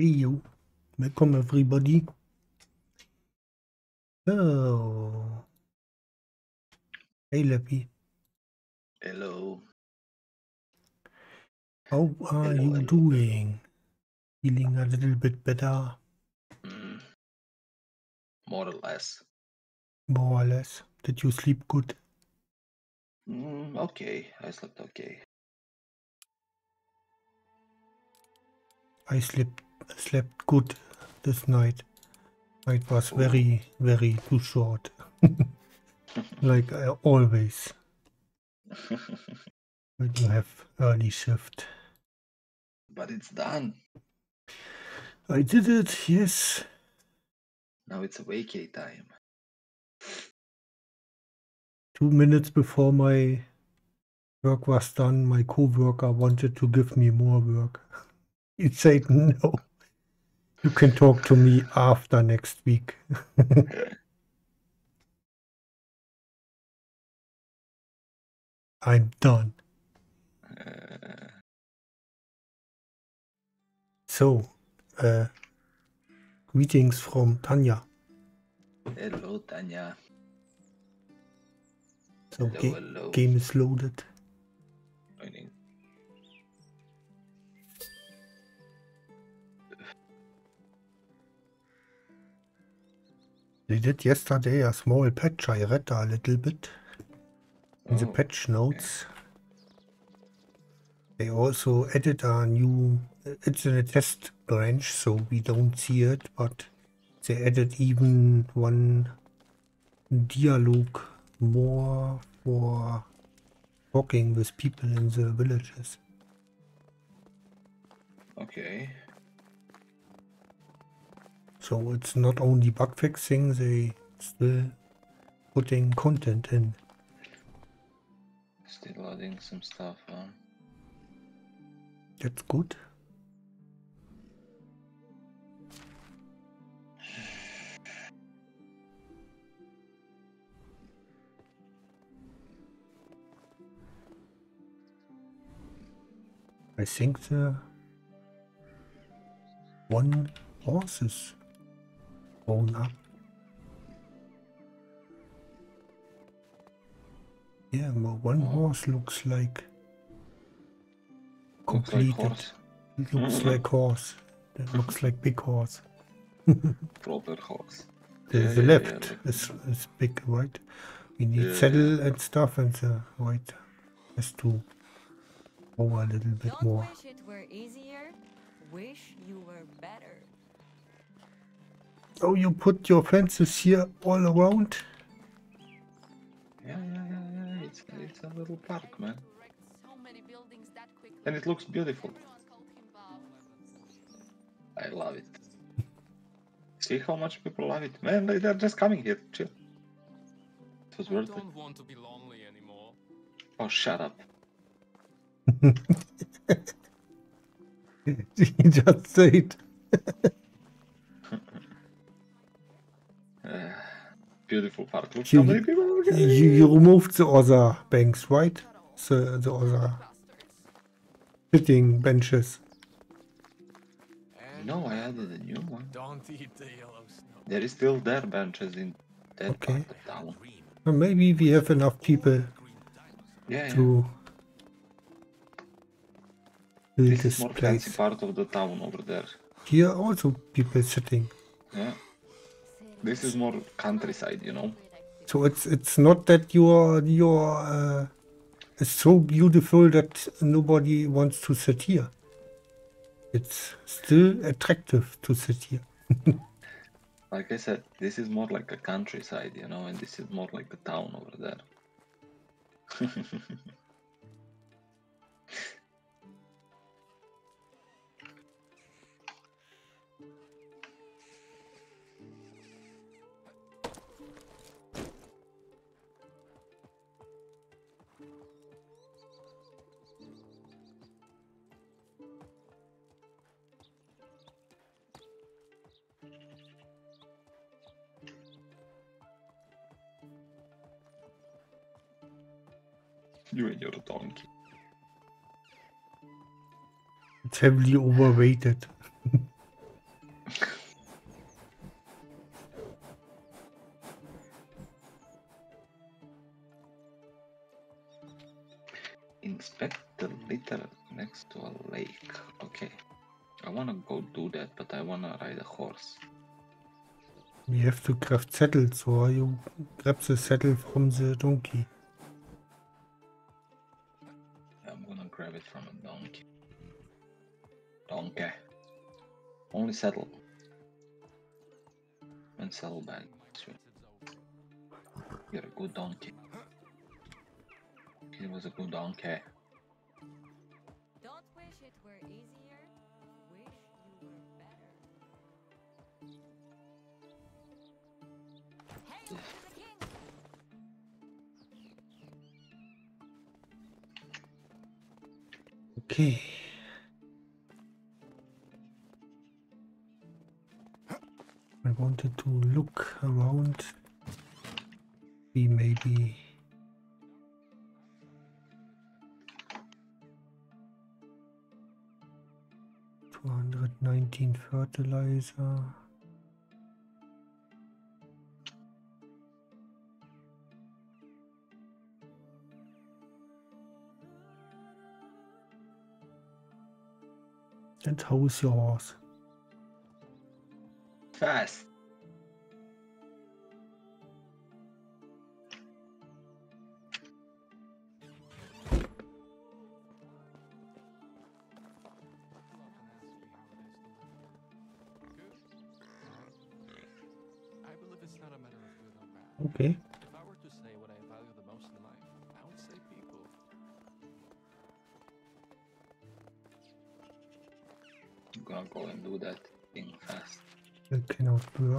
Hey you, welcome everybody. So, hey Leppy, Hello. how are Hello, you hello. doing? Feeling a little bit better, Mm, more or less. more or less. Did you sleep good? Mm, okay, I slept okay. I slept slept good this night. It was very, very too short, like I always when you have early shift. but it's done. I did it, yes. Now it's vacay time. Two minutes before my work was done, my co-worker wanted to give me more work. He said, no, you can talk to me after next week. I'm done. Uh, So, uh, greetings from Tanya. hello, Tanya. So, Hello, ga- hello. game is loaded. They did yesterday a small patch. I read a little bit in the Oh, patch notes. They also added a new. It's in a test branch, so we don't see it, but they added even one dialogue more for talking with people in the villages. okay. So it's not only bug fixing, they still putting content in. Still loading some stuff. Huh? That's good. I think the one horse is thrown up. Yeah, well, one Oh. horse looks like Looks like completed. horse. It looks mm-hmm. like horse. That looks like big horse. Proper horse. The, Yeah, the yeah, yeah, left like- is, is big, right? We need Yeah, saddle and stuff, and the right has to grow a little bit Don't more. wish it were easier. Wish you were better. Oh, you put your fences here all around? Yeah, yeah, yeah, yeah. It's, it's a little park, man. Wrecked so many buildings that quickly. And it looks beautiful. Everyone called him Bob. I love it. See how much people love it? Man, they- they're just coming here. Chill. It was worth it. I don't want to be lonely anymore. Oh, shut up. he just said. beautiful park. Look You- how many people are You, you removed the other banks, right? The, the other sitting benches. No, I added a new one. don't eat the yellow snow. There is still there benches in that Okay. part of town. Uh, Maybe we have enough people Yeah, yeah. to build This this is more fancy place. part of the town over there. Here also people sitting. Yeah. This is more countryside, you know. So it's it's not that you're you're uh, it's so beautiful that nobody wants to sit here. It's still attractive to sit here. Like I said, this is more like a countryside, you know, and this is more like a town over there. You're, your donkey. It's heavily overweighted. Inspect the litter next to a lake. Okay. I wanna go do that, but I wanna ride a horse. We have to craft saddle, so you grab the saddle from the donkey. Grab it from a donkey. Donkey. Only saddle. And saddlebag. You're a good donkey. He was a good donkey. Okay. I wanted to look around. We maybe two hundred nineteen fertilizer. And how is yours? Fast.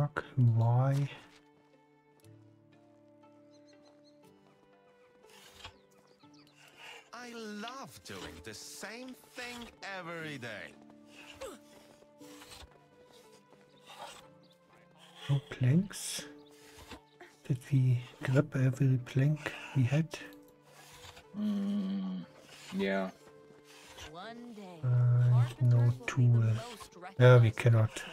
Cannot work. Why? I love doing the same thing every day. No planks? Did we grab every plank we had? Mm, yeah. One day, Uh, no carpenters will be the tool. Yeah, we cannot.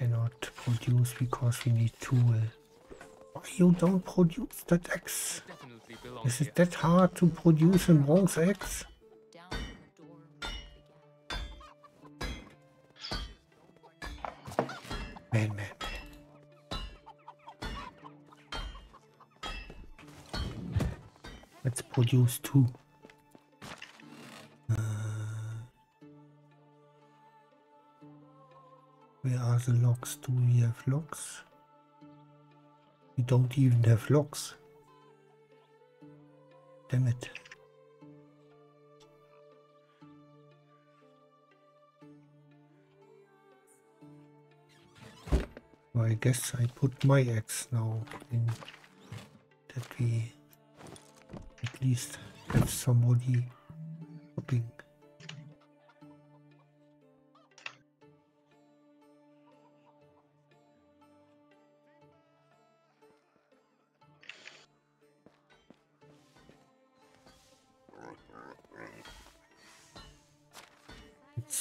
Cannot produce because we need tool. Why you don't produce that axe? It definitely belongs Is it that hard to produce a bronze axe? In dorm. Man, man, man. Let's produce two. The logs? Do we have locks We don't even have locks Damn it. Well, I guess I put my axe now in that we at least have somebody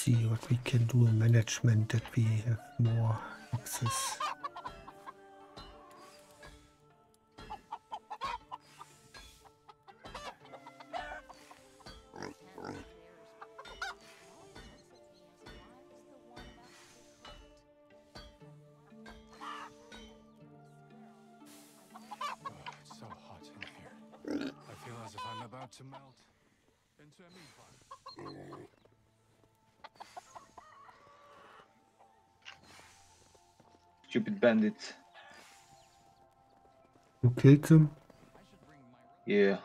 see what we can do in management that we have more access. Bandits. You killed them? Yeah.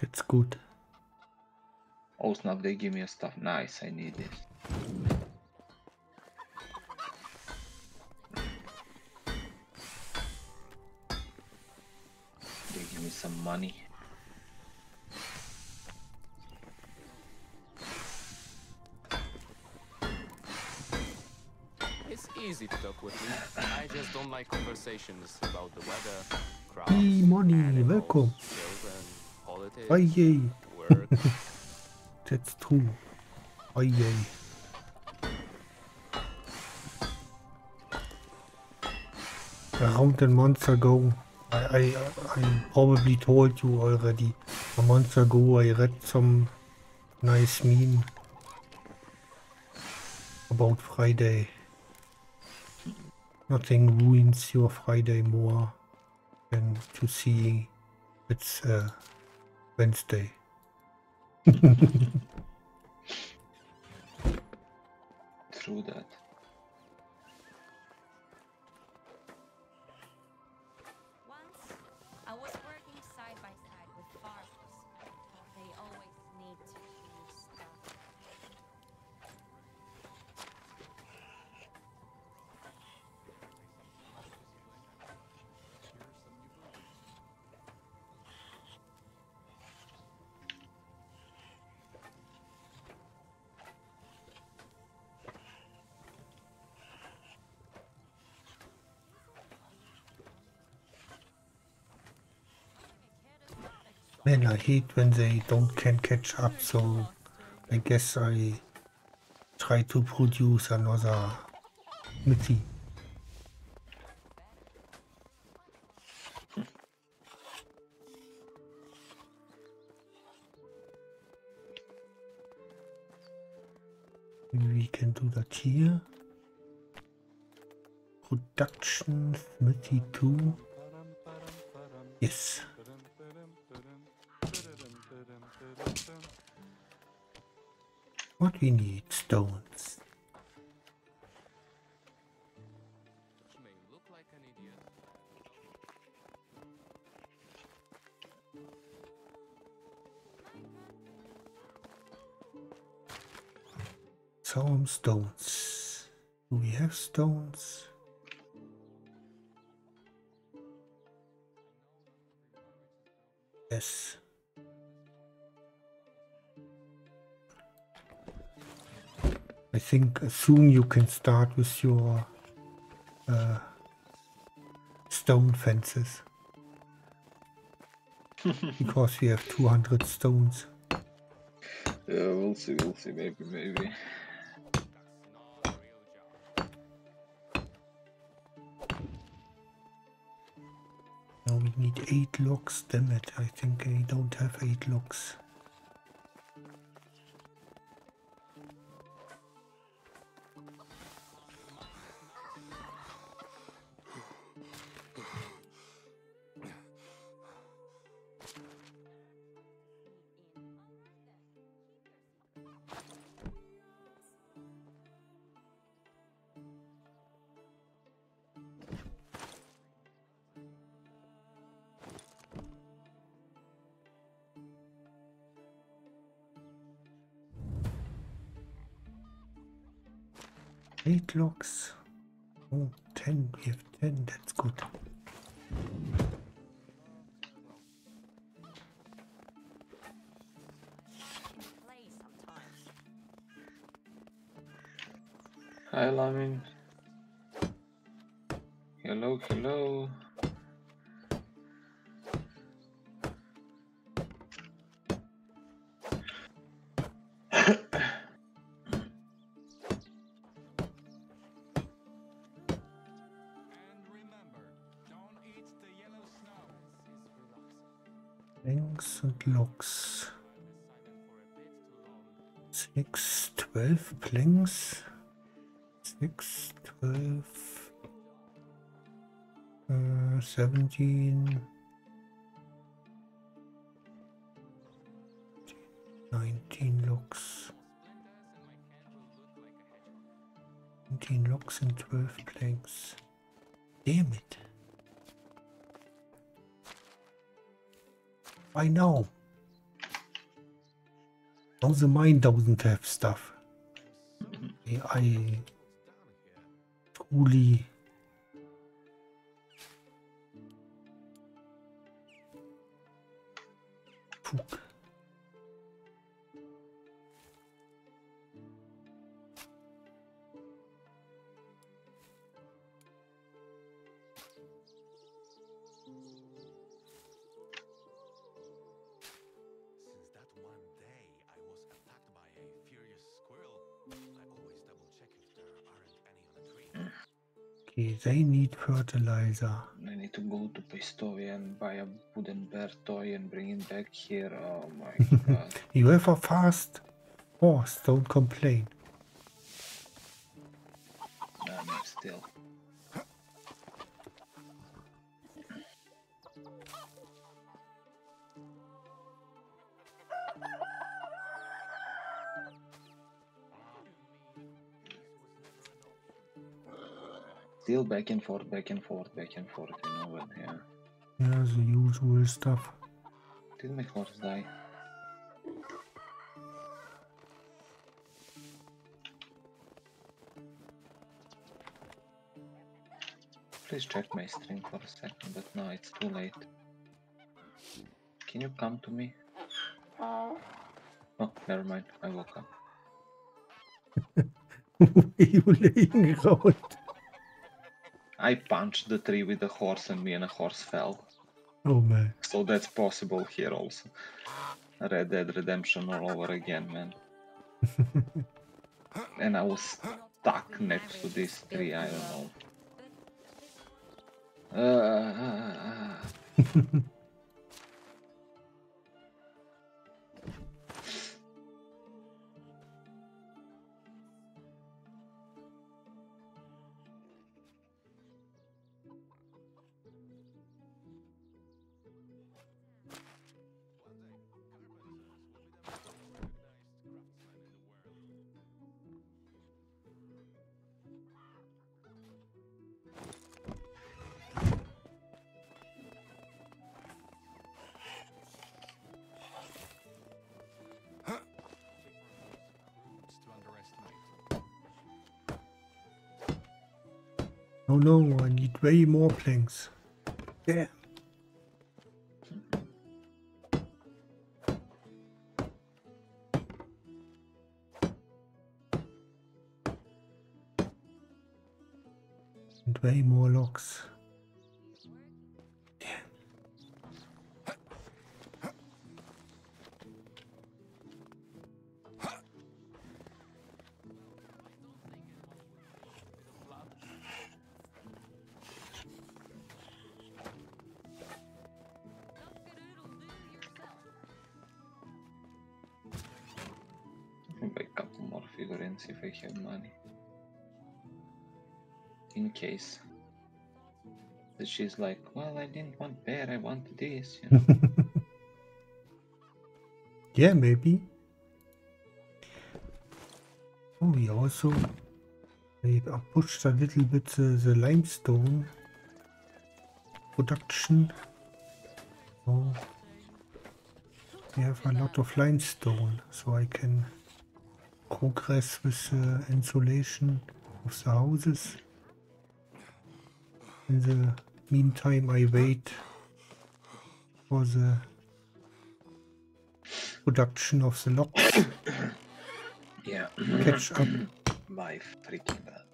That's good. Oh snap, they give me a stuff. Nice, I need this. They give me some money. Hey, money, animals, welcome. children, politics, Ay, yay. work. That's true. Ay, yay. Around a month ago, I, I, I probably told you already a month ago I read some nice meme about Friday. Nothing ruins your Friday more than to see it's uh, Wednesday. True that. Man, I hate when they don't can catch up, so I guess I try to produce another. Maybe we can do that here. Production Smithy 2. Yes. We need? Stones. Some stones. Do we have stones? Yes. I think soon you can start with your uh, stone fences. because we have 200 stones. Yeah, we'll see, we'll see, maybe, maybe. That's not a real job. Now we need 8 locks, damn it, I think I don't have 8 logs. Logs. Six, twelve planks. Six, twelve. Uh, seventeen. Nineteen locks. Nineteen logs and twelve planks. Damn it. I know. Now the mine doesn't have stuff. I, I truly Fuck. Need fertilizer. I need to go to toy and buy a wooden bear toy and bring it back here. Oh my god. You have a fast horse, don't complain. I mean, still. Still back and forth, back and forth, back and forth, you know, but yeah. Yeah, the usual stuff. Did my horse die? Please check my stream for a second, but no, it's too late. Can you come to me? Oh, never mind. I woke up. Where you laying around? I punched the tree with the horse and me and a horse fell. Oh man. So that's possible here also. Red Dead Redemption all over again, man. and I was stuck next to this tree, I don't know. Uh, uh, uh, uh. Oh no, I need way more planks. Yeah. And way more logs. She's like, well, I didn't want bear, I wanted this, you know. Yeah, maybe. Oh, we also I I uh, pushed a little bit the, the limestone production. We have a lot of limestone, so I can progress with the insulation of the houses. In the meantime, I wait for the production of the logs yeah. catch up. My freaking bad.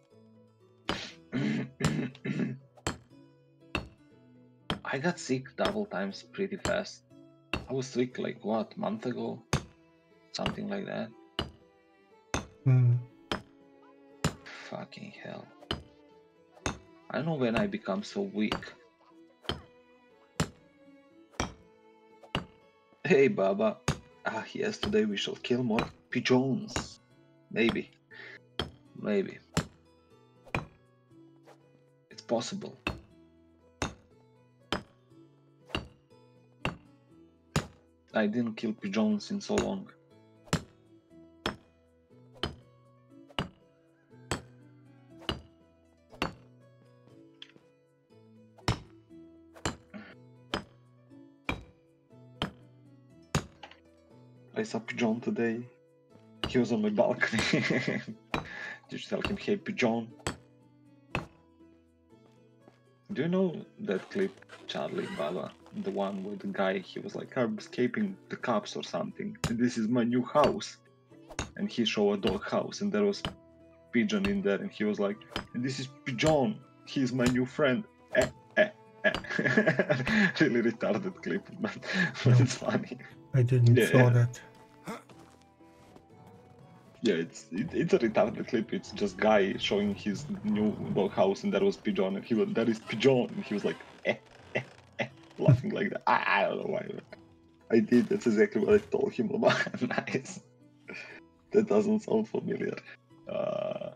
I got sick double times pretty fast. I was sick like what, month ago? Something like that. Hmm. Fucking hell. I don't know when I become so weak. Hey Baba. Ah yes, today we shall kill more pigeons. Maybe. Maybe. It's possible. I didn't kill pigeons in so long. I saw Pigeon today. He was on my balcony. Did you tell him, hey Pigeon? Do you know that clip, Charlie Baba? The one with the guy, he was like, I'm escaping the cops or something, and this is my new house. And he showed a dog house, and there was Pigeon in there, and he was like, and this is Pigeon, he's my new friend. Eh, eh, eh. really retarded clip, but, but it's funny. I didn't Yeah, saw yeah. that. Yeah, it's it, it's a retarded clip. It's just guy showing his new house, and there was pigeon, and he was there is pigeon, and he was like, eh, eh, laughing like that. I, I don't know why. I did. That's exactly what I told him about. nice. That doesn't sound familiar. Uh,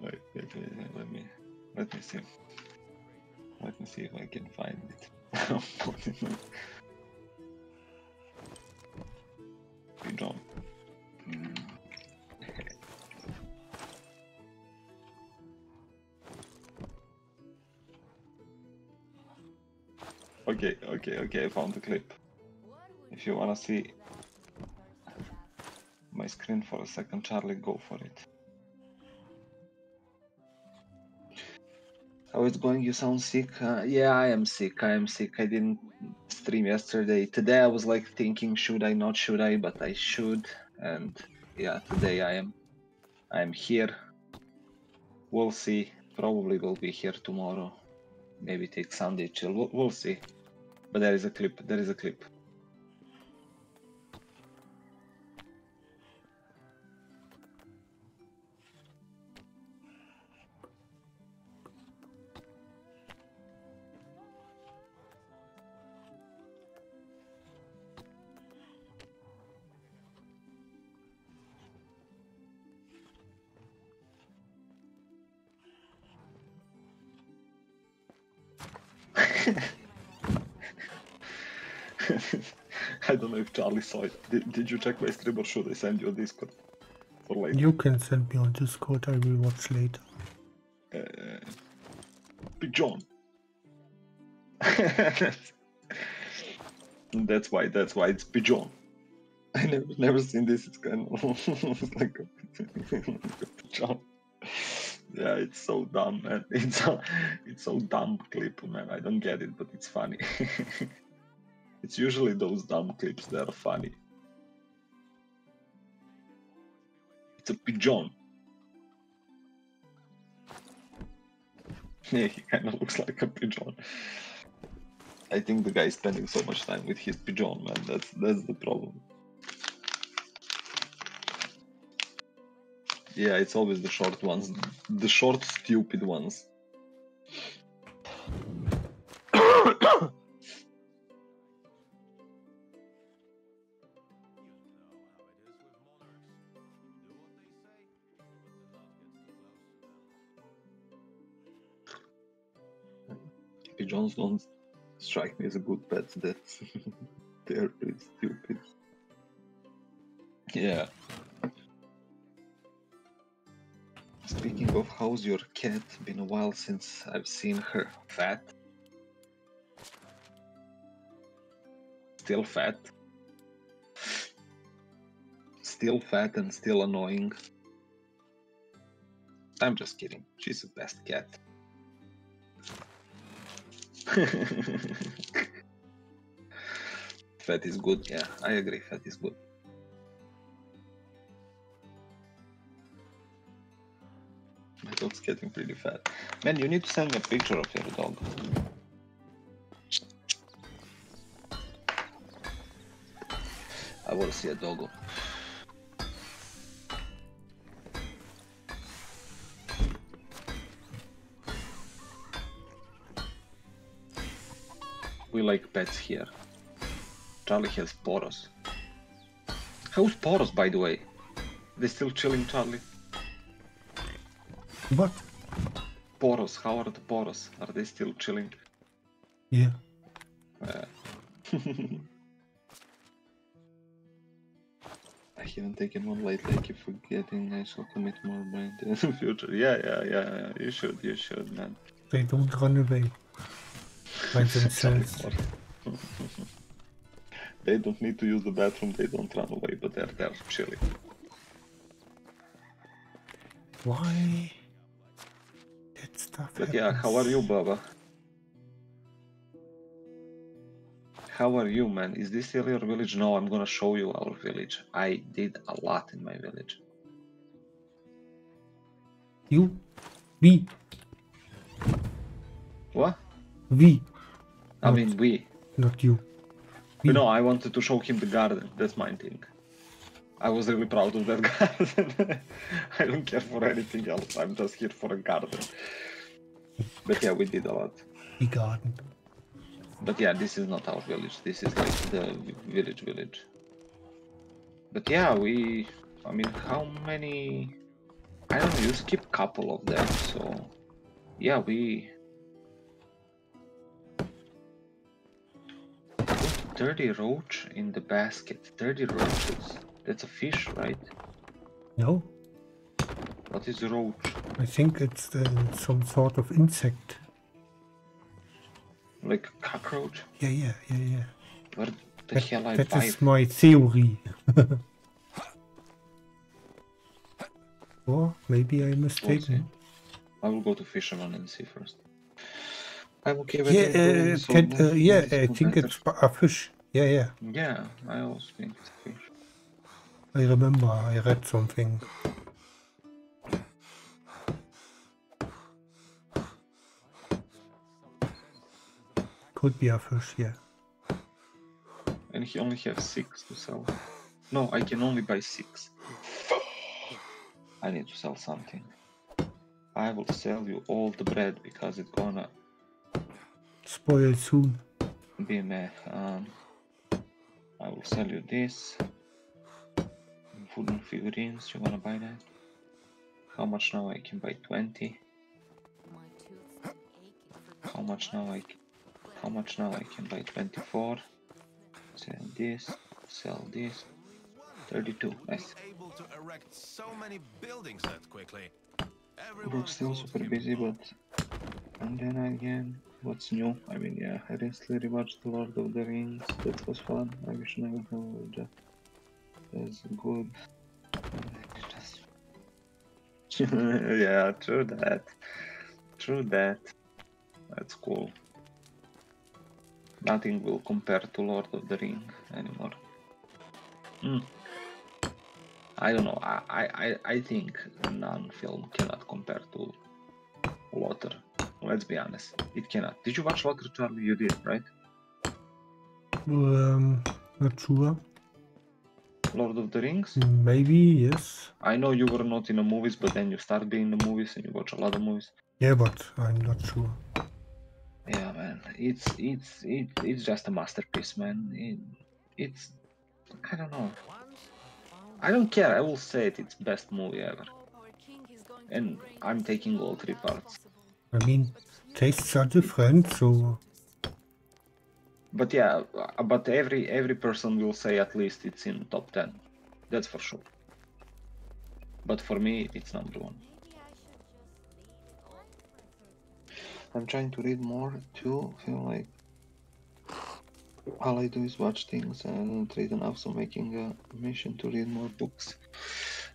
wait, wait, wait, wait, let me let me see. Let me see if I can find it. Pigeon. Mm. Okay, okay, okay, I found the clip. If you wanna see my screen for a second, Charlie, go for it. How it's going? You sound sick? Uh, yeah, I am sick. I am sick. I didn't stream yesterday. Today I was like thinking, should I, not should I, but I should. And yeah, today I am. I am here. We'll see. Probably will be here tomorrow. Maybe take Sunday chill. We'll, we'll see. But there is a clip. There is a clip. Charlie saw it. Did, did you check my stream or should I send you a Discord for later? You can send me on Discord, I will watch later. Uh, John. that's why. That's why it's pigeon. I never never seen this. It's kind of it's like a pigeon. Yeah, it's so dumb, man. It's a, it's so dumb clip, man. I don't get it, but it's funny. It's usually those dumb clips that are funny. It's a pigeon. Yeah, he kind of looks like a pigeon. I think the guy is spending so much time with his pigeon, man. That's that's the problem. Yeah, it's always the short ones, the short, stupid ones. Pigeons don't strike me as a good pet. That's they're pretty stupid. Yeah. Speaking of how's your cat, been a while since I've seen her. Fat? Still fat? Still fat and still annoying. I'm just kidding. She's the best cat. fat is good, yeah, I agree, fat is good. My dog's getting pretty fat. Man, you need to send me a picture of your dog. I want to see a doggo. Like pets here. Charlie has Poros. How's Poros, by the way? They still chilling, Charlie? What? Poros, how are the Poros? Are they still chilling? Yeah. Uh, I haven't taken one lately. I keep forgetting. I shall commit more brain in the future. Yeah, yeah, yeah, yeah. You should, you should, man. They don't run away by themselves. they don't need to use the bathroom. They don't run away, but they're they're chilling. Why? That stuff But yeah, how are you. Baba? How are you, man? Is this still your village? No, I'm gonna show you our village. I did a lot in my village. You? We? What? We? I Not- mean, we. Not you. We. No, I wanted to show him the garden. That's my thing. I was really proud of that garden. I don't care for anything else. I'm just here for a garden. But yeah, we did a lot. The garden. But yeah, this is not our village. This is like the village village. But yeah, we. I mean, how many? I don't know. You skip couple of them, so yeah, we. Dirty roach in the basket. Dirty roaches. That's a fish, right? No, What is roach? I think it's uh, some sort of insect. Like a cockroach? Yeah, yeah, yeah, yeah. Where the That, hell I that buy? is my theory. or maybe I'm We'll mistaken. I will go to fisherman and see first. I'm okay with Yeah, it, uh, so can, uh, yeah, I think it's a fish. Yeah, yeah. Yeah, I also think it's a fish. I remember I read something. Could be a fish, yeah. And he only has six to sell. No, I can only buy six. I need to sell something. I will sell you all the bread because it's gonna Spoil soon. be meh. Um, I will sell you this. Wooden figurines, you wanna buy that? How much now? I can buy 20. My tooth's been aching for How much now? I c- how much now? I can buy 24. Sell this. Sell this. 32. Nice. Able to erect so many buildings that quickly. Looks still super busy, but and then again, what's new? I mean, yeah, I recently rewatched The Lord of the Rings. That was fun. I wish I never have that. That's good. Just yeah, true that. True that. That's cool. Nothing will compare to Lord of the Ring anymore. Hmm. I don't know. I, I, I- I think none film cannot compare to Water. Let's be honest. It cannot. Did you watch Water, Charlie? You did, right? Um, not sure. Lord of the Rings? Maybe, yes. I know you were not in the movies, but then you start being in the movies and you watch a lot of movies. Yeah, but I'm not sure. Yeah, man. It's it's it, it's just a masterpiece, man. It, it's I don't know. I don't care. I will say it. It's best movie ever. Our king is going to And I'm taking all three parts. Possible. I mean, tastes are different, so But yeah, uh, but every every person will say at least it's in top ten. That's for sure. But for me, it's number one. I should just leave it all for her. I'm trying to read more too. Feel like all I do is watch things and I don't read enough. So making a mission to read more books.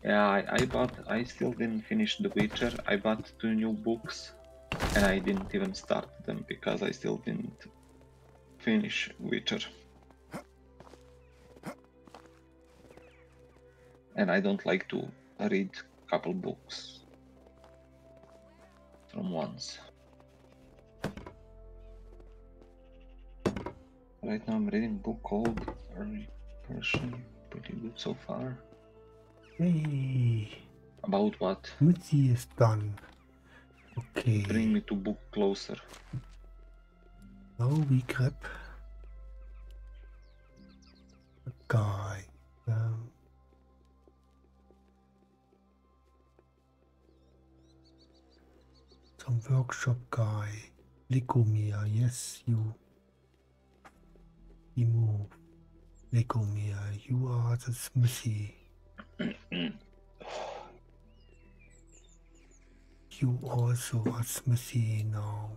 Yeah, I, I bought. I still didn't finish The Witcher. I bought two new books, and I didn't even start them because I still didn't finish Witcher. And I don't like to read couple books from once. Right now I'm reading book called Early Persian. Pretty good so far. hey, About what? Mitzi is done. Okay, Bring me to book closer. now we grab a guy. Um, some workshop guy. Legomir, yes, you. Imo. Legomir, you are the smithy. You also are smithy now.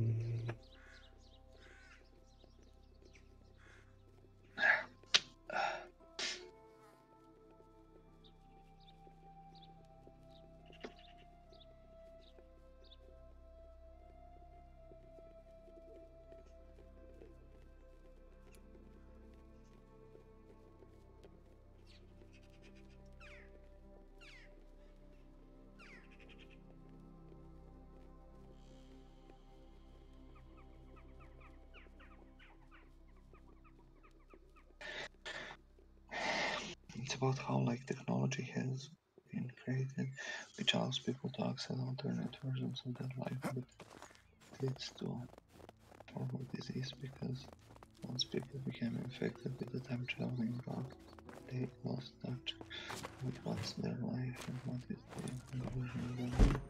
Mm, about how like technology has been created, which allows people to access alternate versions of their life, but it leads to horrible disease because once people became infected with the time traveling bug, they lost touch with what's their life and what is the illusion of their.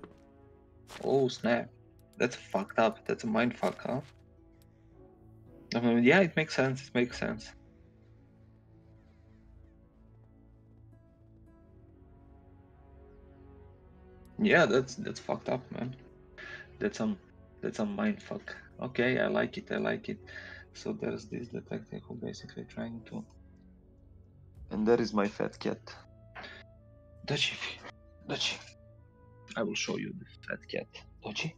Oh snap! That's fucked up. That's a mind fuck, huh? I mean, yeah, it makes sense. It makes sense. Yeah, that's that's fucked up, man. That's some that's a mind fuck. Okay, I like it. I like it. So there's this detective who basically trying to. And there is my fat cat. Dutchie, Dutchie. I will show you the fat cat. Dutchie.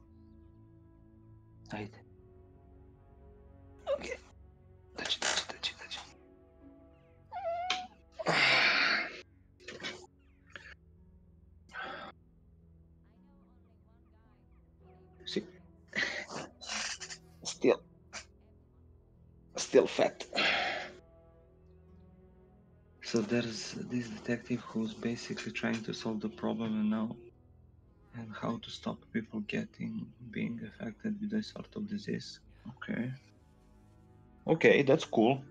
Hide. Okay. Dutchie. Still fat. So there's this detective who's basically trying to solve the problem and now and how to stop people getting being affected with this sort of disease. Okay. Okay, that's cool.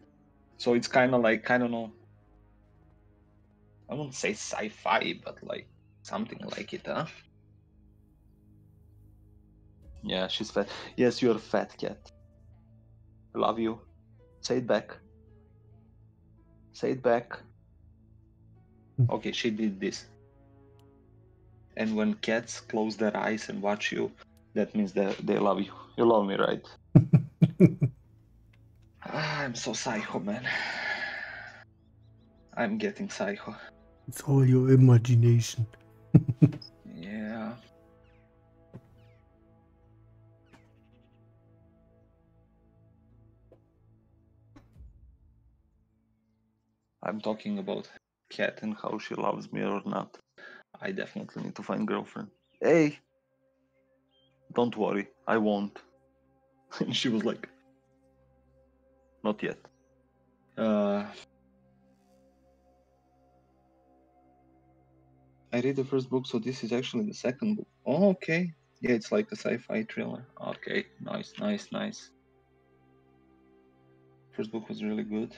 So it's kind of like I don't know. I won't say sci-fi, but like something like it, huh? Yeah, she's fat. Yes, you're a fat cat. Love you. Say it back. Say it back. Okay, she did this. And when cats close their eyes and watch you, that means that they love you. You love me, right? Ah, I'm so psycho, man. I'm getting psycho. it's all your imagination. I'm talking about cat and how she loves me or not. I definitely need to find girlfriend. Hey, don't worry, I won't. And she was like, not yet. Uh, I read the first book, so this is actually the second book. Oh, okay. Yeah, it's like a sci-fi thriller. Okay, nice, nice, nice. First book was really good.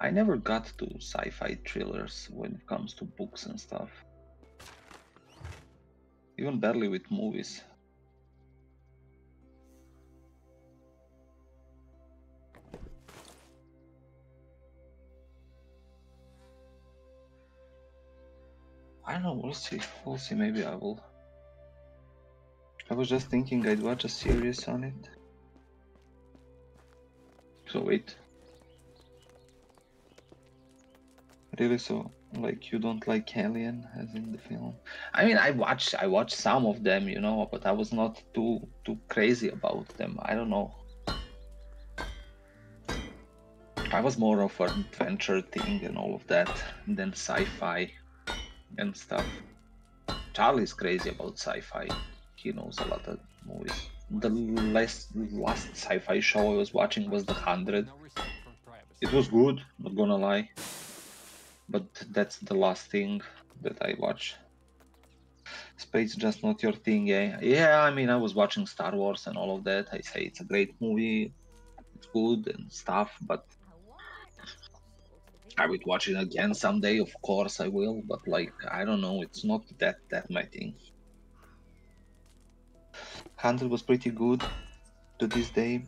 I never got to sci-fi thrillers when it comes to books and stuff. Even barely with movies. I don't know, we'll see. We'll see, maybe I will. I was just thinking I'd watch a series on it. So wait. Really so like you don't like Alien as in the film? I mean I watched I watched some of them, you know, but I was not too too crazy about them. I don't know. I was more of an adventure thing and all of that than sci-fi and stuff. Charlie's crazy about sci-fi. He knows a lot of movies. The last last sci-fi show I was watching was The Hundred. It was good, not gonna lie. But that's the last thing that I watch. Space just not your thing, eh? Yeah, I mean I was watching Star Wars and all of that. I say it's a great movie, it's good and stuff, but I would watch it again someday, of course I will, but like I don't know, it's not that that my thing. Hundred was pretty good to this day.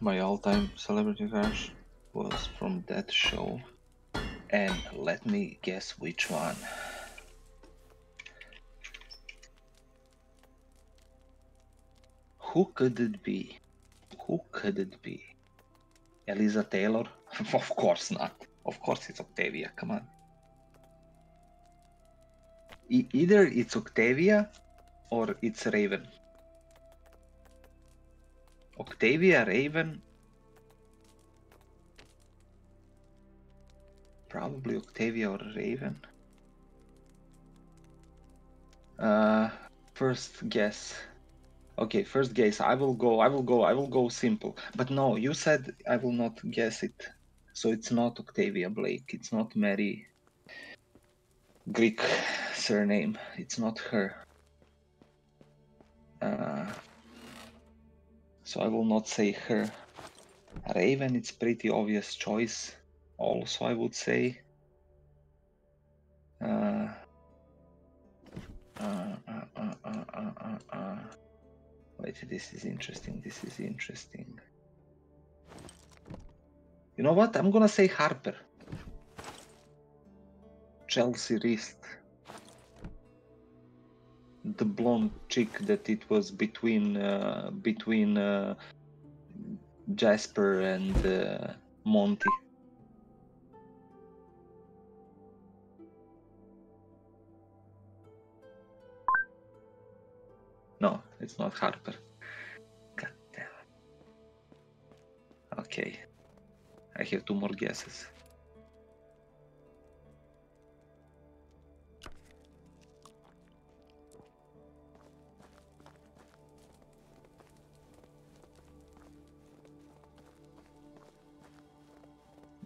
My all-time celebrity crush was from that show. And let me guess which one. Who could it be? Who could it be? Eliza Taylor? of course not. Of course it's Octavia, come on. E- either it's Octavia or it's Raven. Octavia, Raven. Probably Octavia or Raven. Uh, first guess. Okay, first guess. I will go. I will go. I will go simple. But no, you said I will not guess it. So it's not Octavia Blake. It's not Mary. Greek surname. It's not her. Uh, so I will not say her. Raven, it's pretty obvious choice. Also, I would say. Uh, uh, uh, uh, uh, uh. Wait, this is interesting. This is interesting. You know what? I'm gonna say Harper. Chelsey Reist. The blonde chick that it was between between Jasper and Monty. No, it's not Harper. God damn. Okay. I have two more guesses.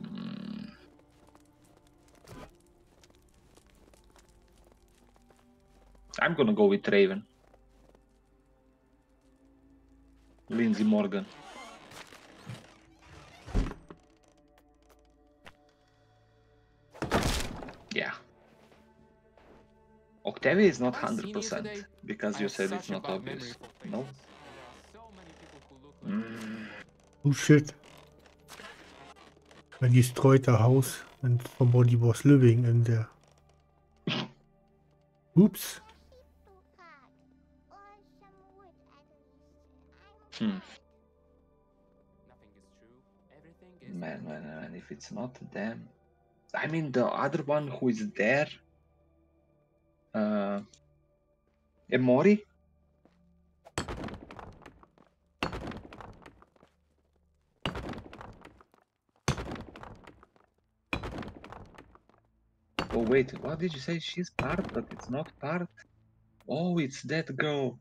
Mm. I'm gonna go with Raven. Lindsey Morgan. Yeah. Octavia is not Have I seen you 100% today? because you said it's not obvious. No? faces. There are so many people who look like Mm. Oh shit. I destroyed a house and somebody was living in there. Oops. Hmm. Nothing is true. Everything is Man, man, man, if it's not them. I mean, the other one who is there. Uh. Emori? Oh, wait, what did you say? She's part, but it's not part? Oh, it's that girl.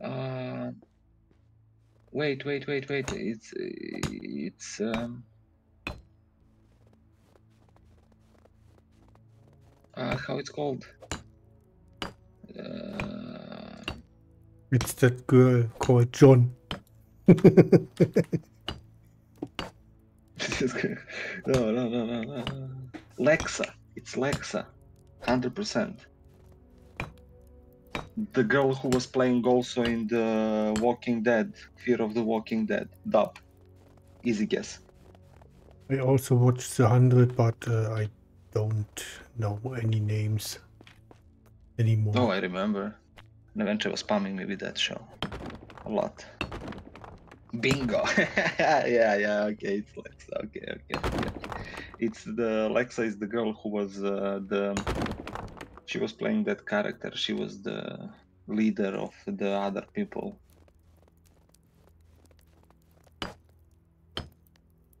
Uh. Wait, wait, wait, wait. It's. It's. Um. uh, how it's called? Uh, It's that girl called John. no, no, no, no, no. Lexa. It's Lexa. Hundred percent. The girl who was playing also in the Walking Dead, Fear of the Walking Dead dub. Easy guess. I also watched the hundred, but uh, I don't know any names anymore. Oh, I remember. And eventually was spamming me with that show. A lot. Bingo! yeah, yeah, okay, it's Lexa. Okay, okay, okay. It's the Lexa is the girl who was uh, the. She was playing that character. She was the leader of the other people.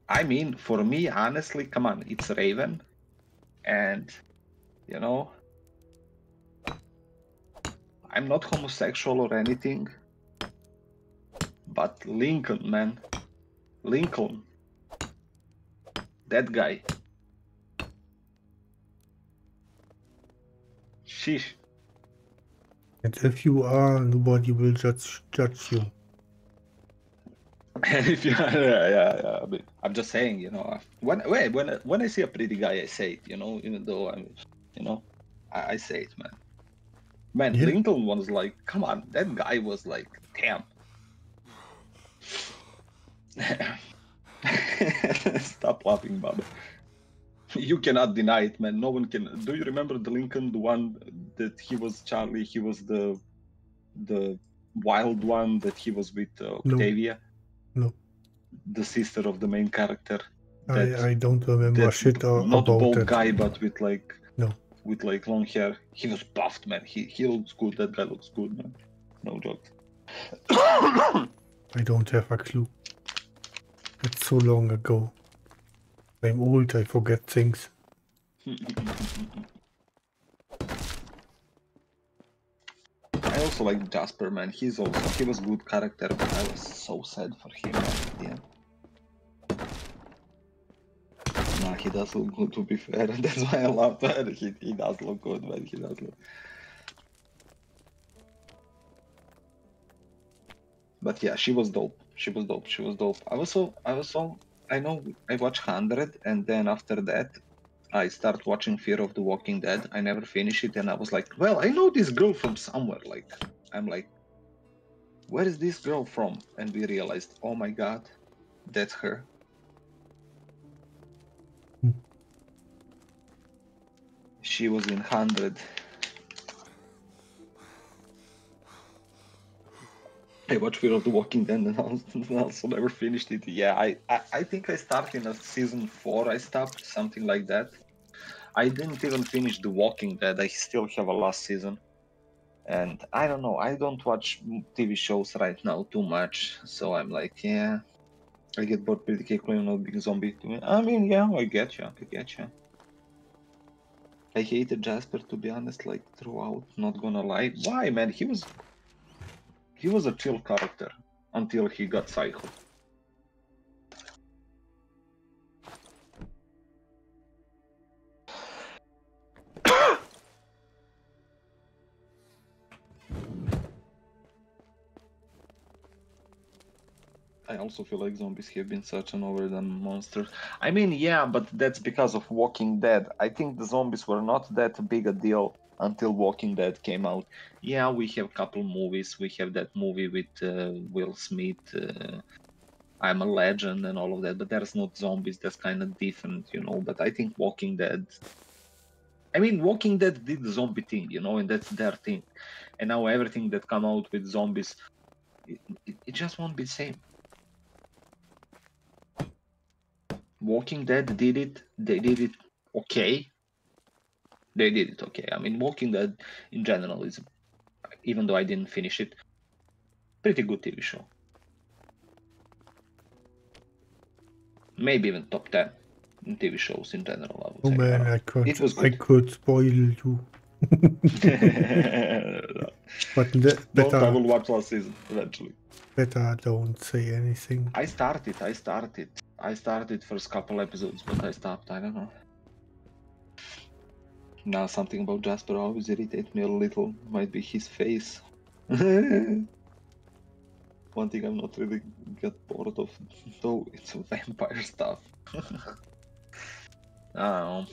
I mean, for me, honestly, come on, it's Raven, and you know, I'm not homosexual or anything, but Lincoln, man, Lincoln, that guy. Sheesh. And if you are, nobody will judge judge you. if you yeah, yeah, yeah. I mean, I'm just saying, you know, when wait, when I- when I see a pretty guy, I say it, you know, even though I'm, you know, I, I say it, man. Man, Yeah. Lincoln was like, come on, that guy was like, damn. Stop laughing, Baba. You cannot deny it, man. No one can. Do you remember the Lincoln, the one that he was Charlie? He was the the wild one that he was with uh, No. Octavia. No. The sister of the main character. That- I, I don't remember shit uh, not about bald it. guy, but with like No. with like long hair. He was buffed, man. He he looks good. That guy looks good, man. No joke. I don't have a clue. It's so long ago. I'm old, I forget things. I also like Jasper, man. He's also he was good character, but I was so sad for him at the end. Nah, he does look good to be fair. That's why I love her. He he does look good, but he does look. But yeah, she was dope. She was dope. She was dope. I was so I was so I know I watched hundred, and then after that, I start watching Fear of the Walking Dead. I never finished it, and I was like, well, I know this girl from somewhere. Like, I'm like, where is this girl from? And we realized, oh my god, that's her. Hmm. She was in hundred. I watched Fear of the Walking Dead and also, never finished it. Yeah, I, I, I think I started in a season four. I stopped something like that. I didn't even finish The Walking Dead. I still have a last season, and I don't know. I don't watch TV shows right now too much, so I'm like, yeah, I get bored pretty quickly. I'm not big zombie. I mean, yeah, I get you. I get you. I hated Jasper to be honest, like throughout. Not gonna lie. Why, man? He was he was a chill character until he got psycho. I also feel like zombies have been such an overdone monster. I mean, yeah, but that's because of Walking Dead. I think the zombies were not that big a deal until Walking Dead came out. Yeah, we have a couple movies. We have that movie with uh, Will Smith, uh, I'm a Legend, and all of that. But there's not zombies. That's kind of different, you know. But I think Walking Dead. I mean, Walking Dead did the zombie thing, you know, and that's their thing. And now everything that come out with zombies, it, it, it just won't be the same. Walking Dead did it. They did it okay. They did it okay. I mean, Walking Dead in general is, even though I didn't finish it, pretty good TV show. Maybe even top ten in TV shows in general. I would Oh say. man, I could It was I could spoil you. But the, Don't, I better will watch last season eventually. better don't say anything. I started. I started. I started first couple episodes, but I stopped. I don't know. Now something about Jasper always irritates me a little. Might be his face. One thing I'm not really get bored of, though, it's vampire stuff. I don't know.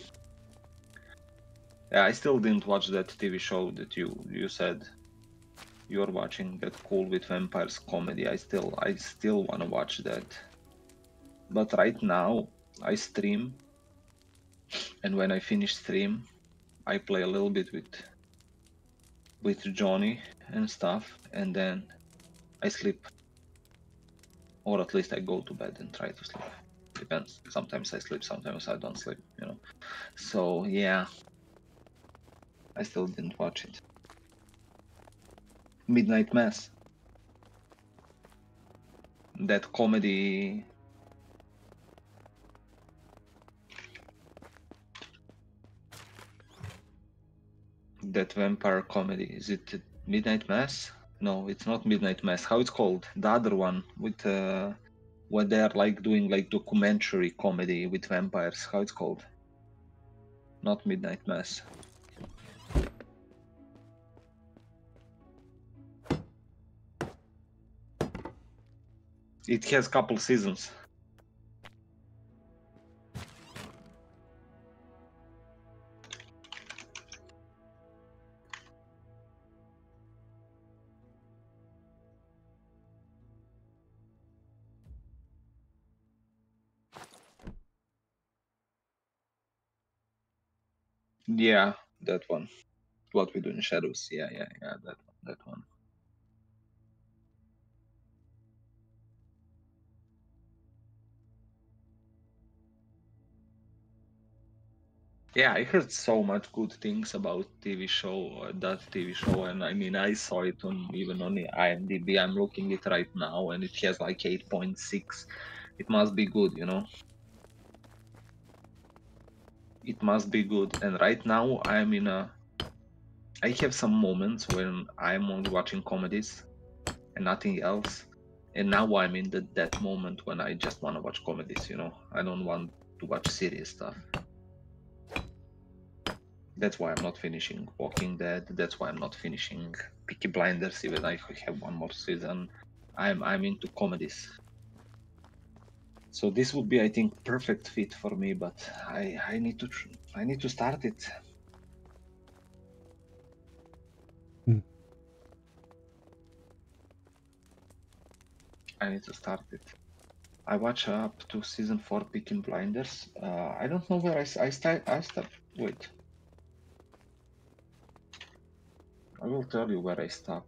Yeah, I still didn't watch that TV show that you you said you're watching. That cool with vampires comedy. I still I still wanna watch that. But right now I stream, and when I finish stream, I play a little bit with with Johnny and stuff, and then I sleep. Or at least I go to bed and try to sleep. Depends. Sometimes I sleep, sometimes I don't sleep, you know. So yeah. I still didn't watch it. Midnight Mass. That comedy that vampire comedy. Is it Midnight Mass? No, it's not Midnight Mass. How it's called? The other one with uh, where they're like doing like documentary comedy with vampires. How it's called? Not Midnight Mass. It has couple seasons. Yeah, that one. What we do in shadows. Yeah, yeah, yeah. That one. That one. Yeah, I heard so much good things about TV show, uh, that TV show, and I mean, I saw it on even on the IMDb. I'm looking it right now, and it has like 8.6. It must be good, you know. It must be good. And right now, I'm in a I have some moments when I'm only watching comedies and nothing else. And now I'm in the, that moment when I just want to watch comedies, you know. I don't want to watch serious stuff. That's why I'm not finishing Walking Dead. That's why I'm not finishing Peaky Blinders, even I have one more season. I'm I'm into comedies. So this would be, I think, perfect fit for me. But I I need to tr- I need to start it. Hmm. I need to start it. I watch up to season four Peaky Blinders. Uh, I don't know where I I start. I start. Wait. I will tell you where I stop.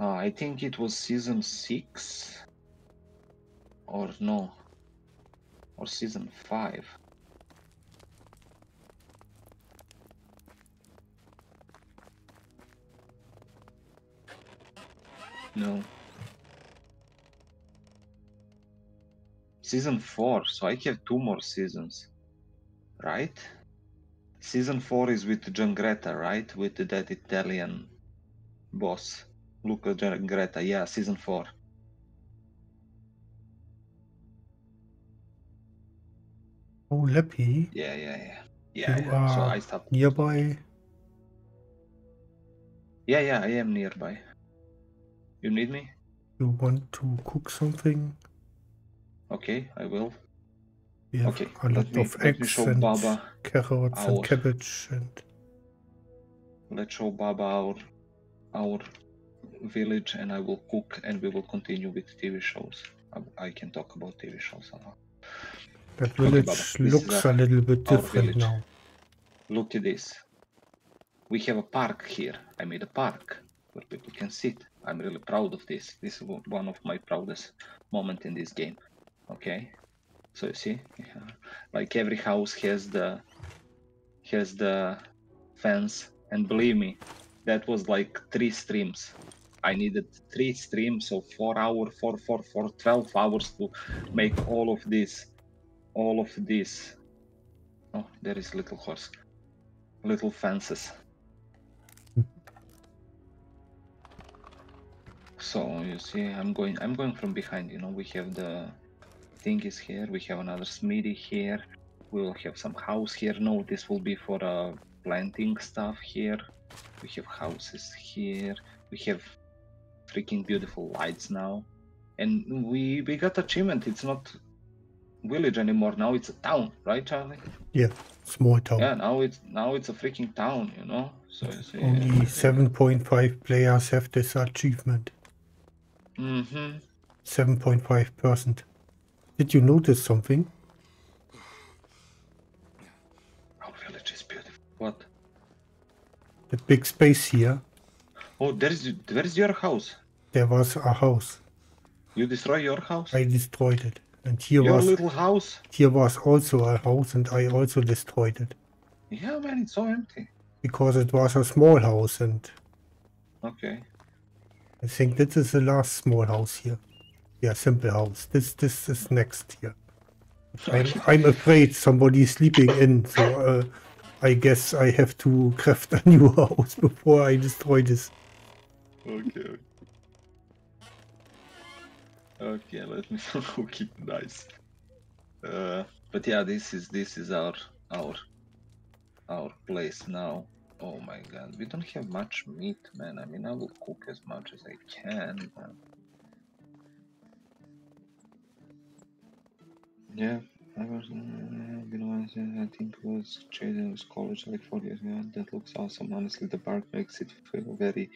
Uh, I think it was season six, or no, or season five. No. Season four, so I have two more seasons, right? Season four is with Changretta, right? With that Italian boss, Luca Changretta. Yeah, season four. Oh, Leppy, Yeah, yeah, yeah. Yeah, You yeah. So I stopped. nearby. Yeah, yeah, I am nearby. You need me? You want to cook something? Okay, I will. We have Okay, a lot me- of eggs and Baba carrots our- and cabbage and Let's show Baba our our village, and I will cook, and we will continue with TV shows. I, I can talk about TV shows now. That Okay, village this looks our- a little bit different now. Look at this. We have a park here. I made a park where people can sit. I'm really proud of this. This is one of my proudest moment in this game. Okay, so you see, yeah. like every house has the has the fence, and believe me, that was like three streams. I needed three streams, so four hour, four, four, four, 12 hours to make all of this, all of this. Oh, there is little horse little fences. So you see, I'm going. I'm going from behind. You know, we have the thing is here. We have another smithy here. We will have some house here. No, this will be for uh, planting stuff here. We have houses here. We have freaking beautiful lights now, and we we got achievement. It's not village anymore. Now it's a town, right, Charlie? Yeah, small town. Yeah, now it's now it's a freaking town, you know. So you see, Only 7.5 players have this achievement. Mm-hmm. 7.5%. Did you notice something? Our village is beautiful. What? The big space here, Oh, there's where's your house? there was a house. You destroy your house? I destroyed it. And here your was little house? here was also a house and I also destroyed it. Yeah, man, it's so empty. Because it was a small house and Okay. I think this is the last small house here. Yeah, simple house. This this is next here. I'm, I'm afraid somebody is sleeping in, so uh, I guess I have to craft a new house before I destroy this. Okay. Okay, let me cook it nice. Uh, but yeah, this is this is our our our place now. Oh my god, we don't have much meat, man. I mean, I will cook as much as I can. But... Yeah, I was. You know, I think it was Trader's College like four years ago. That looks awesome. Honestly, the park makes it feel very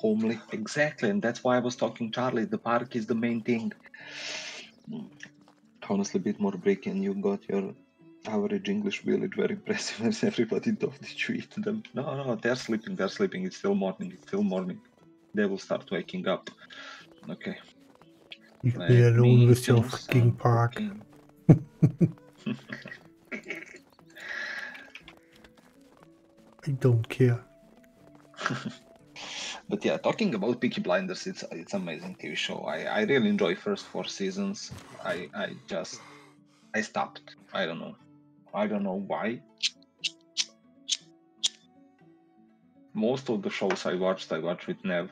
homely. Exactly, and that's why I was talking, Charlie. The park is the main thing. Mm. Honestly, a bit more brick, and you got your average English village very impressive. As everybody thought that you eat them. No, no, they're sleeping. They're sleeping. It's still morning. It's still morning. They will start waking up. Okay. Leave let me alone with your fucking park. I don't care. But yeah, talking about Peaky Blinders, it's it's amazing TV show. I, I really enjoy first four seasons. I I just I stopped. I don't know. I don't know why. most of the shows I watched, I watched with Nev.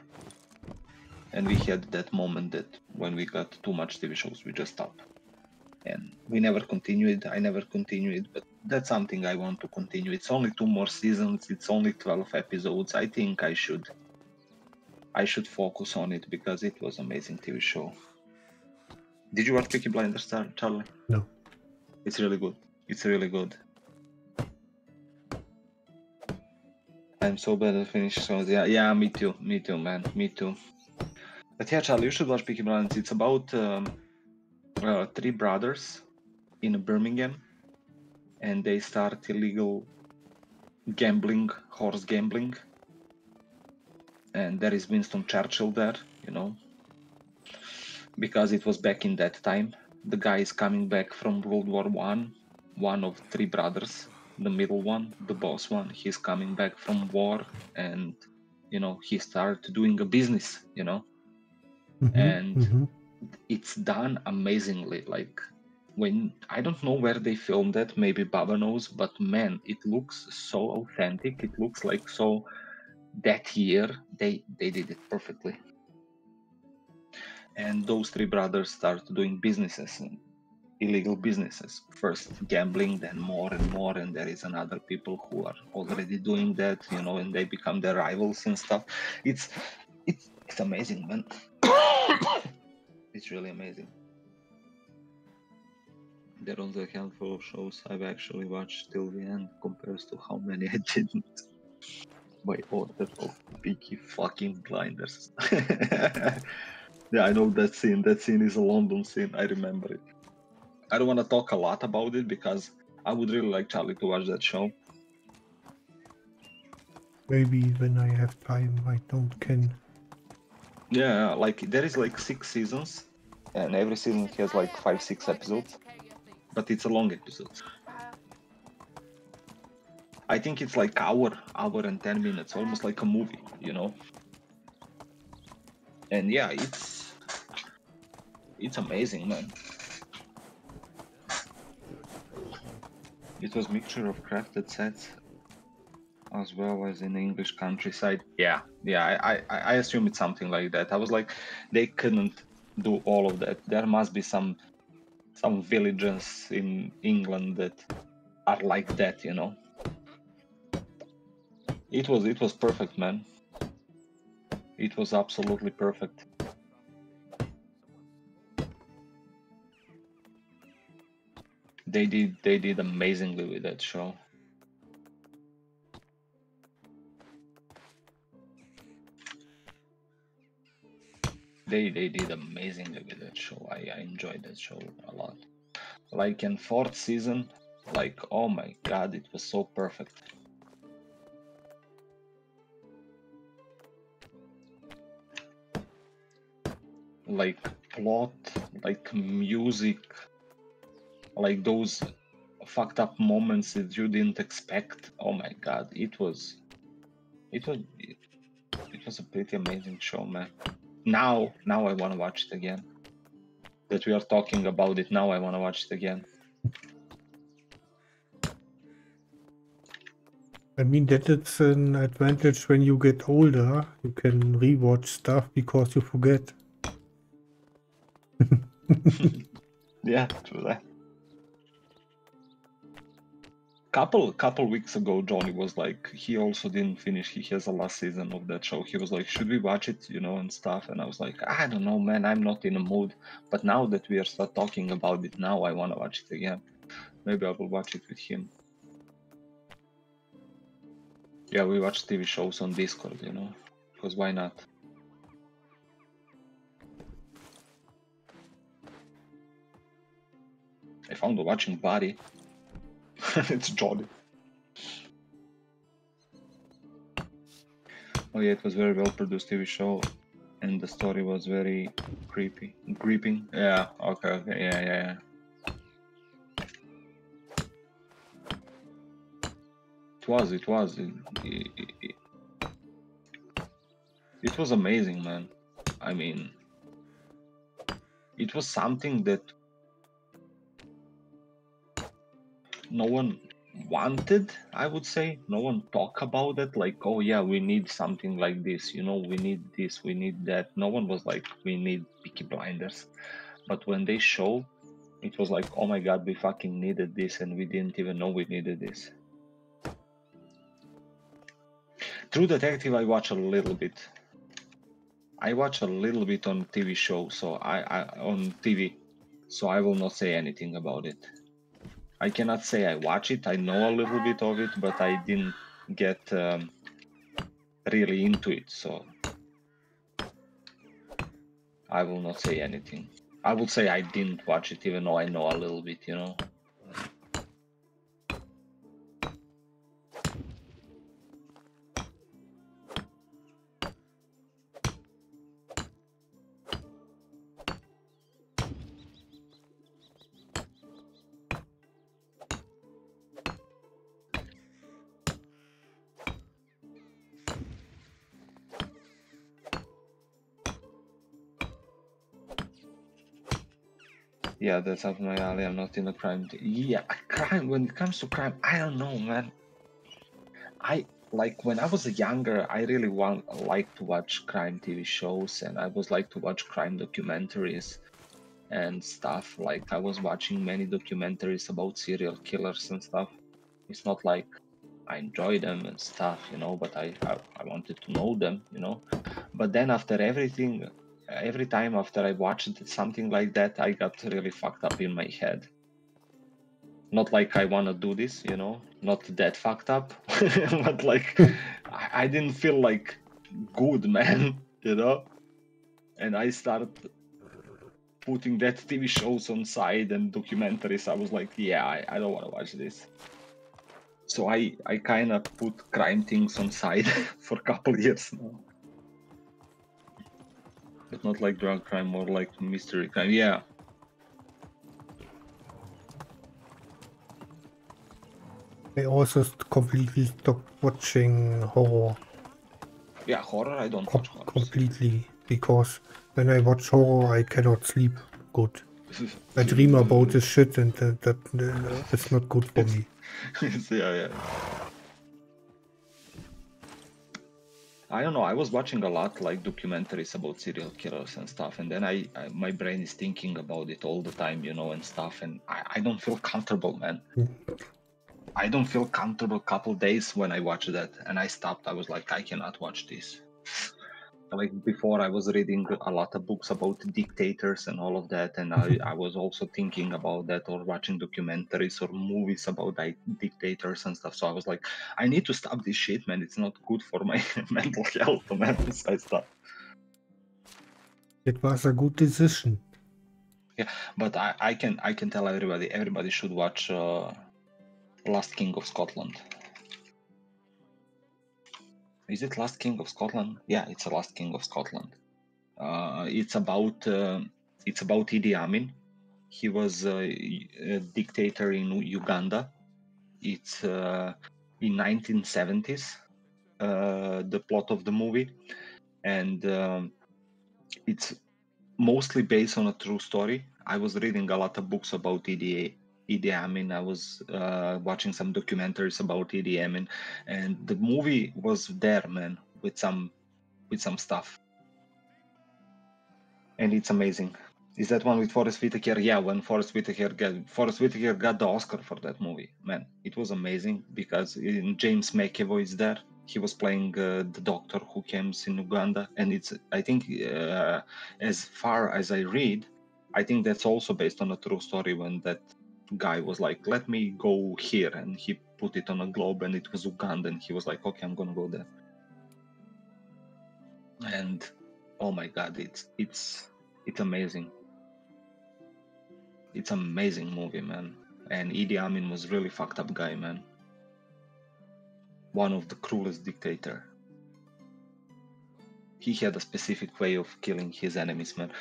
And we had that moment that when we got too much TV shows, we just stopped. And we never continued. I never continued, but that's something I want to continue. It's only two more seasons. It's only 12 episodes. I think I should I should focus on it because it was amazing TV show. Did you watch Peaky Blinders, Char- Charlie? No. It's really good. It's really good. I'm so bad at finishing shows. Yeah, yeah, me too. Me too, man. Me too. But yeah, Charlie, you should watch Peaky Blinders. It's about um, uh, three brothers in Birmingham, and they start illegal gambling, horse gambling. And there is Winston Churchill there, you know, because it was back in that time. The guy is coming back from World War One, one of three brothers, the middle one, the boss one. He's coming back from war, and you know he started doing a business, you know, Mhm, And- mhm. it's done amazingly. Like when I don't know where they filmed it, maybe Baba knows, but man, it looks so authentic. It looks like so that year they they did it perfectly. And those three brothers start doing businesses, illegal businesses. First gambling, then more and more, and there is another people who are already doing that, you know, and they become their rivals and stuff. It's it's it's amazing, man. it's really amazing. There are only a handful of shows I've actually watched till the end compared to how many I didn't. By order of Peaky fucking blinders. yeah, I know that scene. That scene is a London scene. I remember it. I don't want to talk a lot about it because I would really like Charlie to watch that show. Maybe when I have time, I don't can. Yeah, like there is like six seasons, and every season has like five, six episodes, but it's a long episode. I think it's like hour, hour and ten minutes, almost like a movie, you know. And yeah, it's it's amazing, man. It was mixture of crafted sets as well as in the English countryside. Yeah, yeah, I, I, I assume it's something like that. I was like, they couldn't do all of that. There must be some some villages in England that are like that, you know. It was it was perfect, man. It was absolutely perfect. They did they did amazingly with that show. they they did amazingly with that show. I, I enjoyed that show a lot. Like in fourth season, like oh my god, it was so perfect. Like plot, like music, like those fucked up moments that you didn't expect. Oh my god, it was, it was, it, it was a pretty amazing show, man now now i want to watch it again that we are talking about it now i want to watch it again I mean that it's an advantage when you get older. You can rewatch stuff because you forget. yeah true that. Couple couple weeks ago johnny was like he also didn't finish he has a last season of that show. He was like should we watch it you know and stuff? And i was like i don't know man i'm not in a mood. But now that we are start talking about it now i want to watch it again. Maybe i will watch it with him. Yeah we watch tv shows on discord you know because why not i found watching body it's Johnny. Oh yeah, it was very well produced TV show, and the story was very creepy, gripping. Yeah. Okay. Okay. Yeah. Yeah. yeah. It was. It was. It, it, it, it was amazing, man. I mean, it was something that no one wanted i would say. No one talk about it like oh yeah we need something like this you know we need this we need that. No one was like we need Peaky Blinders. But when they show it was like oh my god we fucking needed this and we didn't even know we needed this. True detective i watch a little bit. I watch a little bit on tv show so i, I on tv so i will not say anything about it I cannot say I watch it. I know a little bit of it, but I didn't get um, really into it. So I will not say anything. I would say I didn't watch it, even though I know a little bit. You know. Yeah, that's up my alley. I'm not in the crime. T- yeah, crime. When it comes to crime, I don't know, man. I like when I was younger. I really want like to watch crime TV shows, and I was like to watch crime documentaries and stuff. Like I was watching many documentaries about serial killers and stuff. It's not like I enjoy them and stuff, you know, but I I, I wanted to know them, you know. But then after everything every time after I watched something like that, I got really fucked up in my head. Not like I want to do this, you know, not that fucked up, but like I, didn't feel like good, man, you know. And I started putting that TV shows on side and documentaries. I was like, yeah, I, I don't want to watch this. So I I kind of put crime things on side for a couple years now but not like drug crime, more like mystery crime. Yeah. I also completely stopped watching horror. Yeah, horror. I don't Com- watch horror. completely. Because when I watch horror, I cannot sleep good. I dream about this shit and that, that it's not good for me. yeah, yeah. I don't know. I was watching a lot like documentaries about serial killers and stuff, and then I, I my brain is thinking about it all the time, you know, and stuff, and I, I don't feel comfortable, man. I don't feel comfortable a couple days when I watch that, and I stopped. I was like, I cannot watch this. Like before, I was reading a lot of books about dictators and all of that, and I, I was also thinking about that or watching documentaries or movies about like dictators and stuff. So I was like, I need to stop this shit, man. It's not good for my mental health. So I stopped. It was a good decision. Yeah but I, I can I can tell everybody everybody should watch uh, Last King of Scotland. Is it Last King of Scotland? Yeah, it's a Last King of Scotland. Uh, it's about uh, it's about Idi Amin. He was y- a dictator in Uganda. It's uh, in 1970s. Uh, the plot of the movie, and um, it's mostly based on a true story. I was reading a lot of books about Idi, Idi Amin. I was uh, watching some documentaries about Idi Amin, and the movie was there, man, with some with some stuff, and it's amazing. Is that one with Forest Whitaker? Yeah, when Forest Whitaker got Forest Whitaker got the Oscar for that movie, man, it was amazing because James McAvoy is there. He was playing uh, the doctor who comes in Uganda, and it's I think uh, as far as I read, I think that's also based on a true story when that guy was like, let me go here. And he put it on a globe and it was Uganda. And he was like, okay, I'm going to go there. And oh my God, it's, it's, it's amazing. It's amazing movie, man. And Idi Amin was really fucked up guy, man. One of the cruelest dictator. He had a specific way of killing his enemies, man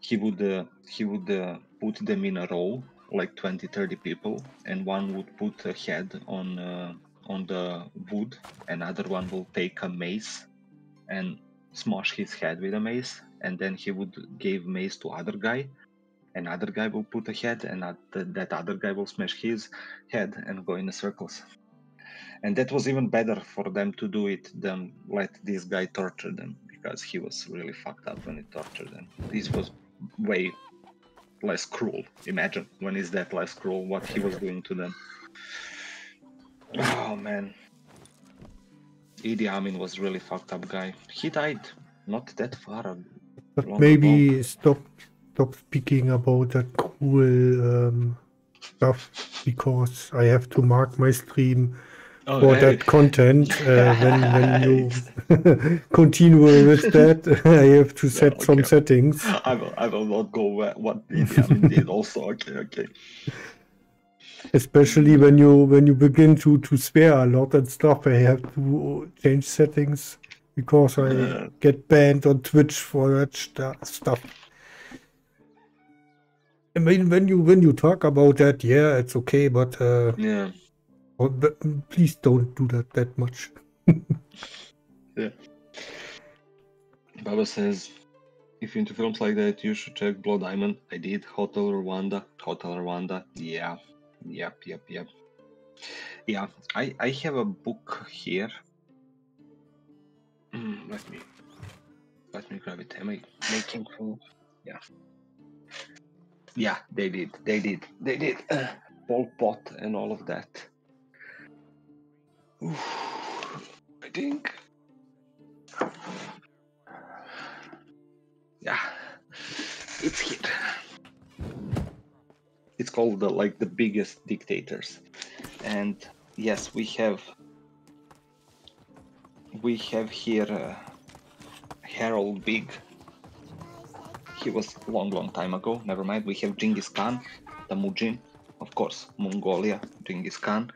he would uh, he would uh, put them in a row like 20 30 people and one would put a head on uh, on the wood another one will take a mace and smash his head with a mace and then he would give mace to other guy another guy will put a head, and that, that other guy will smash his head and go in the circles. And that was even better for them to do it than let this guy torture them because he was really fucked up when he tortured them. This was way less cruel. Imagine when is that less cruel what he was doing to them. Oh man. Idi Amin was really fucked up guy. He died not that far. But maybe stop stop speaking about that cruel um, stuff because I have to mark my stream Oh, for that content. Uh, when when you continue with that, I have to set some okay. settings. I will, I will not go where, what Idi Amin did also. Okay, okay. Especially when you when you begin to to swear a lot and stuff, I have to change settings because I Yeah. get banned on Twitch for that stu- stuff. I mean, when you when you talk about that, yeah, it's okay, but uh, Yeah. Oh, but please don't do that that much. Yeah. Baba says, if you're into films like that, you should check Blood Diamond. I did. Hotel Rwanda. Hotel Rwanda. Yeah. Yep, yep, yep. Yeah, I, I have a book here. Mm, let me let me grab it. Am I making full? Yeah. Yeah, they did. They did. They did. Uh, Pol Pot and all of that. I think. Yeah. It's here. It's called the like the biggest dictators. And yes we have we have here uh, harold big. He was long long time ago. Never mind. We have genghis khan temujin of course mongolia genghis khan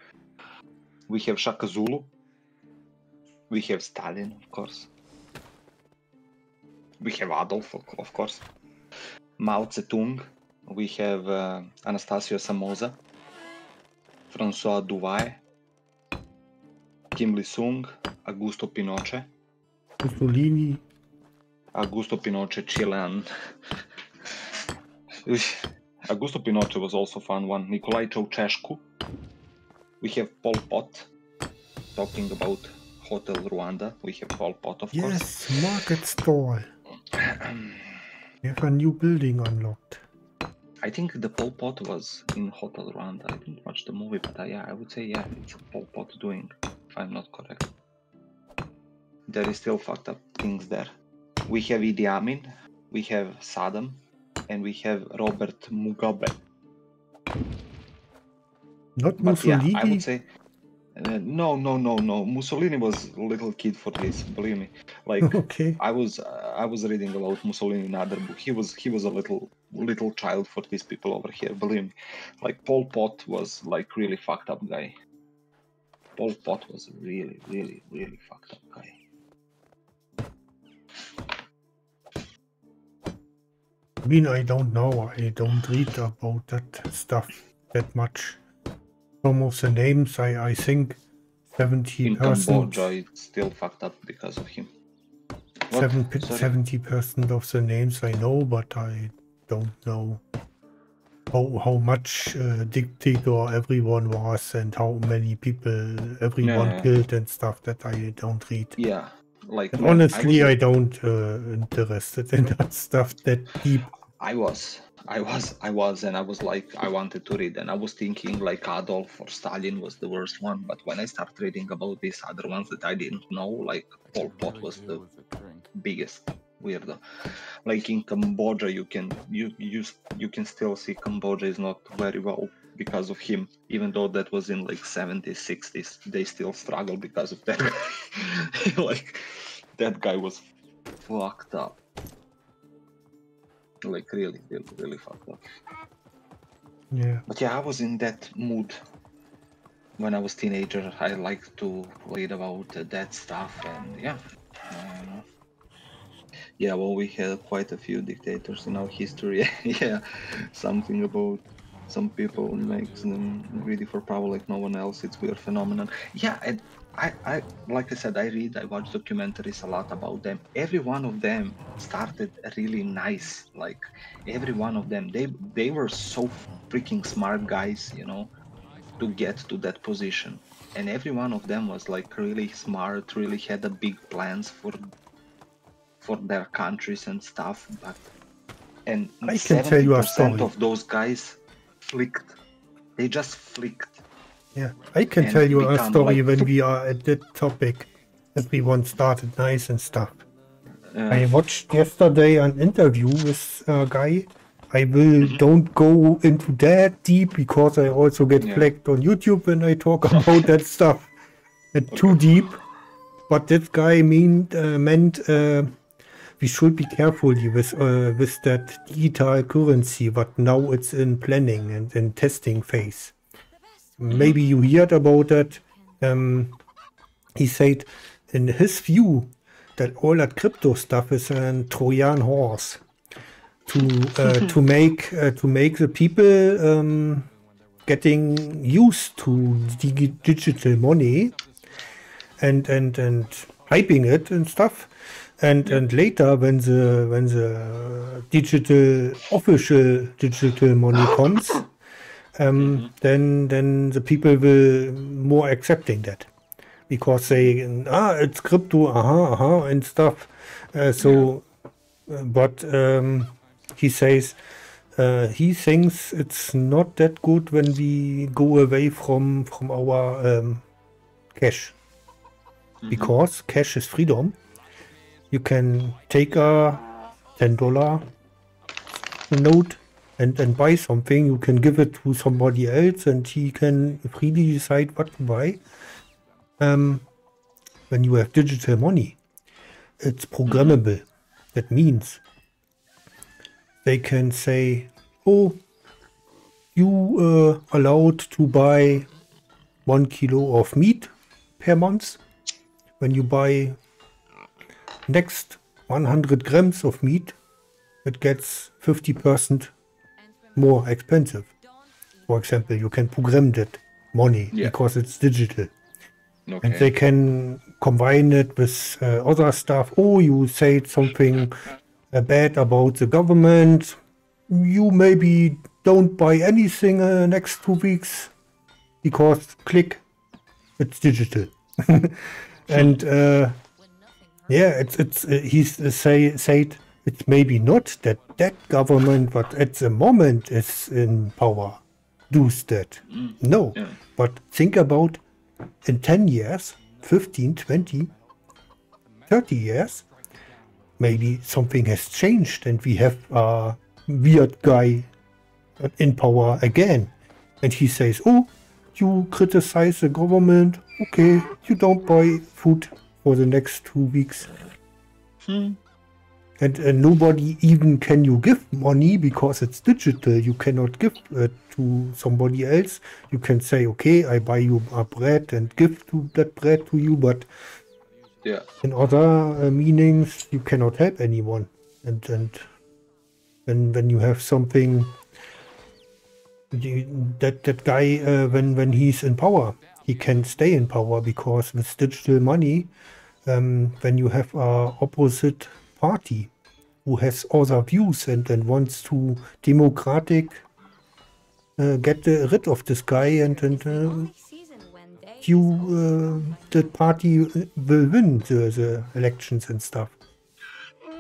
we have shaka zulu. We have stalin of course. We have Adolf, of course, Mao Zedong, we have uh, Anastasio Somoza, Francois Duvalier, Kim Il Sung, Augusto Pinochet, Mussolini, Augusto Pinochet, Chilean. Augusto Pinochet was also fun one. Nicolae Ceausescu. We have Pol Pot, talking about Hotel Rwanda. We have Pol Pot, of course. yes, market stall. We have a new building unlocked. I think the Pol Pot was in Hotel Rwanda. I didn't watch the movie, but I, yeah, I would say yeah, it's Pol Pot doing. If I'm not correct, there is still fucked up things there. We have Idi Amin, we have Saddam, and we have Robert Mugabe. Not But yeah, Mussolini. I would say. Uh, no, no, no, no. Mussolini was a little kid for this. Believe me. Like okay. I was, uh, I was reading about Mussolini in other book. He was, he was a little, little child for these people over here. Believe me. Like Pol Pot was like really fucked up guy. Pol Pot was really, really, really fucked up guy. I mean, I don't know. I don't read about that stuff that much. Some of the names, I, I think, seventy In percent, Cambodia, still fucked up because of him. What? Seventy percent of the names I know, but I don't know how how much uh, dictator everyone was and how many people everyone Yeah. killed and stuff. That I don't read. Yeah, like honestly, was- I don't uh, interested in that stuff that deep. I was, I was, I was, and I was like, I wanted to read, and I was thinking like Adolf or Stalin was the worst one. But when I started reading about these other ones that I didn't know, like Pol Pot was the biggest weirdo. Like in Cambodia, you can you you you can still see Cambodia is not very well because of him. Even though that was in like 70s, 60s, they still struggle because of that. like that guy was fucked up. Like really, really, really fucked up. Yeah. But yeah, I was in that mood when I was teenager. I liked to read about uh, that stuff, and yeah, uh, yeah. Well, we had quite a few dictators in our history. yeah, something about some people makes them greedy for power like no one else. It's weird phenomenon. Yeah, and I, I like I said, I read, I watch documentaries a lot about them. Every one of them started really nice. Like every one of them, they they were so freaking smart guys, you know, to get to that position. And every one of them was like really smart, really had a big plans for for their countries and stuff. But and I can tell you a 70% story. of those guys flicked. They just flicked. Yeah, I can tell you a story like- when we are at that topic. that we Everyone started nice and stuff. Uh, I watched yesterday an interview with a guy. I will Mm-hmm. don't go into that deep because I also get Yeah. flagged on YouTube when I talk about that stuff. Uh, Too deep. But that guy mean, uh, meant uh, we should be careful with uh, with that digital currency, but now it's in planning and in testing phase. Maybe you heard about that. Um, he said, in his view, that all that crypto stuff is a Trojan horse to uh, to make uh, to make the people um, getting used to digi- digital money and and and hyping it and stuff. And and later when the when the digital official digital money comes, um, then then the people will more accepting that. Because they ah it's crypto aha aha and stuff. Uh, so, uh, but um, he says uh, he thinks it's not that good when we go away from from our um, cash. Because cash is freedom. You can take a ten dollar note and and buy something. You can give it to somebody else, and he can freely decide what to buy. Um, when you have digital money, it's programmable. That means they can say, "Oh, you uh, allowed to buy one kilo of meat per month. When you buy next 100 grams of meat, it gets 50% more expensive. For example, you can program that money Yeah. because it's digital. And they can combine it with uh, other stuff. Oh, you said something uh, bad about the government. You maybe don't buy anything uh, next two weeks because click, it's digital. and uh, yeah, it's it's uh, he's uh, say said it's maybe not that that government, but at the moment is in power, does that. Mm. No, Yeah. but think about in 10 years, 15, 20, 30 years, maybe something has changed and we have a weird guy in power again. And he says, Oh, you criticize the government. Okay, you don't buy food for the next two weeks. Hmm. And, and nobody even can you give money because it's digital. You cannot give it to somebody else. You can say, okay, I buy you a bread and give to that bread to you, but Yeah. in other uh, meanings, you cannot help anyone. And and when when you have something, that that guy uh, when when he's in power, he can stay in power because with digital money, um, when you have a opposite party who has other views and and wants to democratic uh, get uh, rid of this guy and and uh, Only season when they you uh, that party will win the, the elections and stuff.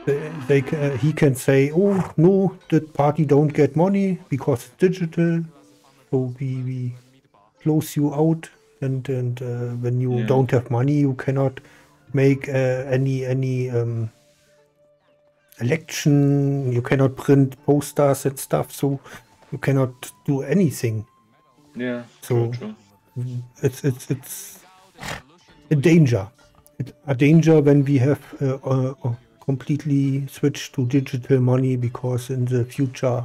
They, they uh, he can say, "Oh no, the party don't get money because it's digital, so we, we close you out." And and uh, when you Yeah. don't have money, you cannot make uh, any any um, election. You cannot print posters and stuff, so you cannot do anything. Yeah. So- true, true. it's it's it's a danger. It, a danger when we have uh, uh, uh, completely switched to digital money because in the future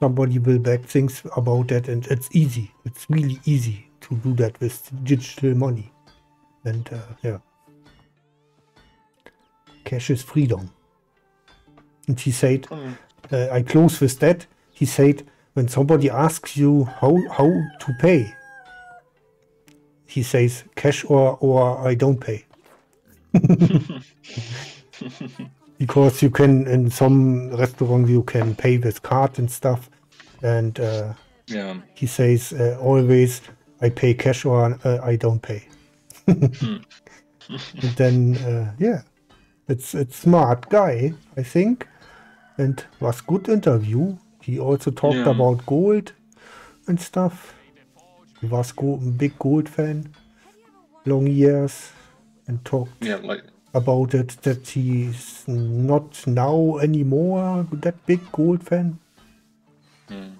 somebody will back things about that and it's easy. It's really easy to do that with digital money. And uh, yeah, cash is freedom. And he said, Mm. uh, I close with that. He said, when somebody asks you how how to pay, he says cash or or I don't pay. because you can in some restaurants you can pay with card and stuff, and uh, Yeah. he says uh, always I pay cash or uh, I don't pay. and then uh, yeah, it's it's smart guy I think, and was good interview. He also talked Yeah. about gold and stuff. He was go- big gold fan, long years, and talked Yeah, like about it that he's not now anymore that big gold fan. Mm.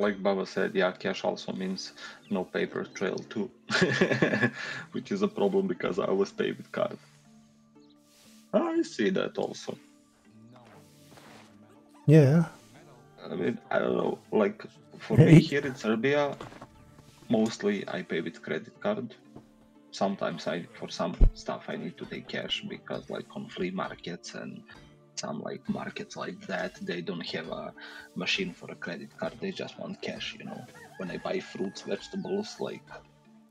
Like Baba said, yeah, cash also means no paper trail too, which is a problem because I always pay with card. I see that also. Yeah, I mean, I don't know. Like for me here in Serbia, mostly I pay with credit card. Sometimes I, for some stuff, I need to take cash because, like on flea markets and some like markets like that, they don't have a machine for a credit card. They just want cash. You know, when I buy fruits, vegetables, like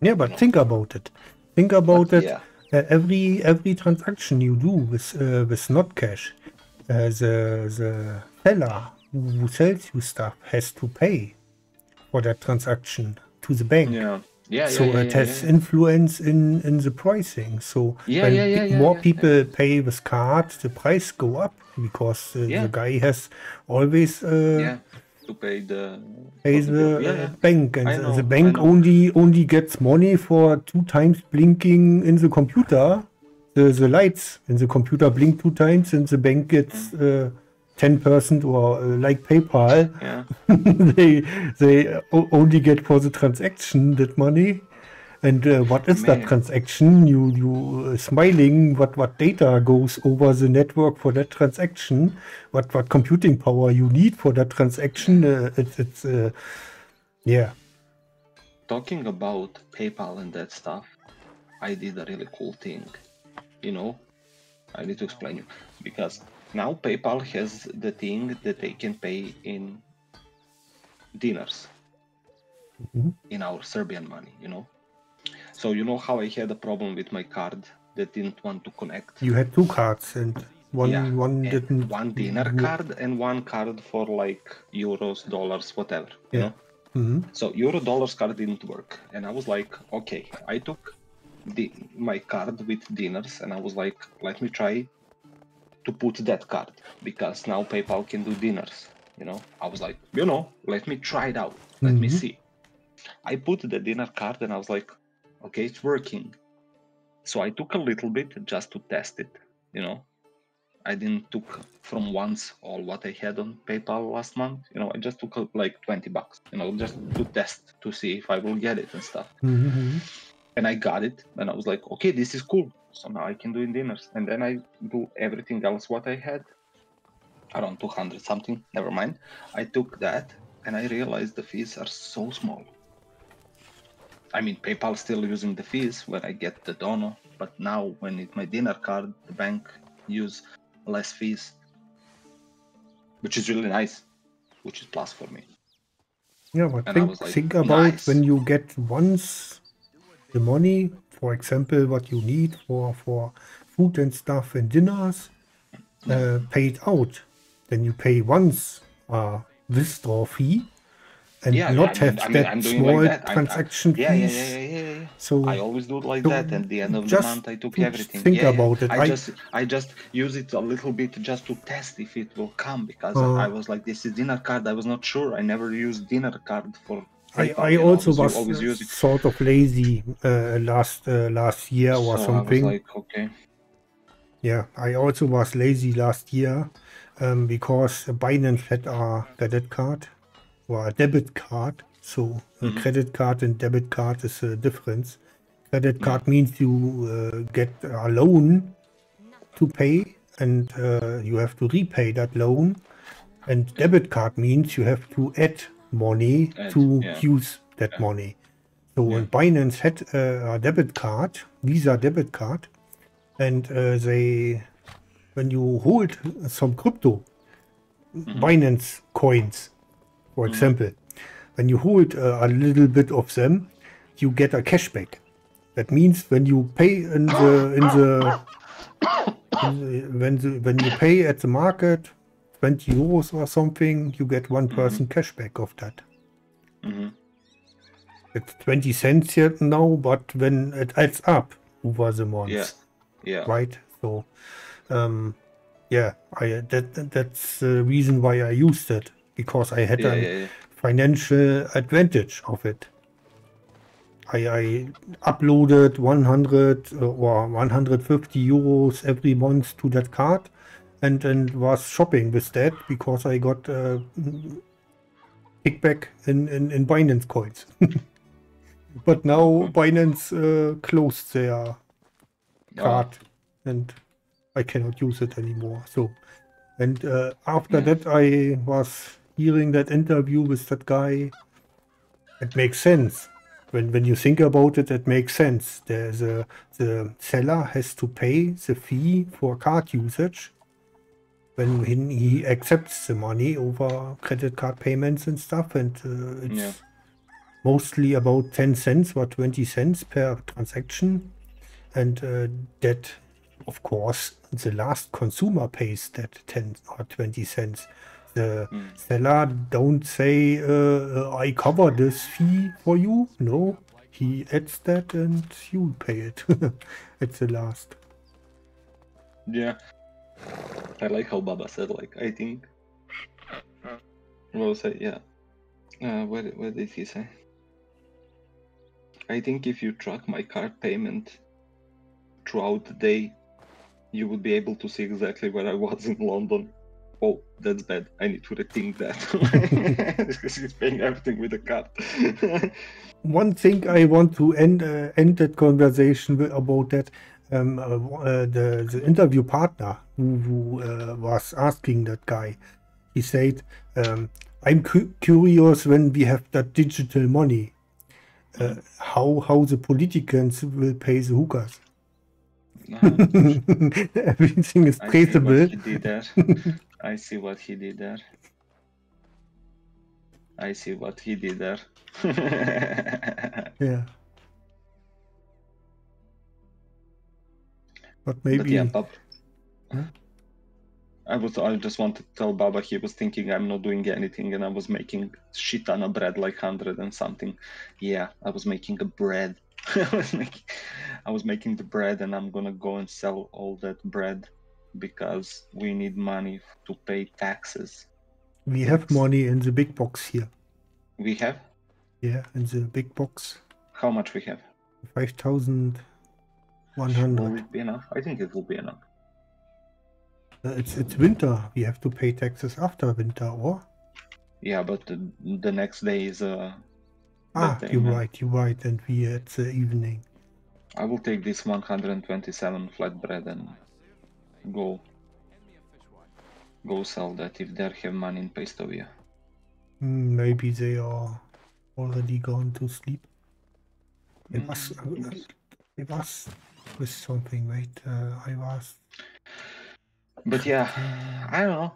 yeah, but think about it. Think about But it. yeah. Uh, every every transaction you do with uh, with not cash, uh, the the seller who sells you stuff has to pay for that transaction to the bank. yeah, yeah, so yeah, yeah, it has influence in in the pricing. So Yeah, when yeah, yeah, pe- yeah, more people pay with card, the price go up because uh, the guy has always uh, yeah, to pay the pay the bank, and the- know, the bank only only gets money for two times blinking in the computer. The the lights in the computer blink two times, and the bank gets uh, ten percent or uh, like PayPal. Yeah, they they only get for the transaction that money. And uh, what is that transaction? You you uh, smiling? What what data goes over the network for that transaction? What what computing power you need for that transaction? Uh, it's it's uh, yeah. talking about PayPal and that stuff, I did a really cool thing. You know, I need to explain you because now PayPal has the thing that they can pay in dinars Mhm. in our Serbian money. You know, so you know how I had a problem with my card that didn't want to connect. You had two cards and one Yeah, one didn't. one dinar card and one card for like euros, dollars, whatever. You Yeah. know. Mhm. So euro dollars card didn't work, and I was like, okay, I took the my card with dinars and I was like, let me try to put that card because now PayPal can do dinars. You know, I was like, you know, let me try it out. Let me Mhm. see. I put the dinar card, and I was like, okay, it's working. So I took a little bit just to test it. You know, I didn't took from once all what I had on PayPal last month. You know, I just took like 20 bucks, you know, just to test to see if I will get it and stuff. Mhm. And I got it, and I was like, okay, this is cool. So now I can do in dinars. And then I do everything else what I had, around 200 something, never mind. I took that, and I realized the fees are so small. I mean, PayPal still using the fees when I get the dono, but now when it's my dinar card, the bank use less fees, which is really nice, which is plus for me. Yeah, but And think like, think about nice. when you get once the money, for example, what you need for for food and stuff and dinners, uh, paid out. Then you pay once a withdraw fee, and Yeah, not I have I mean, that I'm small like that. Transaction yeah, yeah, fees. yeah, yeah, yeah, yeah. So I always do it like so that. At the end of the month, I took everything. think Yeah, yeah. about it. I, I- just, I just use it a little bit just to test if it will come because Uh. I was like, this is dinar card. I was not sure. I never used dinar card for. I, I also was always use it. sort of lazy uh, last uh, last year or so something. Like, okay. Yeah, I also was lazy last year um, because Binance had a credit card or a debit card. So a Mhm. credit card and debit card is a difference. Credit card means you uh, get a loan to pay and uh, you have to repay that loan. And debit card means you have to add money Add, to yeah. use that money. So Yeah. and Binance had uh, a debit card, Visa debit card, and uh, they, when you hold some crypto, Binance coins, for example, when you hold uh, a little bit of them, you get a cashback. That means when you pay in the in the, in the when the when you pay at the market 20 euros or something, you get one person cashback of that. hmm It's 20 cents yet now, but when it adds up over the months, Yeah. Yeah. right? So, um, yeah, I that that's the reason why I used it because I had Yeah, an yeah, yeah. financial advantage of it. I, I uploaded 100 or 150 euros every month to that card and and was shopping with that because I got uh, kickback in, in, in Binance coins. but now Binance uh, closed their card and I cannot use it anymore. So, and uh, after Yeah. that, I was hearing that interview with that guy. It makes sense when when you think about it. It makes sense. There's a the seller has to pay the fee for card usage when he, accepts the money over credit card payments and stuff, and uh, it's Yeah. mostly about 10 cents or 20 cents per transaction. And uh, that, of course, the last consumer pays that 10 or 20 cents. The Mm. seller don't say, uh, uh, I cover this fee for you. No, he adds that and you pay it at the last. Yeah. I like how Baba said, like, I think. Was I? Yeah. Uh, what, what did he say? I think if you track my card payment throughout the day, you would be able to see exactly where I was in London. Oh, that's bad. I need to rethink that. because he's paying everything with a card. One thing I want to end uh, end that conversation about that um, uh, uh, the the interview partner who, who uh, was asking that guy, he said, um, "I'm cu- curious when we have that digital money, uh, how how the politicians will pay the hookers. Everything is I see traceable." what he did there. I see what he did there. I see what he did there. Yeah. But but maybe yeah, Bab. Huh? I was. I just wanted to tell Baba he was thinking I'm not doing anything, and I was making shit ton of bread, like hundred and something. Yeah, I was making a bread. I was making. I was making the bread, and I'm gonna go and sell all that bread because we need money to pay taxes. we have money in the big box here. We have Yeah, in the big box. how much we have. Five thousand one Will hundred. it be enough? I think it will be enough. Uh, it's it's winter. We have to pay taxes after winter, or Yeah, but the, the next day is uh. ah, day, you're right. You're right. And we at the evening. I will take this 127 flatbread and go go sell that if they have money in Pastovia. Mm, Maybe they are already gone to sleep. It Mm, was yes. it was with something. Wait, uh, I was. But yeah, I don't know.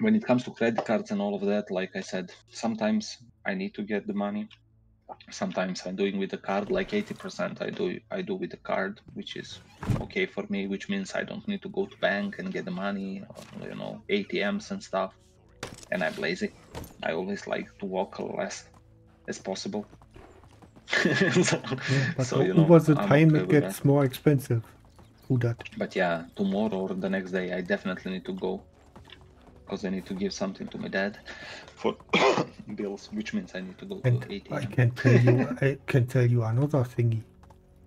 When it comes to credit cards and all of that, like I said, sometimes I need to get the money. Sometimes I'm doing with the card, like 80% I do I do with the card, which is okay for me, which means I don't need to go to bank and get the money or you know, ATMs and stuff. And I'm lazy. I always like to walk less as possible. So, Yeah, but so, you know, over the I'm time it gets more expensive. Who that? But yeah, tomorrow or the next day, I definitely need to go because I need to give something to my dad for bills, which means I need to go And to ATM. I can tell you, I can tell you another thingy.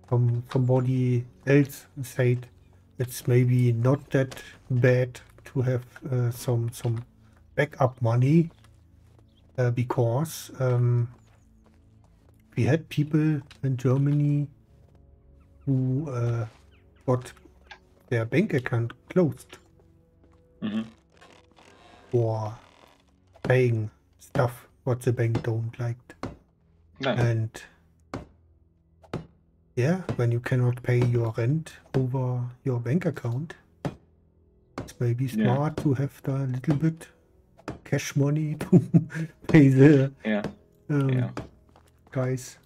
From somebody else said it's maybe not that bad to have uh, some some backup money uh, because um, we had people in Germany who uh, got their bank account closed Mhm. for paying stuff what the bank don't like. No, And yeah, when you cannot pay your rent over your bank account, it's maybe Yeah. smart to have a little bit cash money to pay the yeah, um, yeah. Guys.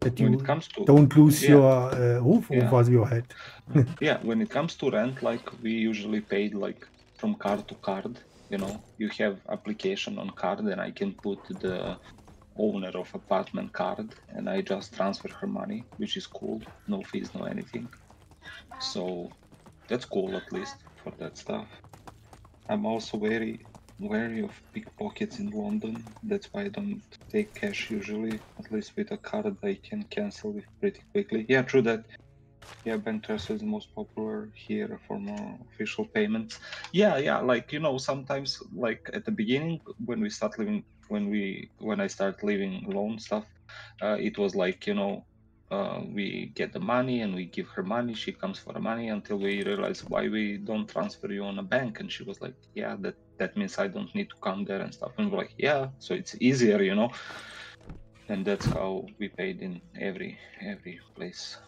that when you it comes to don't lose yeah. your uh, roof Yeah. over your head. yeah when it comes to rent like we usually paid like from card to card you know you have application on card and i can put the owner of apartment card and i just transfer her money which is cool no fees no anything so that's cool at least for that stuff i'm also very wary of pickpockets in london that's why i don't take cash usually. At least with a card i can cancel it pretty quickly. Yeah true that. Yeah, bank transfer is the most popular here for more official payments. Yeah, yeah, like you know, sometimes like at the beginning when we start living, when we when I start living alone stuff, uh, it was like you know, uh, we get the money and we give her money. She comes for the money until we realize why we don't transfer you on a bank. And she was like, yeah, that that means I don't need to come there and stuff. And we're like, yeah, so it's easier, you know. And that's how we paid in every every place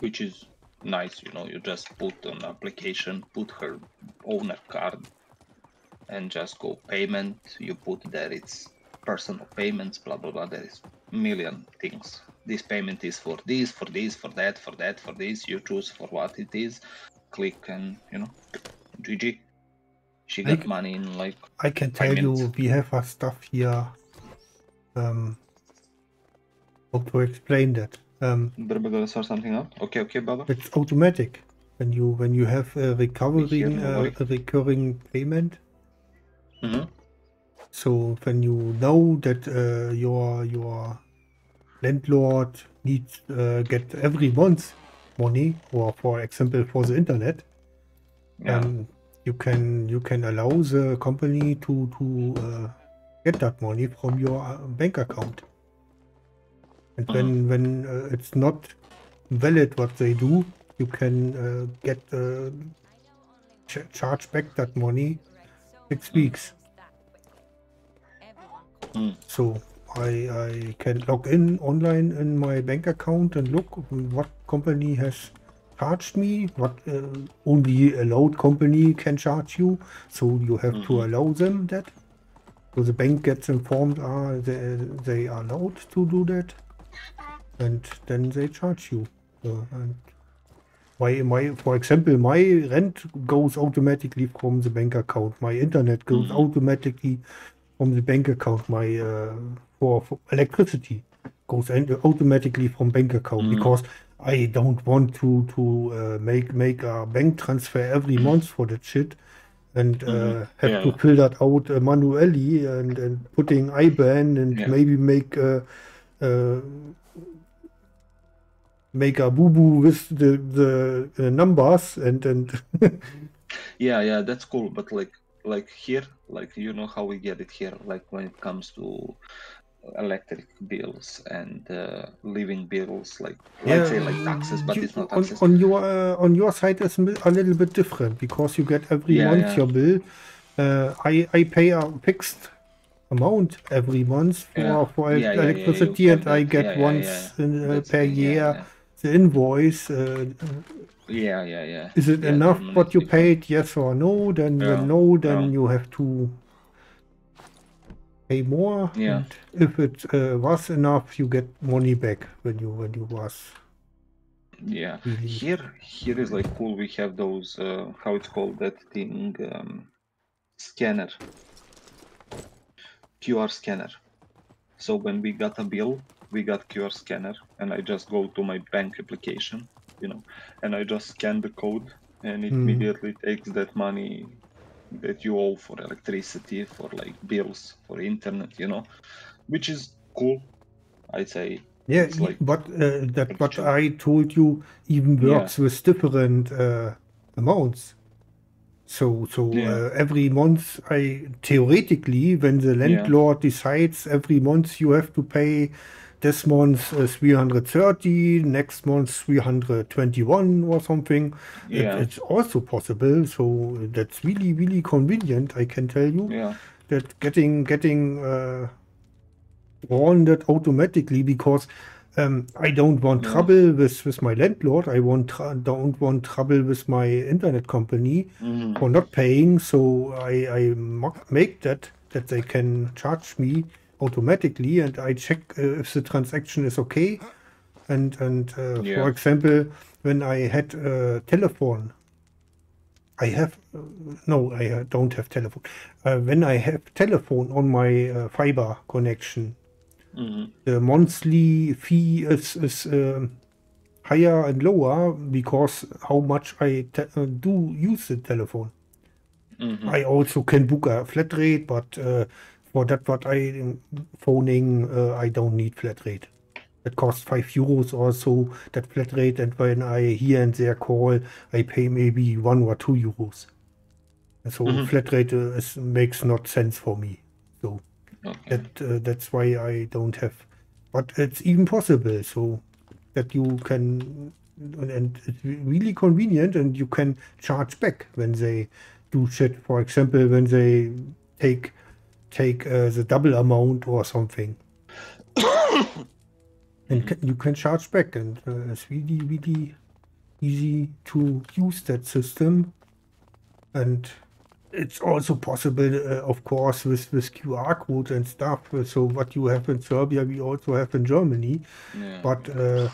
which is nice you know you just put an application put her owner card and just go payment you put there it's personal payments blah blah blah there is million things. This payment is for this for this for that for that for this. You choose for what it is. Click and you know gg she got Like- money in like I can tell you, we have a stuff here. Um, how to explain that? Um, Berber gonna sort something out. Okay okay baba it's automatic when you when you have a recovering uh, a recurring payment. hmm So when you know that uh, your your landlord needs uh, get every month money, or for example for the internet, yeah um, you can you can allow the company to to uh, get that money from your uh, bank account. And when when uh, it's not valid what they do, you can uh, get uh, ch- charge back that money six weeks. Mm. So I I can log in online in my bank account and look what company has charged me, what uh, only allowed company can charge you. So you have to Mhm. allow them that. So the bank gets informed, ah, they, they are allowed to do that, and then they charge you. Uh, and my my for example, my rent goes automatically from the bank account. My internet goes Mhm. automatically from the bank account. My uh, for, for electricity goes automatically from bank account Mhm. because I don't want to to uh, make make a bank transfer every month for that shit and uh, Mhm. have Yeah. to fill that out uh, manually and, and putting IBAN and Yeah. maybe make uh, uh, make a boo boo with the the uh, numbers and and yeah yeah that's cool but like like here like you know how we get it here like when it comes to electric bills and uh, living bills like let's say like taxes but you- it's not on, taxes on your uh, on your side it's a little bit different because you get every Yeah, month yeah. your bill. Uh, I I pay a fixed amount every month for Yeah. for Yeah, yeah, yeah, electricity and I get Yeah, yeah, once yeah. in, uh, per yeah, year yeah. the invoice. Yeah yeah yeah is it Yeah, enough what you paid? Yes or no? Then Yeah, when no, then yeah. you have to pay more. Yeah. And if it uh, was enough, you get money back when you when you was yeah really here here is like cool we have those uh, how it's called that thing um, scanner qr scanner so when we got a bill we got qr scanner and i just go to my bank application you know and i just scan the code and it Mhm. immediately takes that money that you owe for electricity for like bills for internet you know which is cool i'd say Yeah, like but uh, that what. I told you even Yeah. works with different uh, amounts. So so Yeah. uh, every month, I theoretically, when the landlord decides every month you have to pay this month uh, 330, next month 321 or something, it- Yeah. it's also possible. So that's really really convenient. I can tell you yeah that getting getting uh, drawn that automatically because um, I don't want Yeah. trouble with with my landlord. I want don't want trouble with my internet company Mhm. for not paying. So I I make that that they can charge me automatically and I check uh, if the transaction is okay. And and uh, Yeah. for example, when I had a telephone, I have uh, no, I uh, don't have telephone. Uh, when I have telephone on my uh, fiber connection, Mhm. the monthly fee is is um, higher and lower because how much I te- uh, do use the telephone. Mhm. I also can book a flat rate, but uh, for that what I am phoning, uh, I don't need flat rate. It costs five euros or so that flat rate, and when I here and there call, I pay maybe one or two euros. And So Mhm. flat rate uh, is, makes not sense for me. So Okay. that uh, that's why I don't have. But it's even possible, so that you can, and it's really convenient, and you can charge back when they do shit. For example, when they take take uh, the double amount or something, and ca- you can charge back, and uh, it's really really easy to use that system, and it's also possible, uh, of course, with, with QR code and stuff. So what you have in Serbia, we also have in Germany. Yeah. But uh,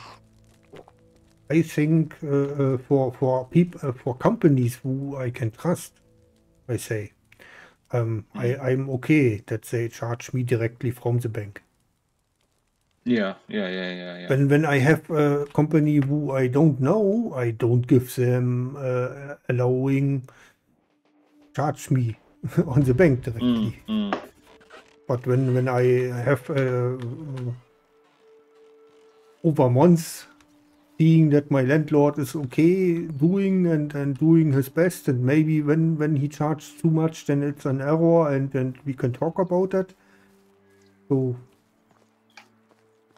I think uh, uh, for for people uh, for companies who I can trust, I say, um, I I'm okay that they charge me directly from the bank. yeah, yeah, yeah, yeah, yeah. When when I have a company who I don't know, I don't give them uh, allowing charge me on the bank directly. Mm, mm. But when when I have uh, over months seeing that my landlord is okay doing and, and doing his best, and maybe when when he charges too much, then it's an error, and and we can talk about that. So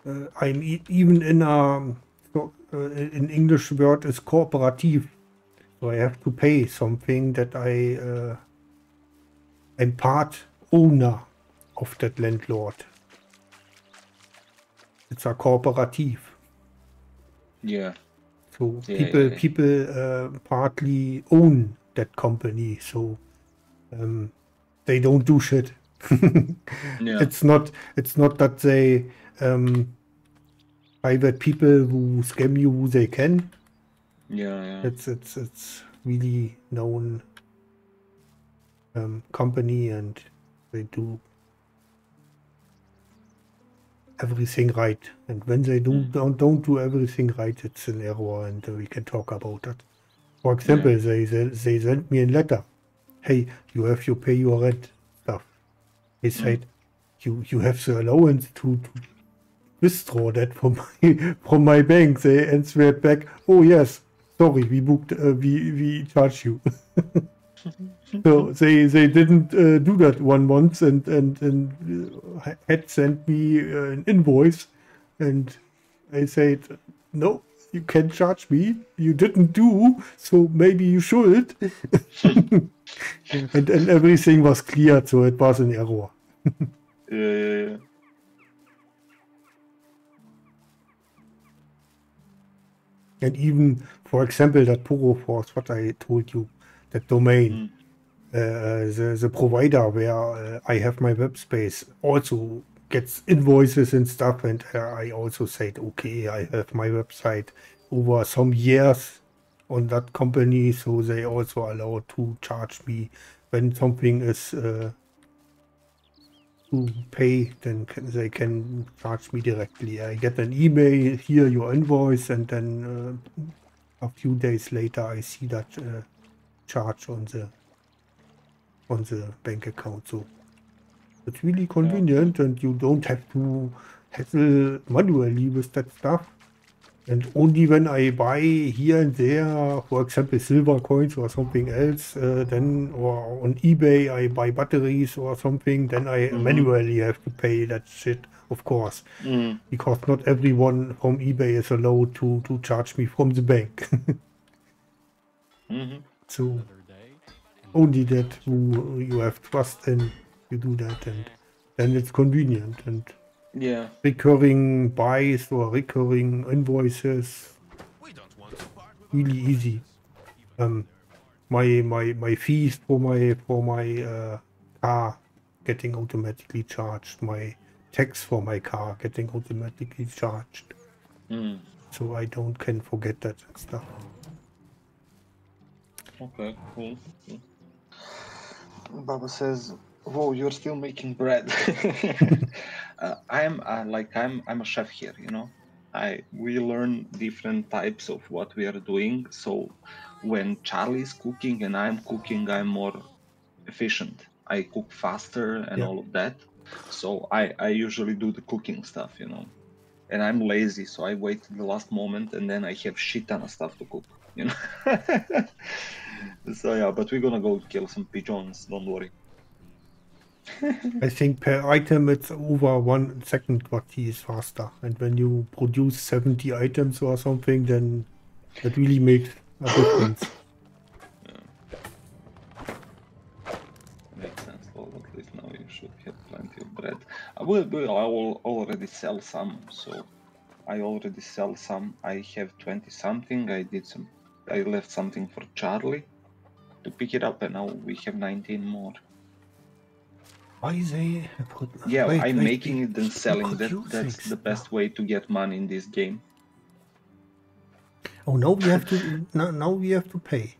uh, I'm e- even in a so, uh, in English word is cooperative, so I have to pay something that I uh, I'm part owner of that landlord. It's a cooperative. Yeah. So Yeah, people yeah, people uh, partly own that company, so um, they don't do shit. Yeah. It's not it's not that they um, private people who scam you who they can. yeah, yeah. It's it's it's really known um, company and they do everything right. And when they do Mm. don't don't do everything right, it's an error, and uh, we can talk about that. For example, they, they they sent me a letter. Hey, you have to pay your rent stuff. They said you you have the allowance to, to withdraw that from my from my bank. They answered back, oh yes, sorry, we booked, uh, we we charge you. so they they didn't uh, do that one month and and and uh, had sent me uh, an invoice, and I said no. You can't charge me. You didn't do, so maybe you should. and, and everything was cleared, so it was an error. Yeah, yeah, yeah. And even, for example, that Poroforce, what I told you, that domain, uh, the, the provider where uh, I have my web space also gets invoices and stuff. And uh, I also said, okay, I have my website over some years on that company, so they also allow to charge me when something is uh, to pay, then can, they can charge me directly. I get an email here, your invoice, and then uh, a few days later I see that uh, charge on the on the bank account. So it's really convenient, and you don't have to hassle manually with that stuff. And only when I buy here and there, for example, silver coins or something else, uh, then or on eBay I buy batteries or something, then I manually have to pay that shit, of course, Mm. because not everyone from eBay is allowed to to charge me from the bank. hmm so. Only that who you have trust in, you do that, and then it's convenient and Yeah. recurring buys or recurring invoices We don't want to part with really easy. Um, my my my fees for my for my uh, car getting automatically charged. My tax for my car getting automatically charged. Mm. So I don't can forget that stuff. Okay, cool. cool. Baba says, "Whoa, you're still making bread." uh, I'm uh, like I'm I'm a chef here, you know. I we learn different types of what we are doing. So when Charlie's cooking and I'm cooking, I'm more efficient. I cook faster and Yeah. all of that. So I I usually do the cooking stuff, you know. And I'm lazy, so I wait the last moment and then I have shit ton of stuff to cook, you know. so yeah, but we're gonna go kill some pigeons. Don't worry. I think per item it's over one second what he is faster. And when you produce 70 items or something, then that really makes a difference. Makes sense. Well, at least now you should have plenty of bread. I will, will I will already sell some, so I already sell some. I have 20 something. I did some, I left something for Charlie to pick it up, and now we have 19 more. Why they put, Yeah, wait, I'm wait, making wait, it and selling. That, that's the best way to get money in this game. Oh, now we have to now, now we have to pay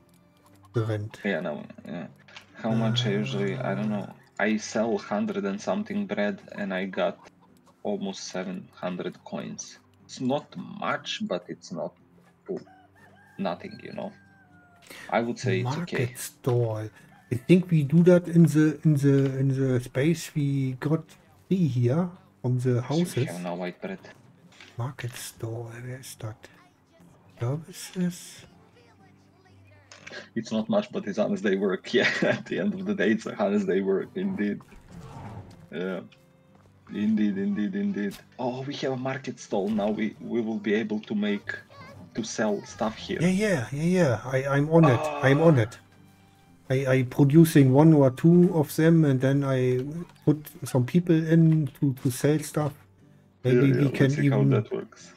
the rent. Yeah, no, yeah. How much I usually, I don't know. I sell 100 and something bread and I got almost 700 coins. It's not much, but it's not nothing, you know. I would say it's Market okay. stall. I think we do that in the in the in the space we got free here from the So we houses. have now white bread. Market store, where is that? Services. It's not much, but it's honest day work. Yeah, at the end of the day, it's honest day work, indeed. Yeah. Indeed, indeed, indeed. Oh, we have a market stall now. We we will be able to make to sell stuff here. Yeah, yeah, yeah, yeah. I, I'm on it. I'm on it. I, I producing one or two of them and then I put some people in to, to sell stuff. Maybe Yeah, we yeah, can let's how even that works.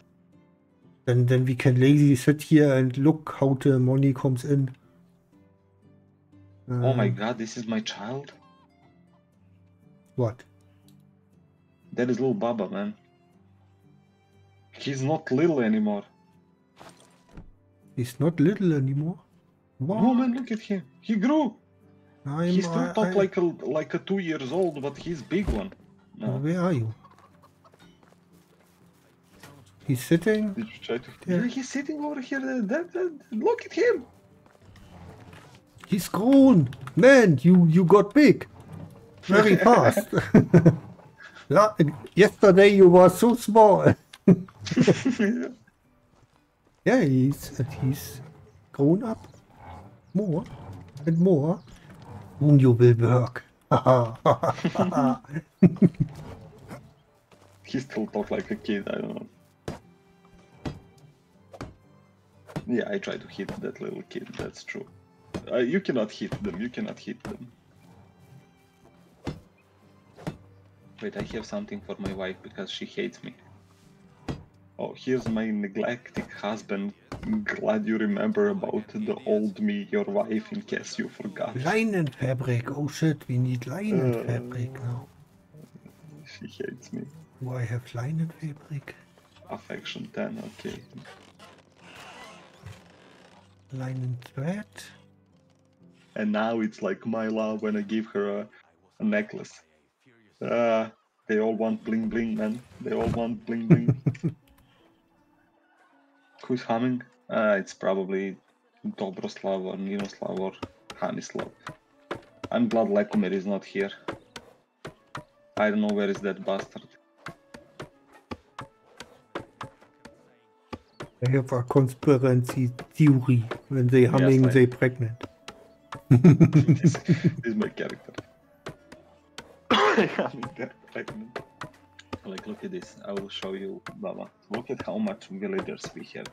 then then we can lazy sit here and look how the money comes in. Oh my Um, god, this is my child? What? That is little Baba, man. He's not little anymore. He's not little anymore. What? Oh man, look at him. He grew. I'm, He still uh, I- talk I- like a like a two years old, but he's big one. No. Where are you? He's sitting. Did you try to? Yeah. Yeah, he's sitting over here. That, that, look at him. He's grown. Man, you you got big. Very fast. Yesterday you were so small. yeah, he's he's grown up more and more. Whom you will work. he still talk like a kid. I don't know. Yeah, I try to hit that little kid. That's true. Uh, you cannot hit them. You cannot hit them. Wait, I have something for my wife because she hates me. Oh, here's my neglected husband. Glad you remember about the old me, your wife, in case you forgot. linen fabric. Oh shit, we need linen Uh. fabric now. She hates me. Do I have linen fabric? Affection 10, okay. Linen thread? And now it's like my love when I give her a, a necklace. Uh, they all want bling bling, man. They all want bling bling. Who's humming? Uh, it's probably Dobroslav or Ninoslav or Hanislav. I'm glad Lekomir is not here. I don't know where is that bastard. I have a conspiracy theory. When they humming, like- they pregnant. this, this is my character. I'm pregnant. Like, look at this. I will show you, Baba. Look at how much villagers we have.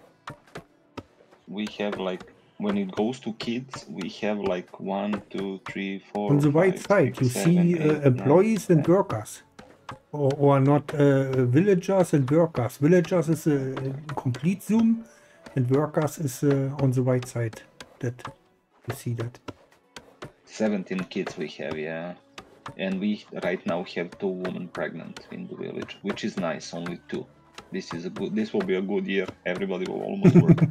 We have like, when it goes to kids, we have like one, two, three, four. On the right side, six, you seven, see eight, uh, nine, employees and 10. workers. Or, or not uh, villagers and workers. Villagers is a complete zoom, and workers is uh, on the right side. That you see that. 17 kids we have, yeah. And we right now have two women pregnant in the village, which is nice. Only two. This is a good. This will be a good year. Everybody will almost work.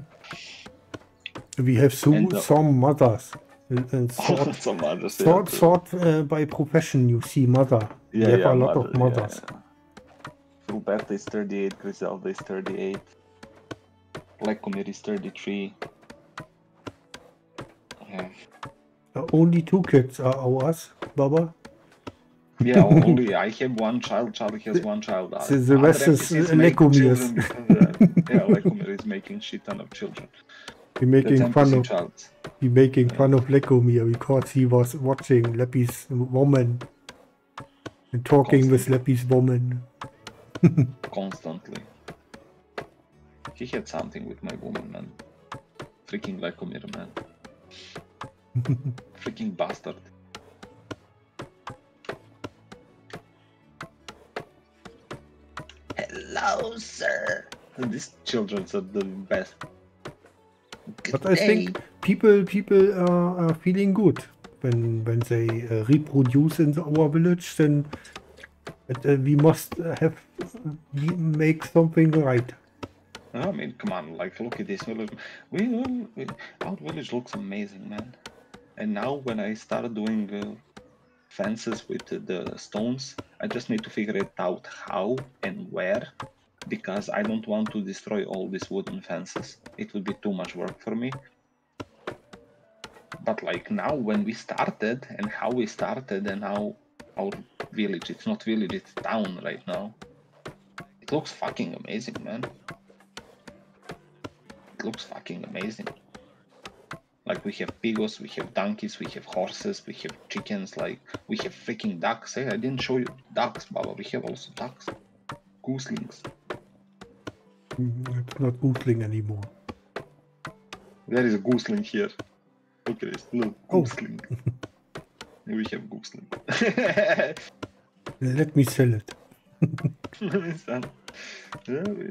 We have so, And, uh, some mothers. And, and sort, Some others. yeah, sort, too. sort uh, by profession, you see mother. we have a lot of mothers. Yeah, yeah. Roberta is 38, Griselda is 38, Lekomir is 33. Yeah, Uh, only two kids are ours, Baba. Yeah only I have one child, Charlie has one child. the- the rest is, uh, make Lekomir's. children because, yeah, Lekomir is making shit ton of children. We're making fun of child. we making fun of Lekomir because he was watching Leppy's woman and talking with Leppy's woman. constantly. He had something with my woman, man. Freaking Lekomir, man. Freaking bastard. Hello, sir. These children are the best. But I think people people are, are feeling good when when they uh, reproduce in our village. Then but, uh, we must uh, have we make something right. I mean, come on, like, look at this village. We, we, our village looks amazing, man. And now, when I start doing uh, fences with the- stones, I just need to figure it out how and where, because I don't want to destroy all these wooden fences. It would be too much work for me. But like now, when we started and how we started and how our village, it's not village, it's town right now. It looks fucking amazing, man it looks fucking amazing. Like we have pigs, we have donkeys, we have horses, we have chickens, like we have freaking ducks. Hey, I didn't show you ducks, Baba. We have also ducks. Gooselings. Mm, It's not goosling anymore. There is a gooseling here. Look at this. Look, Oh. gooseling. we have gooseling. Let me sell it. Yeah, we...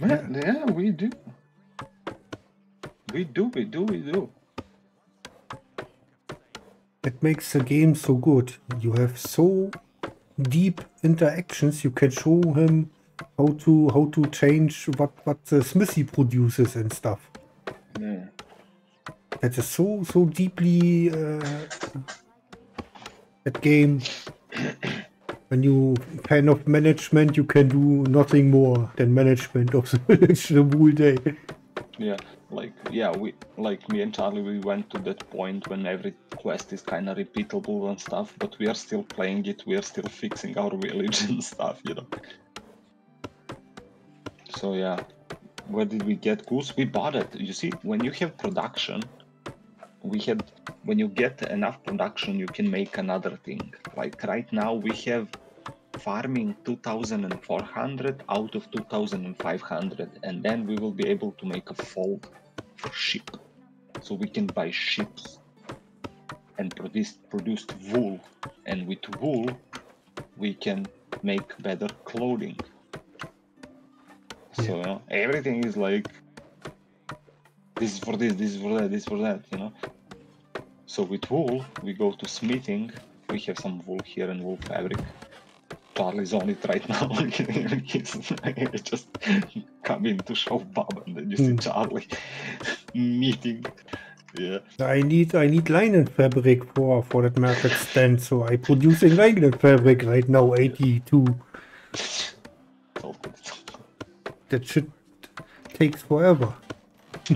yeah, yeah, we do. We do, we do, we do. It makes the game so good. You have so deep interactions. You can show him how to how to change what what the smithy produces and stuff. Yeah. That is so so deeply uh, that game. When you kind of management, you can do nothing more than management of the village the whole day. Yeah, like yeah, we like me and Charlie, we went to that point when every quest is kind of repeatable and stuff, but we are still playing it. We are still fixing our village and stuff, you know. So yeah, where did we get goose? We bought it. You see, when you have production, we had when you get enough production, you can make another thing. Like right now, we have farming 2400 out of 2500 and then we will be able to make a fold for ship so we can buy ships and produce produced wool and with wool we can make better clothing. So you know, everything is like this is for this this is for that this is for that you know. So with wool we go to smithing. We have some wool here and wool fabric Charlie's on it right now. He's just coming to show Bob, and then you see Hmm. Charlie meeting. Yeah, I need I need linen fabric for for that market stand, so I producing linen fabric right now. Eighty two. it's all good. That should takes forever.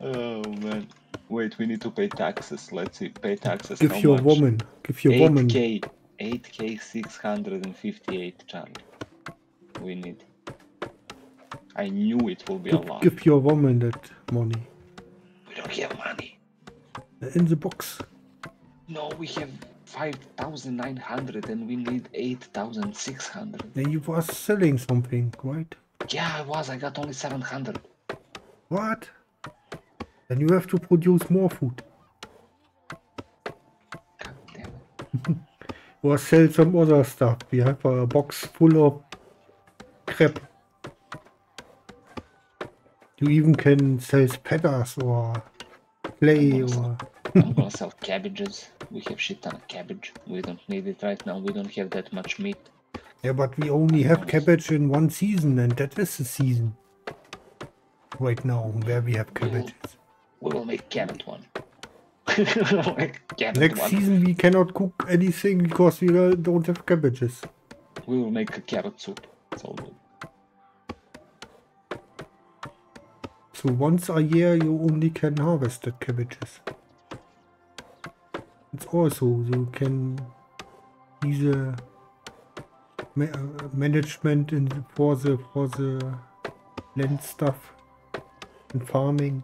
Oh man. Wait, we need to pay taxes. Let's see. Pay taxes. Give How your much? woman. Give your woman. 8k. 8k 658, Charlie. We need. I knew it will be a Give, lot. give your woman that money We don't have money. in the box. No, we have 5,900 and we need 8,600. Then you was selling something, right? Yeah, I was. I got only 700. What? Then you have to produce more food God damn it. or sell some other stuff. We have a box full of crap. You even can sell spatters or clay or I'm gonna sell cabbages. We have shit ton of cabbage. We don't need it right now. We don't have that much meat. yeah, but we only have cabbage in one season, and that is the season right now where we have cabbages. We will make carrot one. We'll make carrot Next one. season we cannot cook anything because we uh, don't have cabbages. We will make a carrot soup. It's all good. So once a year you only can harvest the cabbages. It's also you can diese ma uh, management in for the for the land stuff and farming.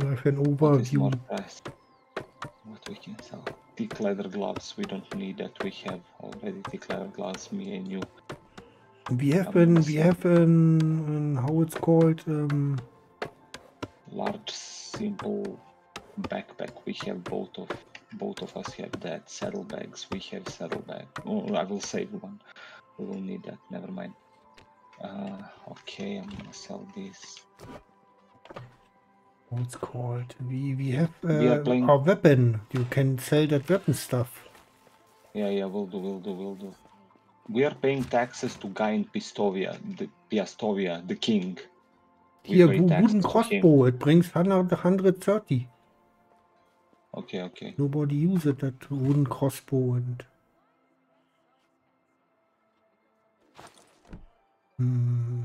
Have an What is more overview. What we can sell? Thick leather gloves. We don't need that. We have already thick leather gloves. Me and you. We have an we have an, an how it's called um Large, simple backpack. We have both of both of us have that. Saddlebags. We have saddlebag. Oh, I will save one. We will need that. Never mind. Uh, okay, I'm gonna sell this. It's called. We we have We are uh, playing- our weapon. You can sell that weapon stuff. Yeah, yeah, will do, will do, will do. We are paying taxes to guy in Pistovia, the Piastovia, the king. We Here, pay wo- taxes wooden crossbow. It brings 100, 130. Okay, okay. Nobody uses that wooden crossbow and. Hmm.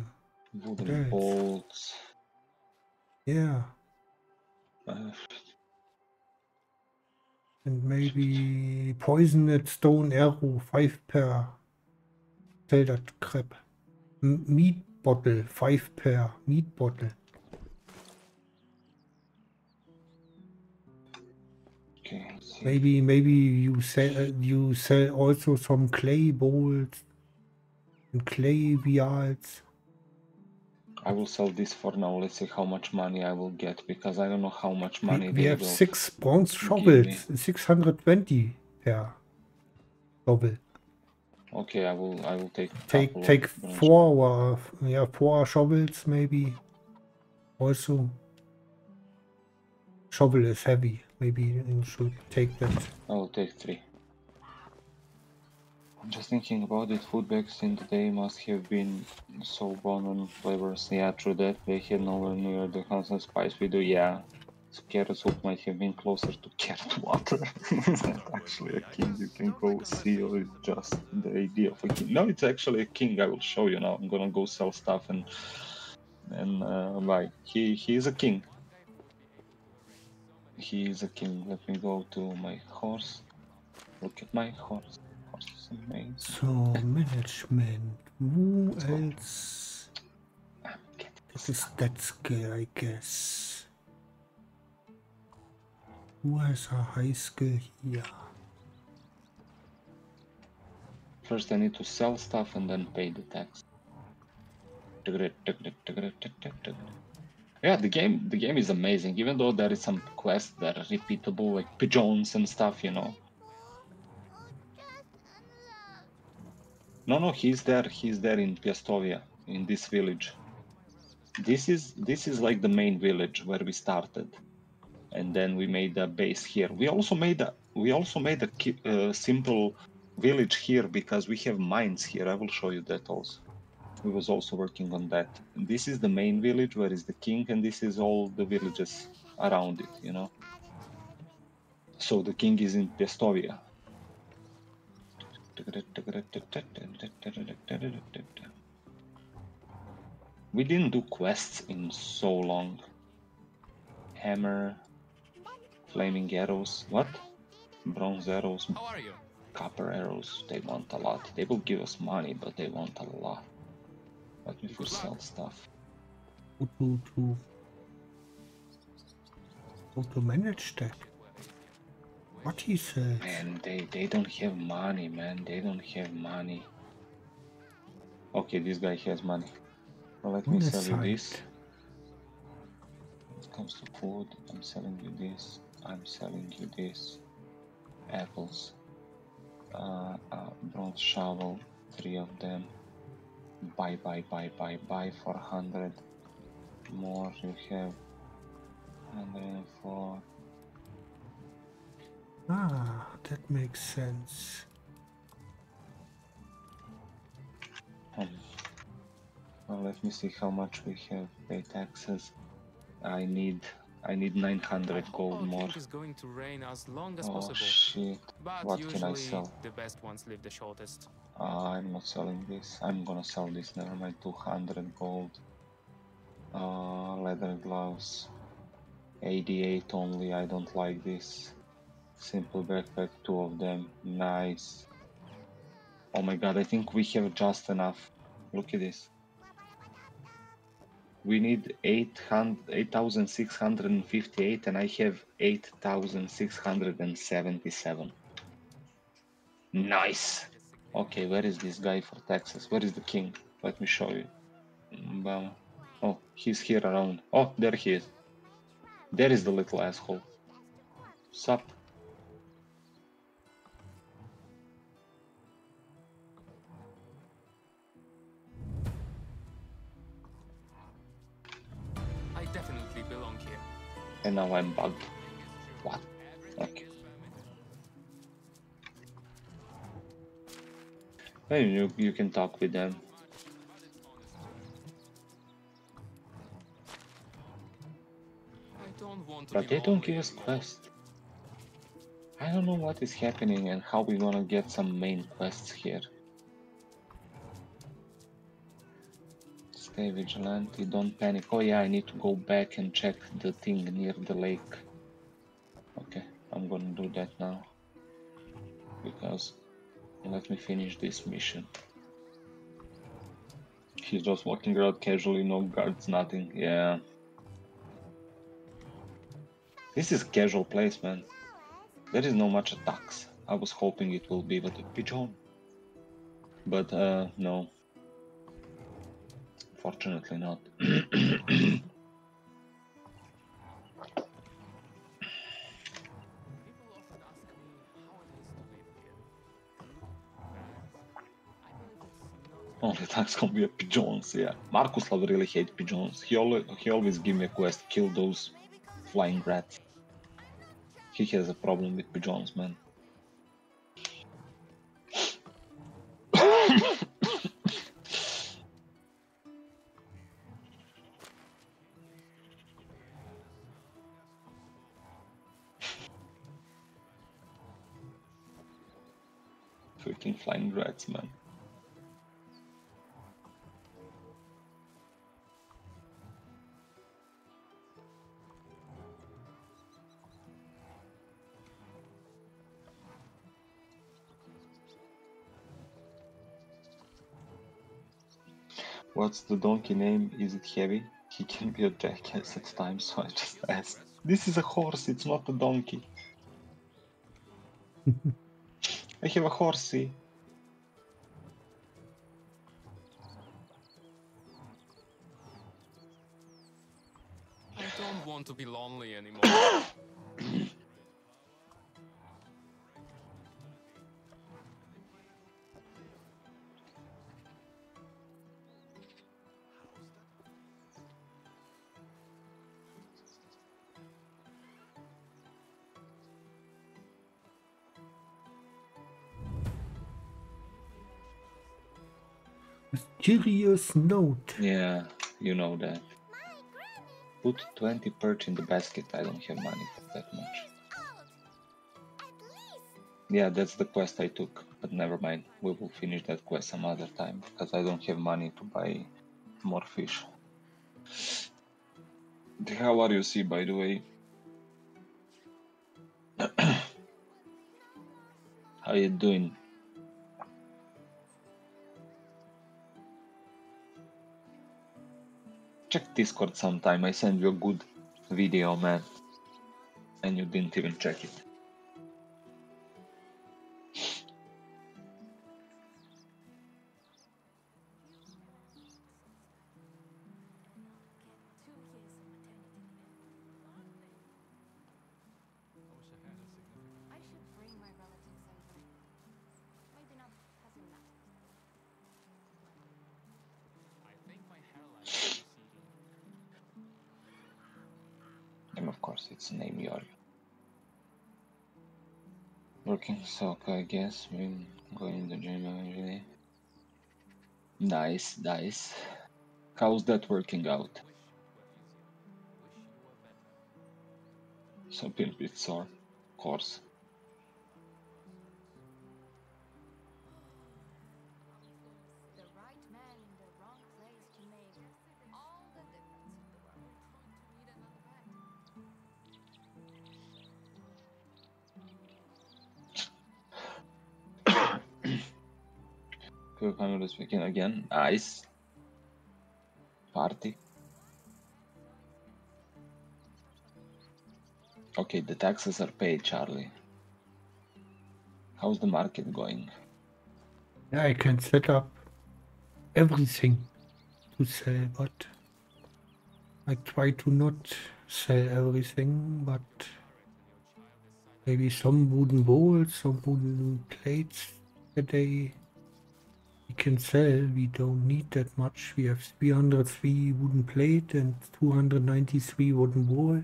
Wooden bolts. Yeah, And maybe poisoned stone arrow five per. Sell that crap. M meat bottle five per meat bottle. okay. Maybe maybe you sell uh, you sell also some clay bowls and clay vials. I will sell this for now. Let's see how much money I will get because I don't know how much money We, we have six bronze shovels, 620 per shovel. Okay, I will. I will take. Take take four, uh, yeah, four shovels maybe. Also, shovel is heavy. Maybe you should take that. I will take three. Just thinking about it. Food bags in the day must have been so born on flavors. Yeah, true that. They had nowhere near the constant spice we do. Yeah. Carrot soup might have been closer to carrot water. Actually a king you can go see, or it's just the idea of a king? No, it's actually a king. I will show you now. I'm gonna go sell stuff and and uh, buy. He he is a king. He is a king. Let me go to my horse. Look at my horse. Horse amazing. So management. Who else? This is that skill, I guess. Who has a high skill here? First, I need to sell stuff and then pay the tax. Yeah, the game the game is amazing. Even though there is some quests that are repeatable, like pigeons and stuff, you know. No, no, he's there. He's there in Piastovia, in this village. This is this is like the main village where we started, and then we made a base here. We also made a we also made a uh, simple village here because we have mines here. I will show you that also. We was also working on that. This is the main village where is the king, and this is all the villages around it. You know. So the king is in Piastovia. We didn't do quests in so long. Hammer, flaming arrows. What? Bronze arrows, How are you? copper arrows. They want a lot. They will give us money, but they want a lot. Let me first sell stuff. How to, to, how to manage that? What he said? Man, they, they don't have money, man. They don't have money. Okay, this guy has money. Well, let me On sell you this. When it comes to food, I'm selling you this. I'm selling you this. Apples. Uh, uh, bronze shovel, three of them. Buy, buy, buy, buy, buy 400 more you have 104 Ah, that makes sense. Um, well, let me see how much we have pay taxes. I need I need 900 gold I more. it's going to rain as long as Oh possible. shit! But what can I sell? the best ones live the shortest. Uh, I'm not selling this. I'm gonna sell this. Never mind. 200 gold. Uh, leather gloves. 88 only. I don't like this. Simple backpack. Two of them. Nice. Oh my god! I think we have just enough. Look at this. We need 800 8,658 and I have 8,677. Nice. Okay, where is this guy for taxes? Where is the king? Let me show you. Bam. Oh, he's here around. Oh, there he is. There is the little asshole. Sup? And now I'm bugged. What? Okay. Hey, you, you can talk with them. But they don't give us quests. I don't know what is happening and how we're gonna get some main quests here. Stay vigilante, don't panic. Oh yeah, I need to go back and check the thing near the lake. Okay, I'm gonna do that now. Because let me finish this mission. He's just walking around casually, no guards, nothing. Yeah. This is casual place, man. There is no much attacks. I was hoping it will be with a pigeon. But uh no. It's not Only attacks can be a pigeons, yeah. Markuslav really hate pigeons. He always he always give me a quest, kill those flying rats. He has a problem with pigeons, man. Freaking flying rats, man. What's the donkey name? Is it heavy? He can be a jackass at times, so I just asked. This is a horse, it's not a donkey. I have a horsey. I don't want to be lonely anymore. Mysterious note. Yeah, you know that. Put 20 perch in the basket. I don't have money for that much. Yeah, that's the quest I took, but never mind. We will finish that quest some other time because I don't have money to buy more fish. How are you, see, by the way? How are you doing? Check Discord sometime. I sent you a good video, man. And you didn't even check it. Soccer, I guess. Maybe going to the gym. Nice, nice. How's that working out? So been a bit sore, of course. Cool camera speaking again. Nice. Party. Okay, the taxes are paid, Charlie. How's the market going? Yeah, I can set up everything to sell, but I try to not sell everything, but maybe some wooden bowls, some wooden plates a day we can sell. We don't need that much. We have 303 wooden plate and 293 wooden bowl.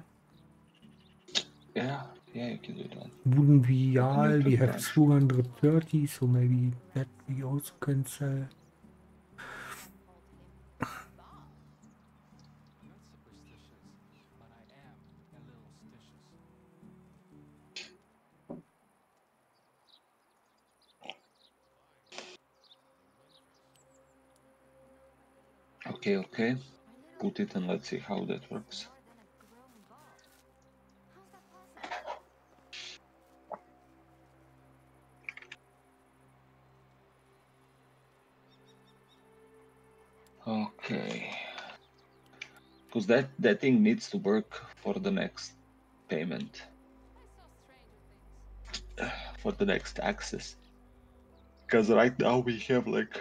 Yeah, yeah, you can do that. Wooden vial, we have much. 230, so maybe that we also can sell. Okay, okay. Put it and let's see how that works. Okay. Because that, that thing needs to work for the next payment, for the next access. Because right now we have like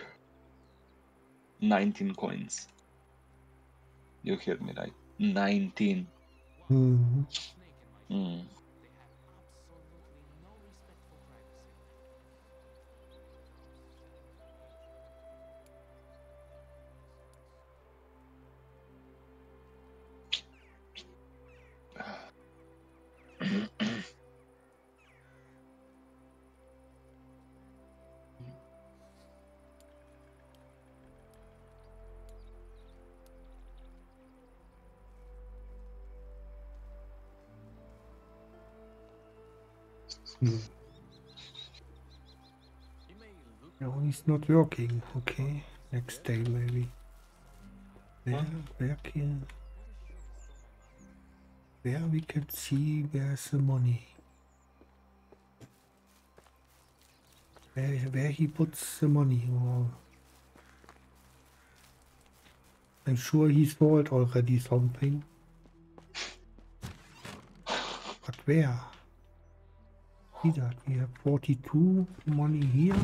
19 coins. You hear me right? 19. Mhm. Snake in my Mm. No, not working. Okay, next day maybe. There, mm-hmm. back here. Where we can see where's the money. Where, where he puts the money. I'm sure he sold already something. But where? See that? We have 42 money here.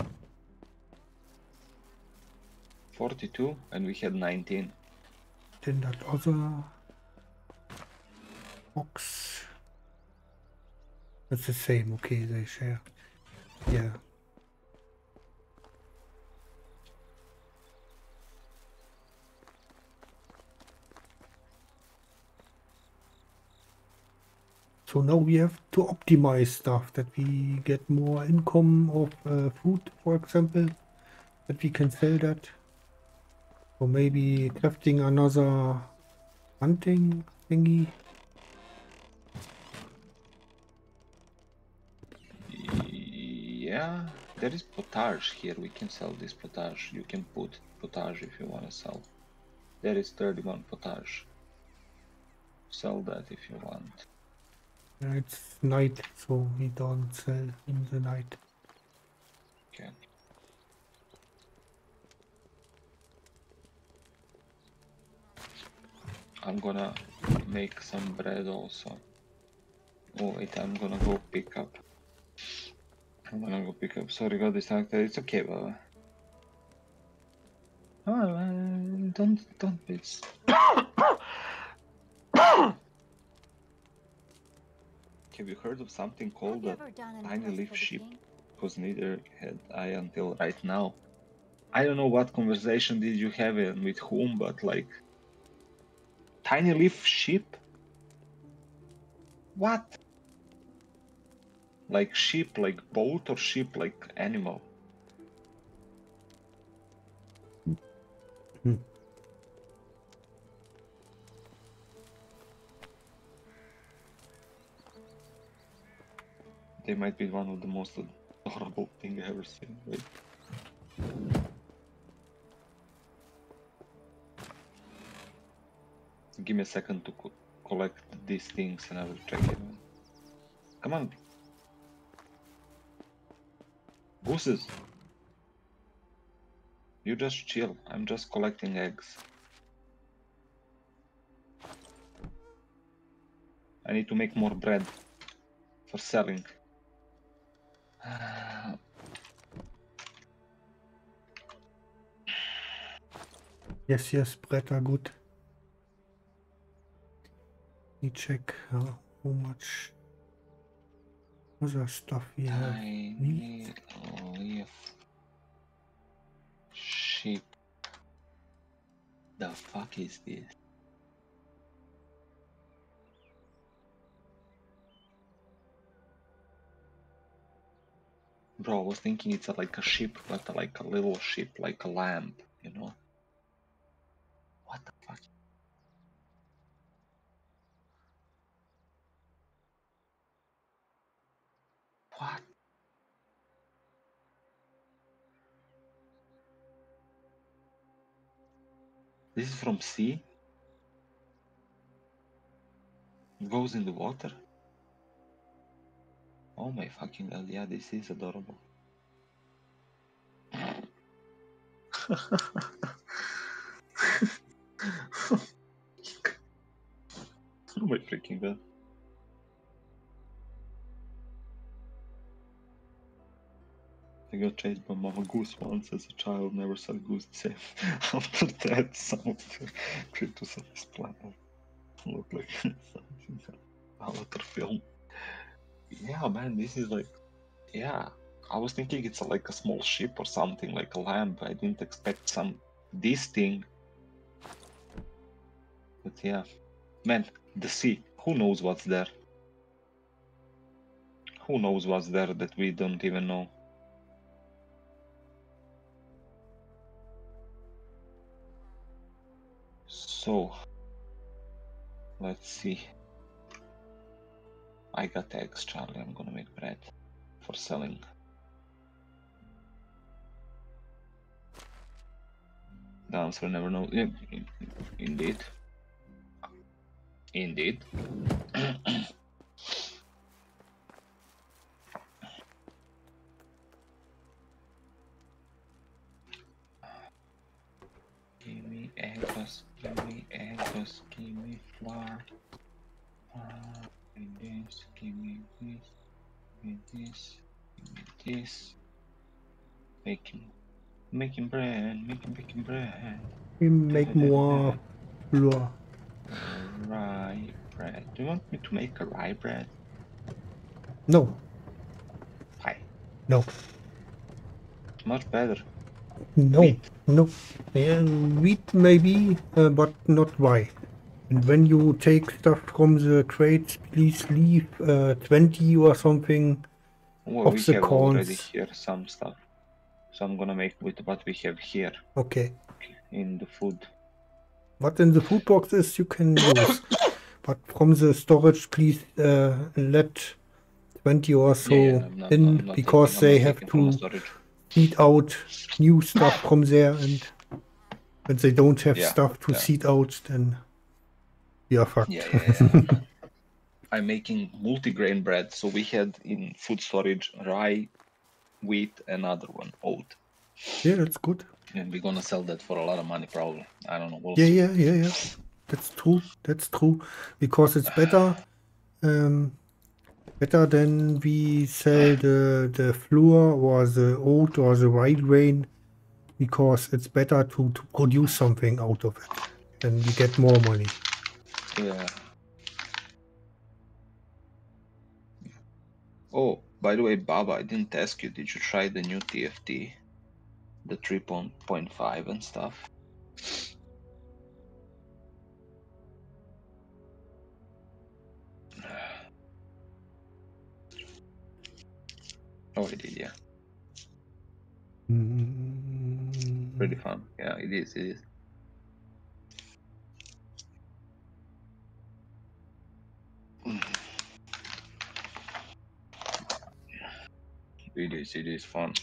42 and we had 19. Then that other box. That's the same. Okay, they share. Yeah. So now we have to optimize stuff that we get more income of uh, food, for example, that we can sell that. Or maybe crafting another hunting thingy. Yeah, there is potage here. We can sell this potage. You can put potage if you want to sell. There is 31 potage. Sell that if you want. It's night, so we don't sell in the night. Okay. I'm gonna make some bread also. Oh wait, I'm gonna go pick up. I'm gonna go pick up. Sorry, got distracted. It's okay, Baba. Oh, uh, don't don't be. s- Have you heard of something called a tiny leaf sheep? Because neither had I until right now. I don't know what conversation did you have and with whom, but like tiny leaf sheep. What? Like sheep, like boat, or sheep, like animal? Hmm. They might be one of the most adorable thing I ever seen. Wait. Give me a second to co- collect these things and I will check it. Come on. Gooses. You just chill. I'm just collecting eggs. I need to make more bread for selling. Yes, yes, bread are good. Let me check uh, how much other stuff we have. I need. sheep. The fuck is this? Bro, I was thinking it's a, like a sheep, but like a little sheep, like a lamb, you know? This is from sea? It goes in the water? Oh my fucking god, yeah, this is adorable. oh my freaking god. I got chased by Mama Goose once as a child, never saw Goose same. After that, some of the creatures on this planet look like something out of film. Yeah, man, this is like, yeah. I was thinking it's like a small ship or something, like a lamb. I didn't expect some this thing. But yeah, man, the sea. Who knows what's there? Who knows what's there that we don't even know? So, let's see. I got eggs, Charlie. I'm gonna make bread for selling. The answer never know. Indeed. Indeed. eggs, give me flour. Uh, give me this, give me this, give me this, give me this. Making, making bread, making, making bread. We make more flour. Rye bread. Do you want me to make a rye bread? No, Pie. no, Much better. No, Wheat. no. Yeah, wheat maybe, uh, but not rye. And when you take stuff from the crates, please leave uh, 20 or something. Well, Of we the have already here some stuff. So I'm gonna make with what we have here Okay. in the food. What in the food box is you can use. but from the storage, please uh, let 20 or so Yeah, yeah, not- in I'm not because they have taking the to storage. Seed out new stuff from there and when they don't have Yeah, stuff to yeah. seed out then we are fucked. Yeah, yeah, yeah. I'm making multi-grain bread, so we had in food storage rye, wheat, another one, oat. yeah, that's good. And we're gonna sell that for a lot of money, probably. I don't know. We'll Yeah, see. yeah, yeah, yeah. That's true. That's true. Because it's better um better than we sell the the flour or the oat or the rye grain because it's better to, to produce something out of it. and we get more money. Yeah. Oh, by the way, Baba, I didn't ask you. Did you try the new TFT, the 3.5 and stuff? Oh, I did, yeah. Mm, Pretty fun. Yeah, it is, it is. It is, it is fun.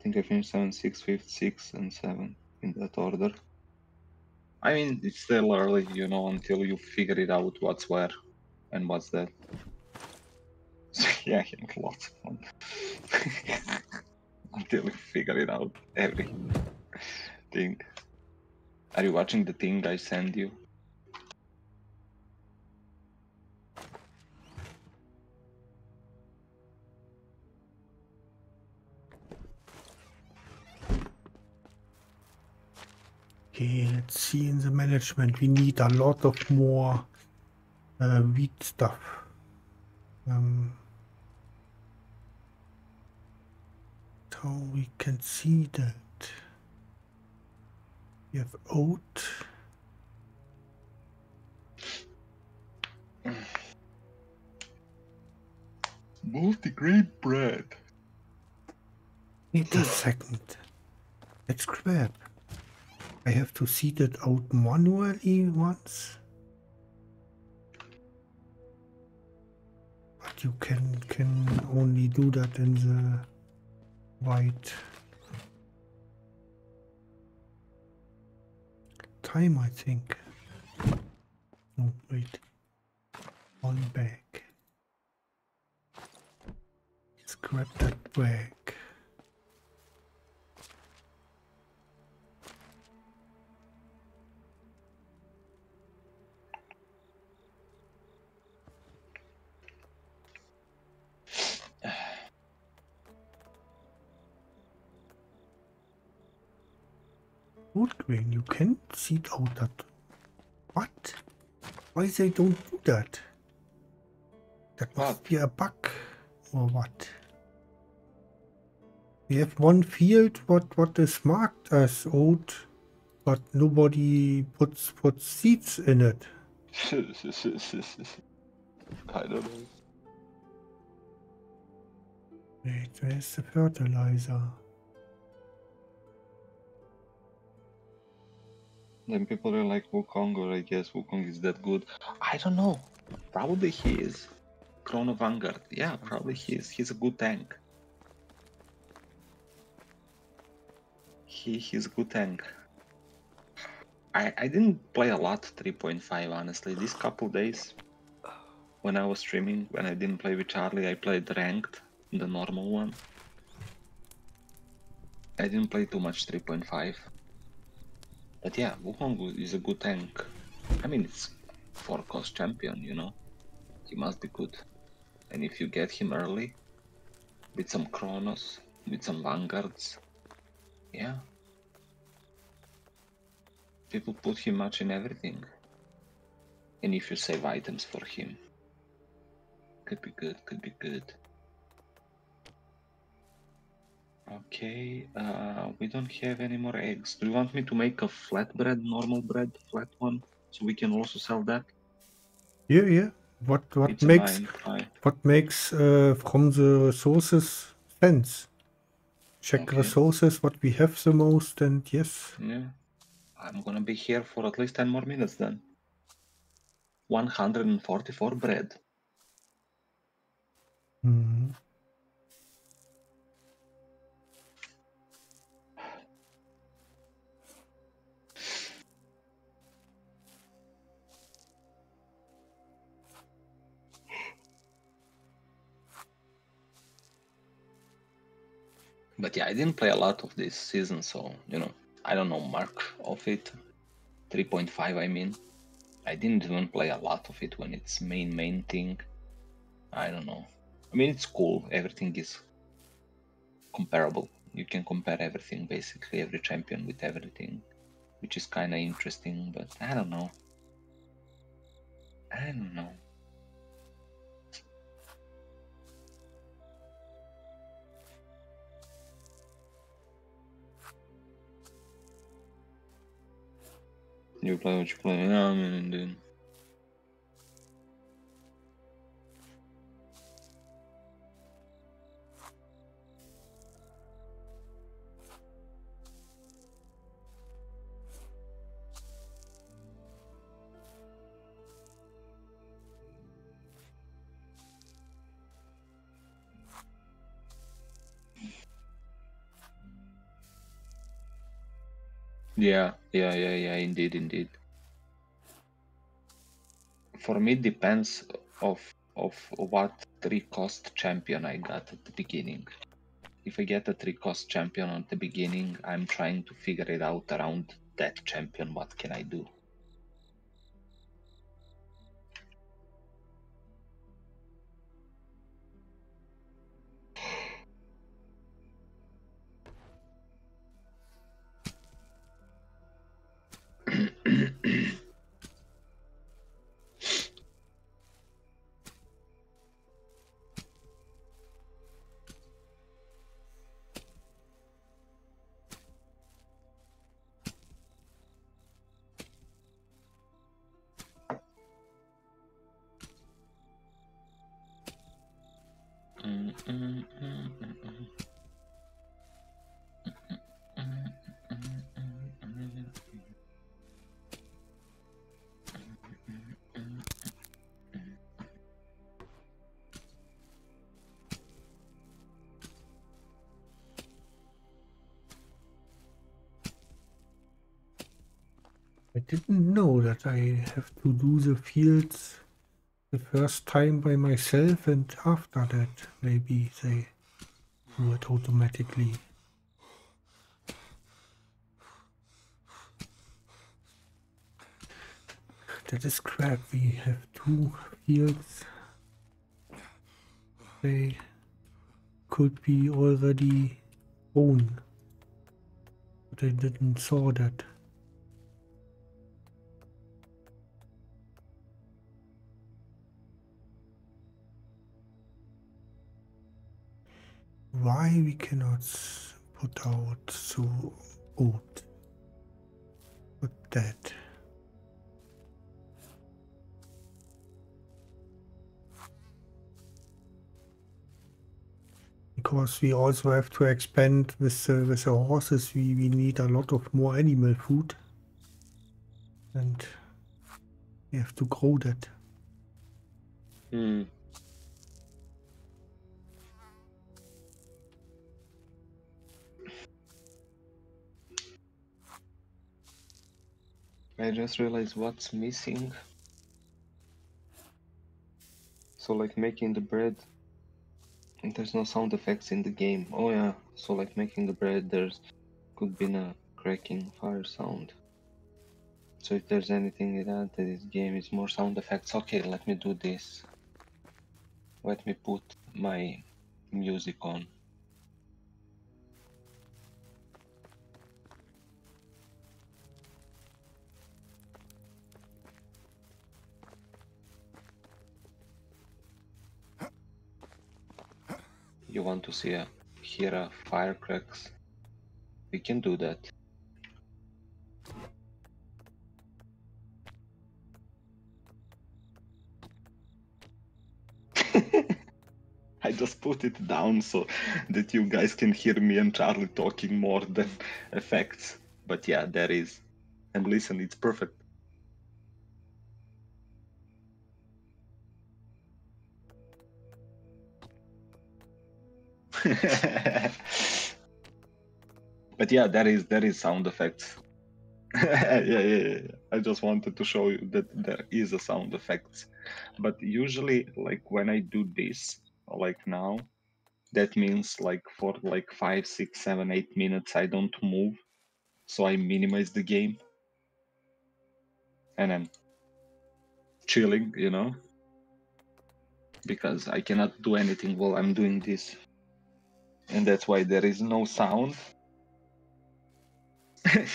I think I finished 7, 6, 5, 6, and 7 in that order. I mean, it's still early, you know, until you figure it out what's where and what's that. So, yeah, having lots of fun. until you figure it out, everything. Are you watching the thing I sent you? Okay, let's see in the management. We need a lot of more uh, wheat stuff. Um, so we can see that we have oat. Multigrain bread. Wait a second. Let's grab. I have to seed it out manually once. But you can can only do that in the white time, I think. No, wait. One bag. Let's grab that bag. Wood grain, you can seed out that. What? Why they don't do that? That must be a bug or what? We have one field what what is marked as oat, but nobody puts puts seeds in it. I don't know. Wait, where's the fertilizer? Then people are like Wukong, or I guess Wukong is that good. I don't know. Probably he is. Chrono Vanguard. Yeah, probably he is. He's a good tank. He he's a good tank. I I didn't play a lot 3.5 honestly. These couple days when I was streaming, when I didn't play with Charlie, I played ranked, the normal one. I didn't play too much 3.5. But yeah, Wukong is a good tank. I mean, it's four cost champion, you know. He must be good. And if you get him early, with some Chronos, with some Vanguards, yeah. People put him much in everything. And if you save items for him, could be good, could be good. Okay, uh, we don't have any more eggs. Do you want me to make a flatbread, normal bread, flat one, so we can also sell that? Yeah, yeah. What what It's makes nine, what makes uh, from the resources sense? Check Okay. resources, what we have the most, and yes. Yeah. I'm gonna be here for at least 10 more minutes then. 144 bread. Mhm. But yeah, I didn't play a lot of this season, so you know, I don't know mark of it. 3.5, I mean. I didn't even play a lot of it when it's main main thing. I don't know. I mean, it's cool. Everything is comparable. You can compare everything, basically every champion with everything, which is kind of interesting. But I don't know. I don't know. You play what you play. Yeah, I mean, Yeah, yeah, yeah, yeah, indeed, indeed. For me, it depends of of what three cost champion I got at the beginning. If I get a three cost champion at the beginning, I'm trying to figure it out around that champion. What can I do? Didn't know that I have to do the fields the first time by myself and after that maybe they do it automatically. That is crap. We have two fields. They could be already own. But I didn't saw that. Why we cannot put out so oat? with that. Because we also have to expand with the, with the horses, we, we need a lot of more animal food. And we have to grow that. Hmm. I just realized what's missing. So like making the bread, there's no sound effects in the game. Oh yeah, so like making the bread, there's could be a cracking fire sound. So if there's anything in that, this game is more sound effects. Okay, let me do this. Let me put my music on. You want to see a hear a firecracks? We can do that. I just put it down so that you guys can hear me and Charlie talking more than effects. But yeah, there is. And listen, it's perfect. But yeah, there is there is sound effects. yeah, yeah, yeah. I just wanted to show you that there is a sound effects. But usually, like when I do this, like now, that means like for like five, six, seven, eight minutes I don't move, so I minimize the game, and I'm chilling, you know, because I cannot do anything while I'm doing this, and that's why there is no sound. yeah,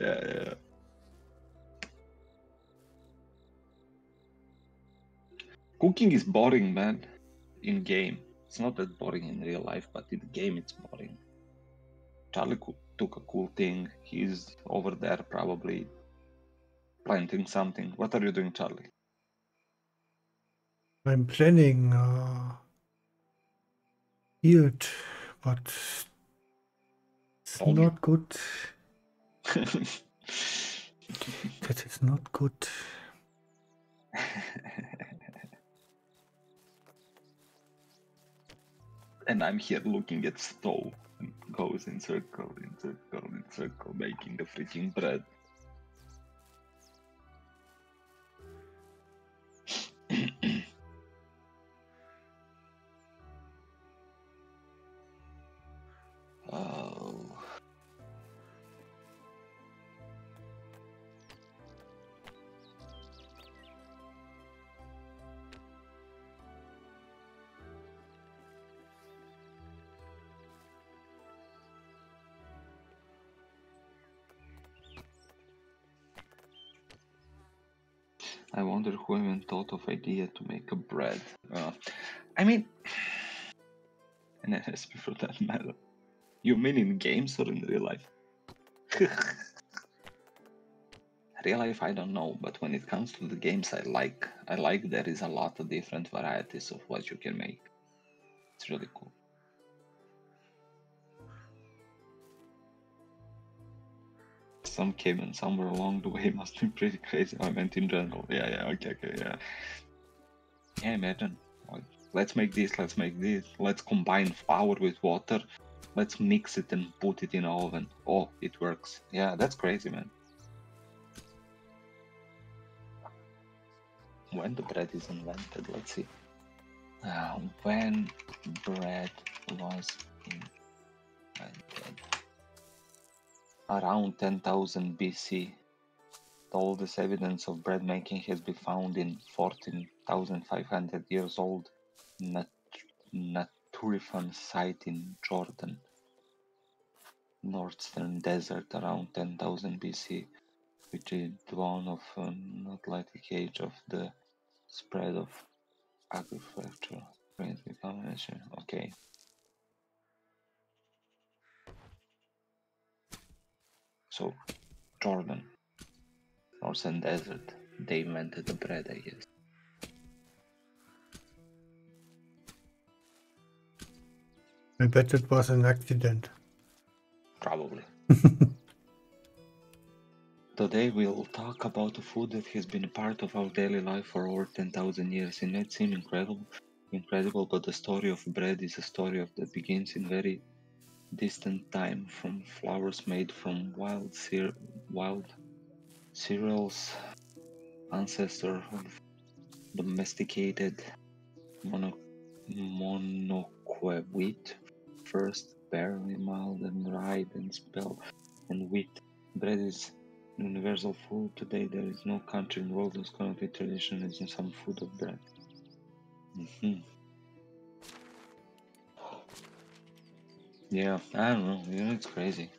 yeah. Cooking is boring, man, in game it's not that boring in real life, but in the game, it's boring. Charlie took a cool thing. He's over there probably planting something. What are you doing, Charlie? I'm planning uh, field, but it's not good. That is not good. and I'm here looking at stove and goes in circle, in circle, in circle, making the freaking bread. Wonder who even thought of idea to make a bread. Uh, I mean, an recipe for that matter. You mean in games or in real life? real life, I don't know, but when it comes to the games, I like. I like there is a lot of different varieties of what you can make. It's really cool. Some came in somewhere along the way must be pretty crazy. I meant in general. Yeah, yeah, okay, okay, yeah. Yeah, imagine. Like, let's make this, let's make this. Let's combine flour with water. Let's mix it and put it in an oven. Oh, it works. Yeah, that's crazy, man. When the bread is invented, let's see. Uh, when bread was invented around 10,000 BC. The oldest evidence of bread making has been found in 14,500 years old Nat- Natufian site in Jordan, northern desert around 10,000 BC, which is one of uh, a Neolithic age of the spread of agriculture. Okay. So, Jordan, Northern Desert, they invented the bread, I guess. I bet it was an accident. Probably. Today we'll talk about a food that has been a part of our daily life for over 10,000 years. It might seem incredible, incredible, but the story of bread is a story of that begins in very distant time from flours made from wild cere- wild cereals, ancestor of domesticated mono- monoque wheat, first barely mild and ripe and spell and wheat. Bread is universal food. Today there is no country in the world whose currently tradition is in some food of bread. Mhm. Yeah, I don't know. It's crazy.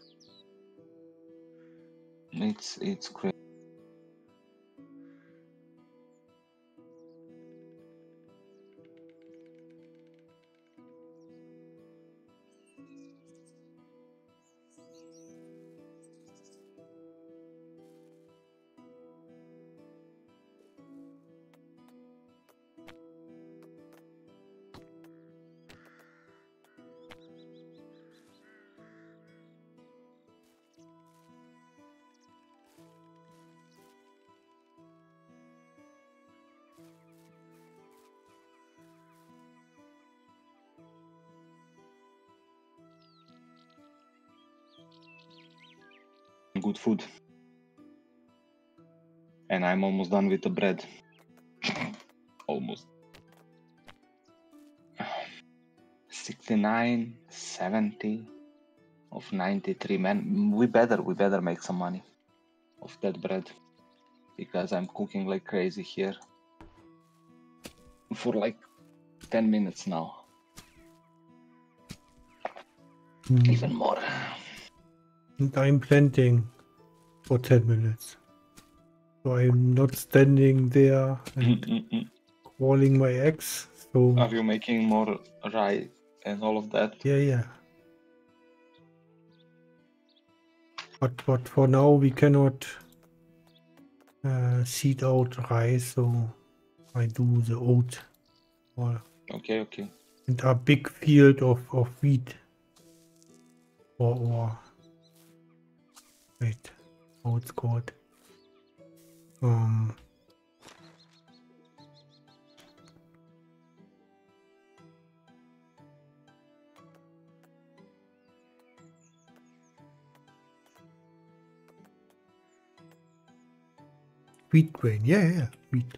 It's it's crazy. Food. And I'm almost done with the bread. almost. 69, 70 of 93 man we better we better make some money of that bread because i'm cooking like crazy here for like 10 minutes now Mm. even more And I'm planting for 10 minutes. So I'm not standing there and Mm-mm-mm. walling my ex. So Are you making more rye and all of that? yeah, yeah. But but for now we cannot uh, seed out rice, so I do the oat or Okay, okay. and a big field of, of wheat or or wait how it's called um wheat grain yeah yeah, yeah wheat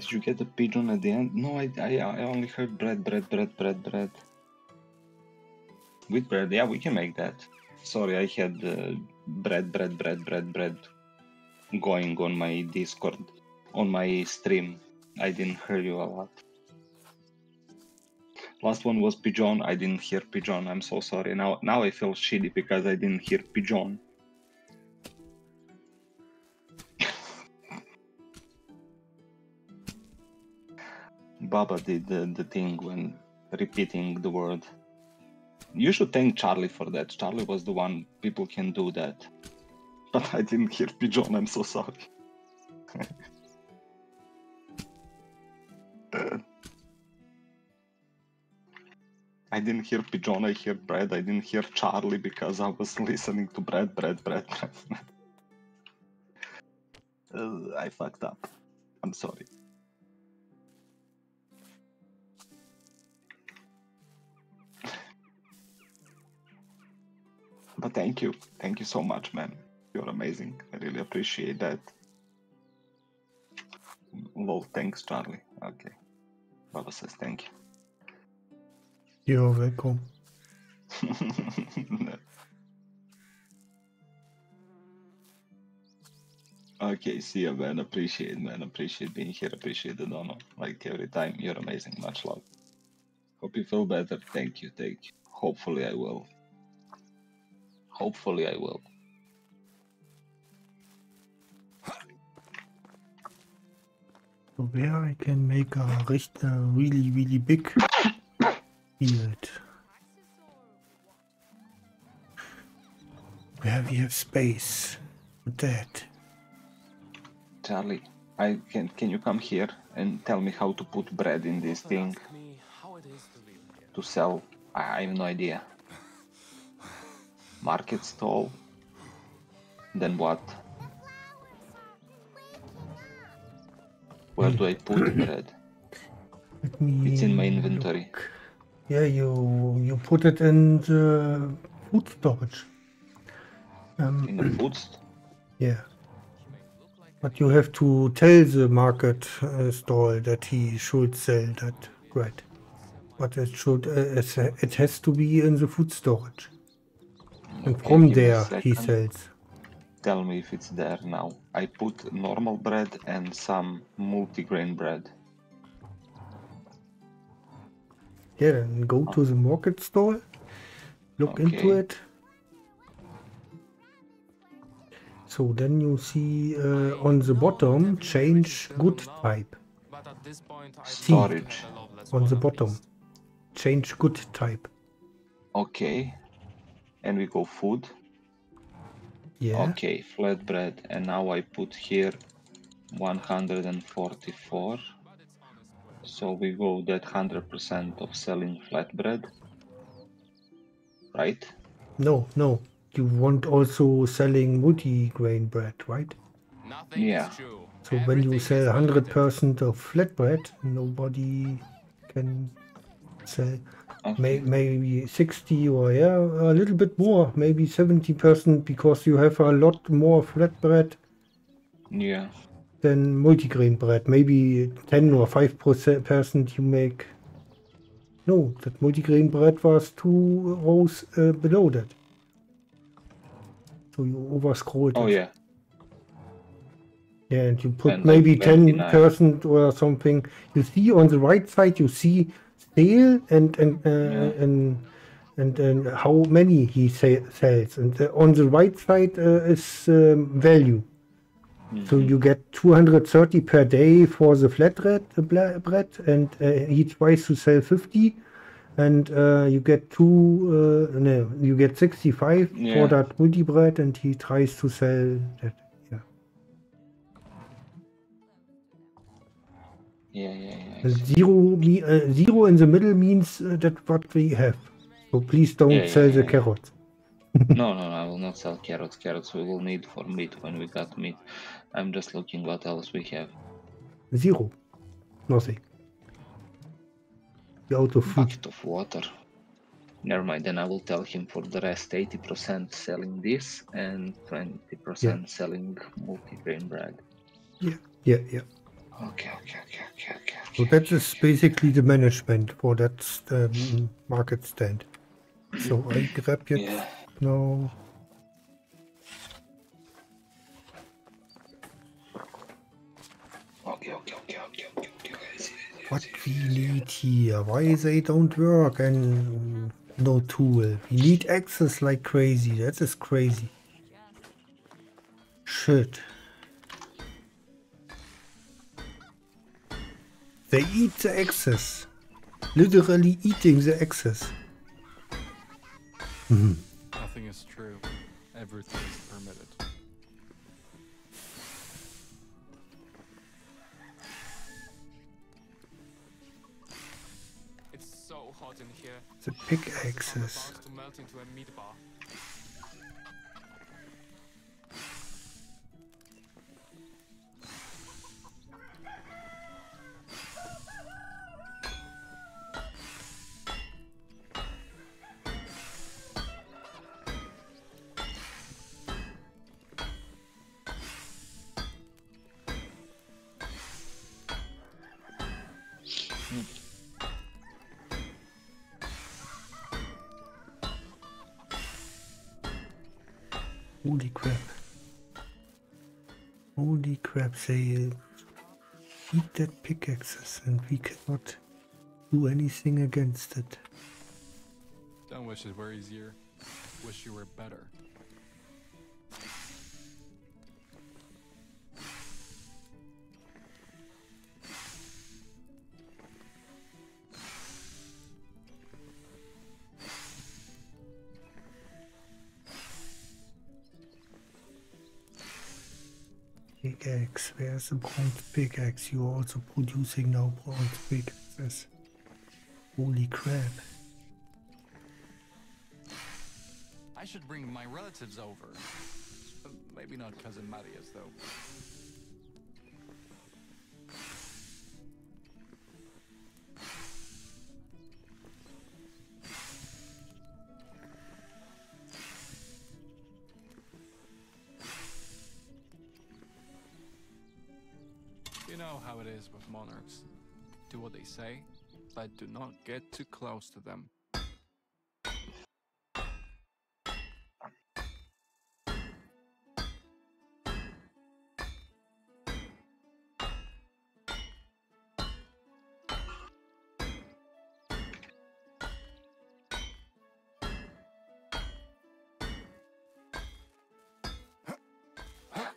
Did you get the pigeon at the end? No, I, I, I only heard bread, bread, bread, bread, bread. With bread, yeah, we can make that. Sorry, I had uh, bread, bread, bread, bread, bread going on my Discord, on my stream. I didn't hear you a lot. Last one was pigeon. I didn't hear pigeon. I'm so sorry. Now, now I feel shitty because I didn't hear pigeon. Baba did the, the thing when repeating the word. You should thank Charlie for that. Charlie was the one people can do that. But I didn't hear pigeon, I'm so sorry. Uh, I didn't hear pigeon, I hear bread. I didn't hear Charlie because I was listening to bread, bread, bread, bread. Uh, I fucked up. I'm sorry. But thank you. Thank you so much, man. You're amazing. I really appreciate that. Well, thanks, Charlie. Okay. Baba says thank you. You're welcome okay, see you, man. Appreciate, man. Appreciate being here. Appreciate the donor. Like every time. You're amazing. Much love. Hope you feel better. Thank you. Thank you. Hopefully, I will. Hopefully, I will. So where I can make a richt- a really, really big field. Where we have space for that. Charlie, I can can you come here and tell me how to put bread in this thing Ask me how it is to to sell? I, I have no idea. Market stall. Then what? Where do I put bread? It's in my inventory. look. Yeah, you you put it in the food storage. Um, In the food yeah. But you have to tell the market uh, stall that he should sell that bread. But it should uh, it has to be in the food storage. And Okay, from give me a there he second. sells. Tell me if it's there now. I put normal bread and some multigrain bread. Yeah, then go to the market stall, look into it. So then you see uh, on the bottom change good type. But at this point, I Seed. Storage. had a loveless On the bottom. Change good type. Okay. And we go food. Yeah. Okay, flatbread. And now I put here 144. So we go that 100% of selling flatbread. Right? No, no. You want also selling multi-grain bread, right? Nothing Yeah. true. So when you sell 100% of flatbread, nobody can sell. Okay. May, maybe 60 or yeah, a little bit more, maybe 70% because you have a lot more flatbread Yeah. than multigrain bread. Maybe 10 or 5% you make. No, that multigrain bread was two rows uh, below that. So you overscrolled Oh it. yeah. Yeah, and you put And maybe ten 29. percent or something. You see on the right side, you see sale and and uh, Yeah. and and and how many he sells, and uh, on the right side uh, is um, value. So Mhm. you get 230 per day for the flat bread, uh, bla- bread and uh, he tries to sell 50 and uh, you get two uh, no you get 65 Yeah. for that multi bread and he tries to sell that yeah Yeah, yeah, yeah. I And see. zero uh, zero in the middle means uh, that what we have so please don't Yeah, yeah, sell the yeah, yeah. carrots No, no, no, I will not sell carrots. Carrots we will need for meat when we got meat. I'm just looking what else we have. zero nothing you're out of food Bucket of water. Never mind, then I will tell him for the rest 80% selling this and 20% selling multi grain bread. yeah yeah yeah Okay, okay, okay, okay, okay. So that is basically the management for that um, market stand. So I grab jetzt Yeah. now. Okay, okay, okay, okay, okay, okay. I see, I see, I What we see, I see. need here? Why they don't work and no tool? We need access like crazy. That is crazy. Shit. They eat the excess. Literally eating the excess. Mm-hmm. Nothing is true. Everything is permitted. It's so hot in here. The I'm pickaxes. They eat that pickaxes and we cannot do anything against it. Don't wish it were easier. Wish you were better. Where's the bronze pickaxe? You're also producing now bronze pickaxes. Holy crap. I should bring my relatives over. Maybe not cousin Marius, though. Monarchs. Do what they say, but do not get too close to them.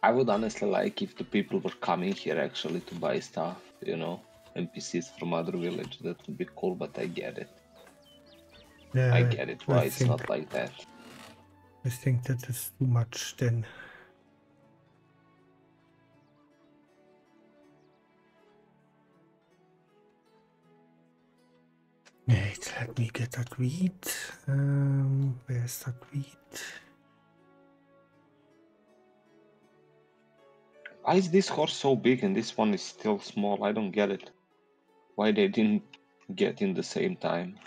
I would honestly like if the people were coming here actually to buy stuff, you know, NPCs from other village. That would be cool, but I get it. Yeah, I get it. Why I it's think, not like that? I think that is too much then. Wait, let me get that wheat. Um, where's that wheat? Why is this horse so big and this one is still small? I don't get it. Why they didn't get in the same time?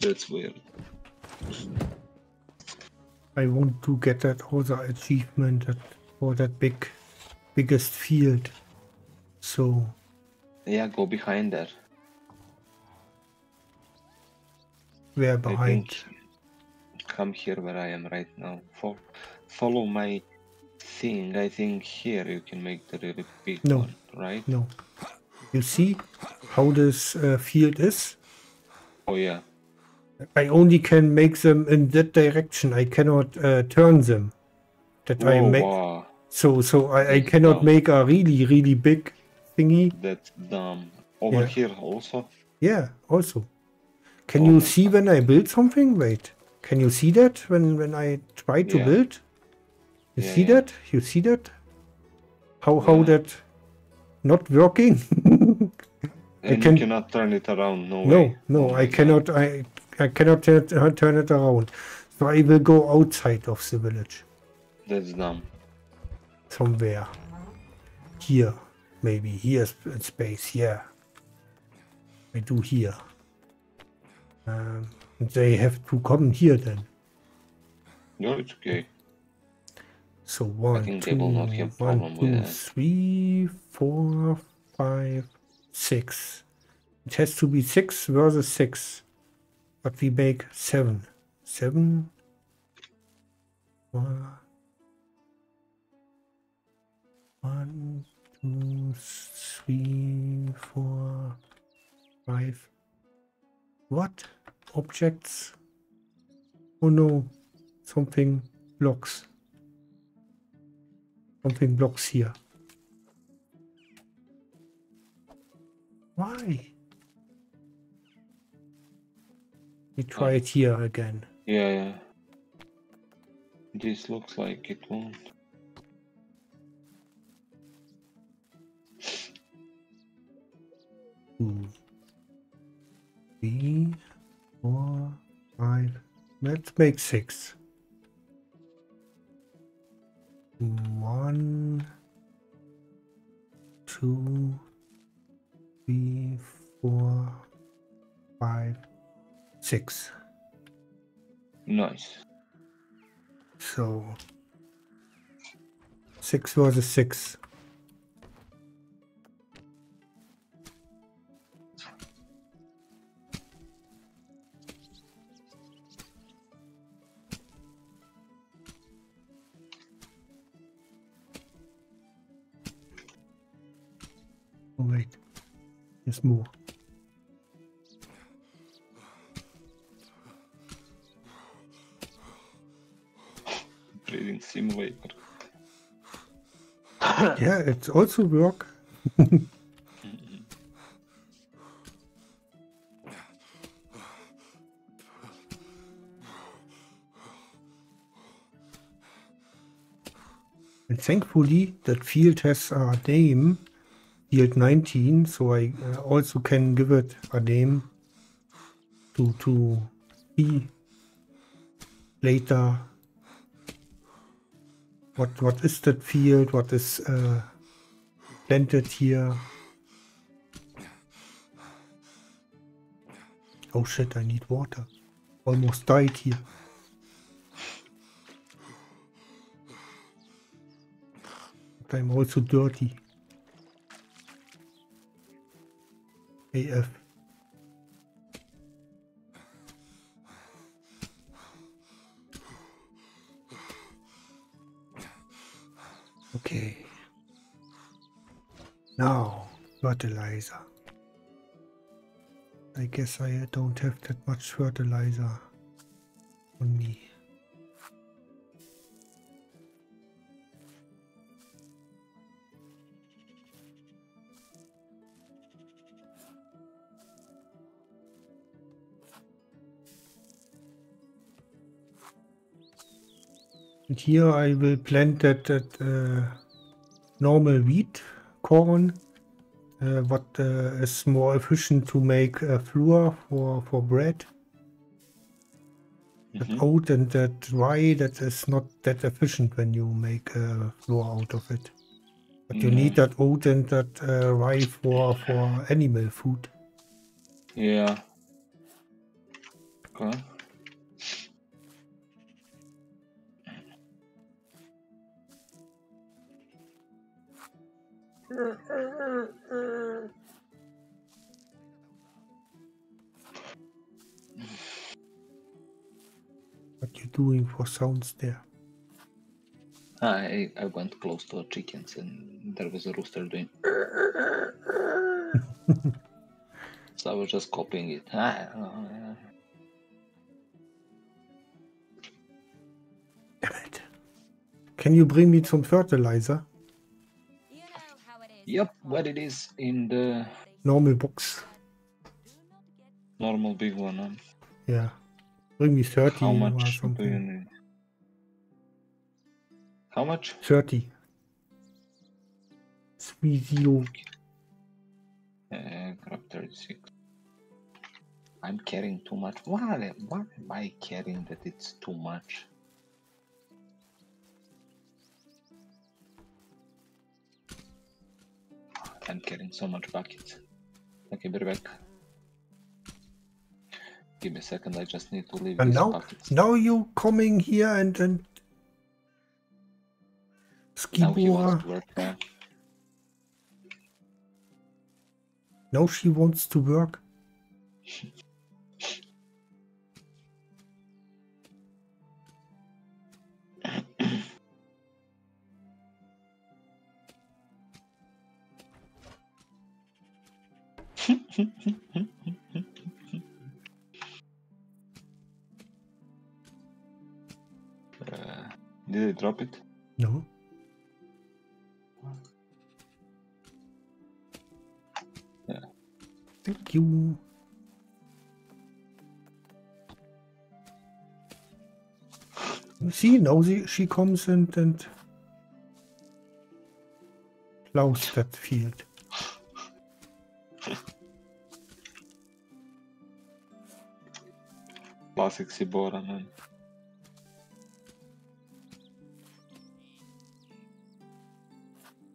That's weird. I want to get that other achievement that, for that big, biggest field. So Yeah, go behind there. we're I behind. come here where I am right now. Fo- follow my thing. I think here you can make the really big No. one, right? No. You see how this uh, field is? Oh yeah. I only can make them in that direction. I cannot uh, turn them. That I make. wow. So so I, I cannot no. make a really really big thingy. That's dumb. Over Yeah. here also. Yeah, also. Can Oh you see when I build something? Wait. Can you see that when when I try to Yeah. build? You Yeah, see yeah. that? You see that? How how that not working? I can- you cannot turn it around. No, no, way. no, Oh I God. cannot I I cannot turn it, uh, turn it around. So I will go outside of the village. That's dumb. Somewhere. Here. Maybe here's in space, yeah. I do here. Um, they have to come here then. No, it's okay. So one, think they will not have one, problem two, three, four, five, six. It has to be six versus six. But we make seven. Seven. One. One, two, three, four, five. What? Objects? Oh no. Something blocks. Something blocks here. Why? We try it here again. Yeah, yeah. This looks like it won't. Two, three, four, five. Let's make six. One, two, three, four, five, six. Nice. So six versus six. There's more. Breathing simulator. Yeah, it's also work. and thankfully, that field has a name, field 19, so I uh, also can give it a name to to see later what what is that field, what is uh, planted here. Oh shit, I need water. Almost died here. But I'm also dirty. AF. Okay. Now, fertilizer. I guess I don't have that much fertilizer on me. And here I will plant that, that uh, normal wheat corn, uh, what uh, is more efficient to make uh, flour for, for bread. That Mhm. oat and that rye, that is not that efficient when you make flour out of it. But you need that oat and that uh, rye for, for animal food. Yeah. Okay. What you doing for sounds there? I I went close to a chickens and there was a rooster doing. so I was just copying it. Ah, Damn it. Can you bring me some fertilizer? Yep, what it is in the Normal box. Do not get normal big one. Huh? Yeah. Bring me 30 How or much do you something. need? How much? 30. Three zero. Uh, grab 36. I'm carrying too much. Why, why am I carrying that it's too much? I'm carrying so much buckets. Okay, be back. Give me a second, I just need to leave And now, buckets. now you coming here and and Skibora. wants to work now. Now she wants to work. Uh, did I drop it? No. Yeah. Thank you. You See, now she, she comes and, and plows that field. Classic Sibora, man.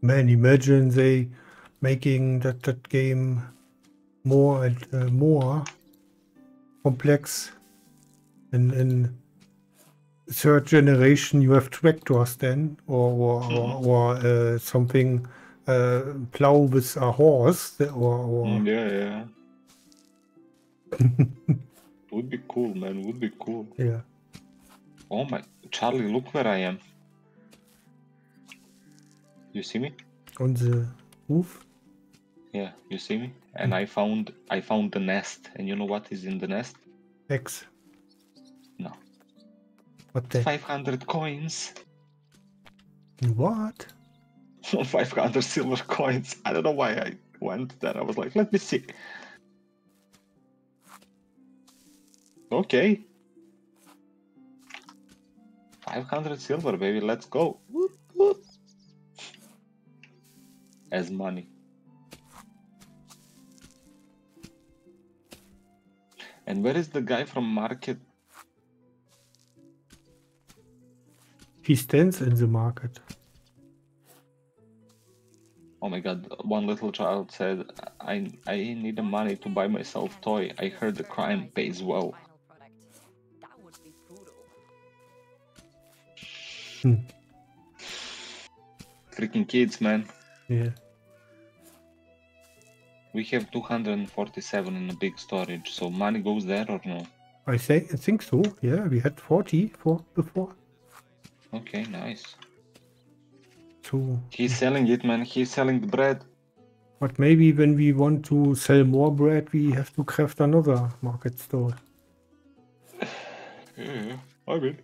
Man, imagine they making that, that game more and uh, more complex. In, in third generation, you have tractors then, or or, or, or uh, something uh, plow with a horse, or, or Mm, yeah, yeah. would be cool, man. Would be cool. yeah. Oh my, Charlie, look where I am. You see me? on the roof. Yeah, you see me? And I found I found the nest. And you know what is in the nest? X. No. What the? 500 coins. What? 500 silver coins. I don't know why I went there. I was like, let me see. Okay. 500 silver, baby. Let's go. Whoop, whoop. As money. And where is the guy from market? He stands in the market. Oh my god, one little child said, I, I need the money to buy myself toy. I heard the crime pays well. Hm. Freaking kids, man. Yeah. We have 247 in a big storage, so money goes there or no? I say I think so. Yeah, we had 40 for before. Okay, nice. So, He's selling it, man. He's selling the bread. but maybe when we want to sell more bread, we have to craft another market store. Yeah, I mean,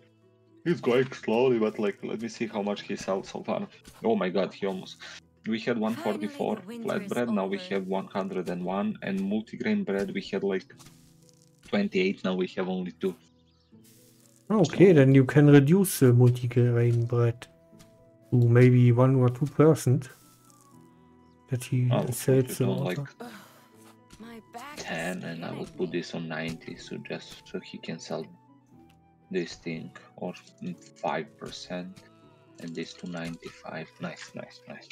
he's going slowly, but like, let me see how much he sells so far. Oh my god, he almost. We had 144 Finally, the winter flat bread, now we have 101, and multigrain bread we had like 28, now we have only two. Okay, then you can reduce the multigrain bread to maybe one or two percent. That he I would put sells it the like My back is 10, and I killing would put this on 90, so just so he can sell this thing, or 5%, and this to 95. Nice, nice, nice,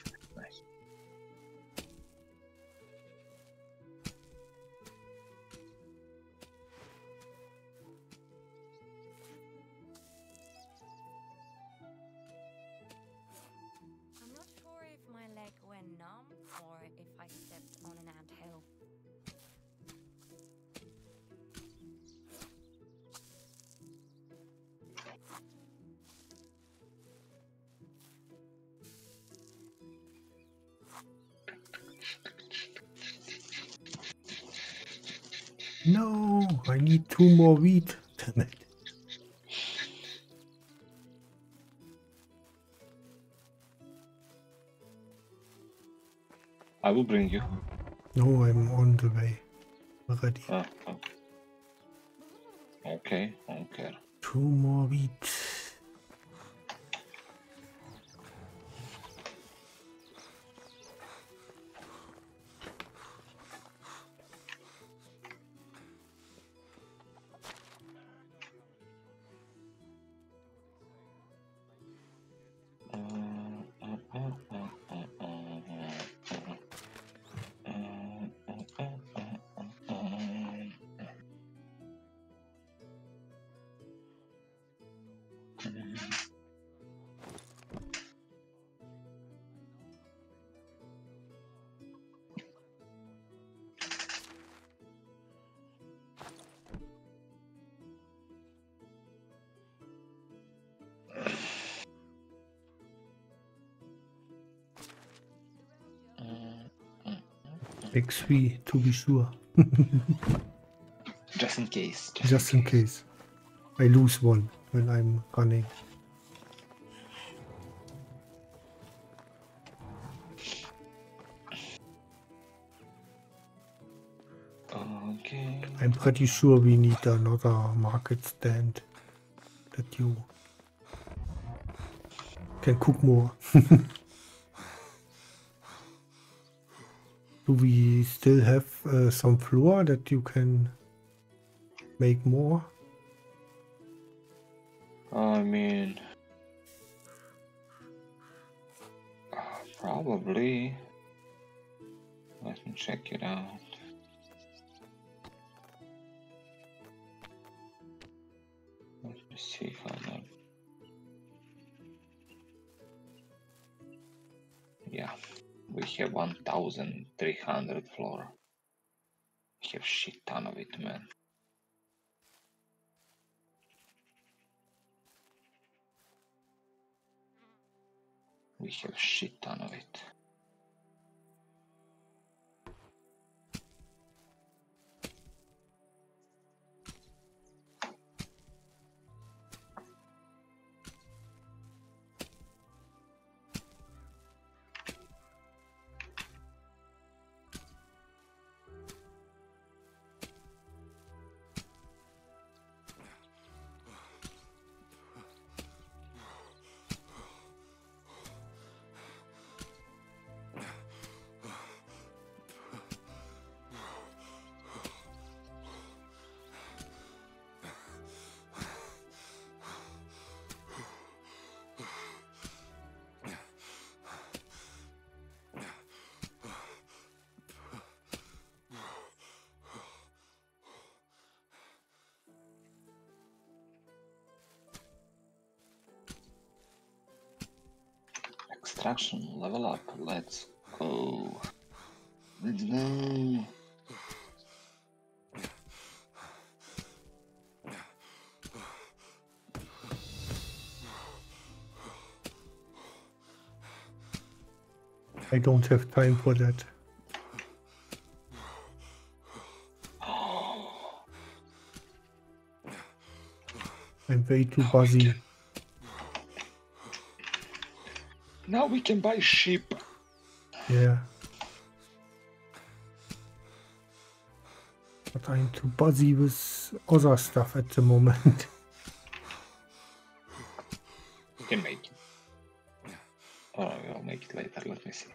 two more wheat tonight. I will bring you. No, I'm on the way Ready. Ah. ah. Okay, okay. Two more wheat. X3 to be sure. Just in case. Just in case. I lose one when I'm running. Okay. I'm pretty sure we need another market stand that you can cook more. Do we still have uh, some flour that you can make more? I mean, probably. Let me check it out. Let me see if I that. Yeah, we have 1,300 floor. We have shit ton of it, man. We have shit ton of it. Extraction level up. Let's go. Let's go. I don't have time for that. I'm way too busy. Now we can buy sheep. Yeah. But I'm too busy with other stuff at the moment. We can make it. Oh, I'll make it later. Let me see.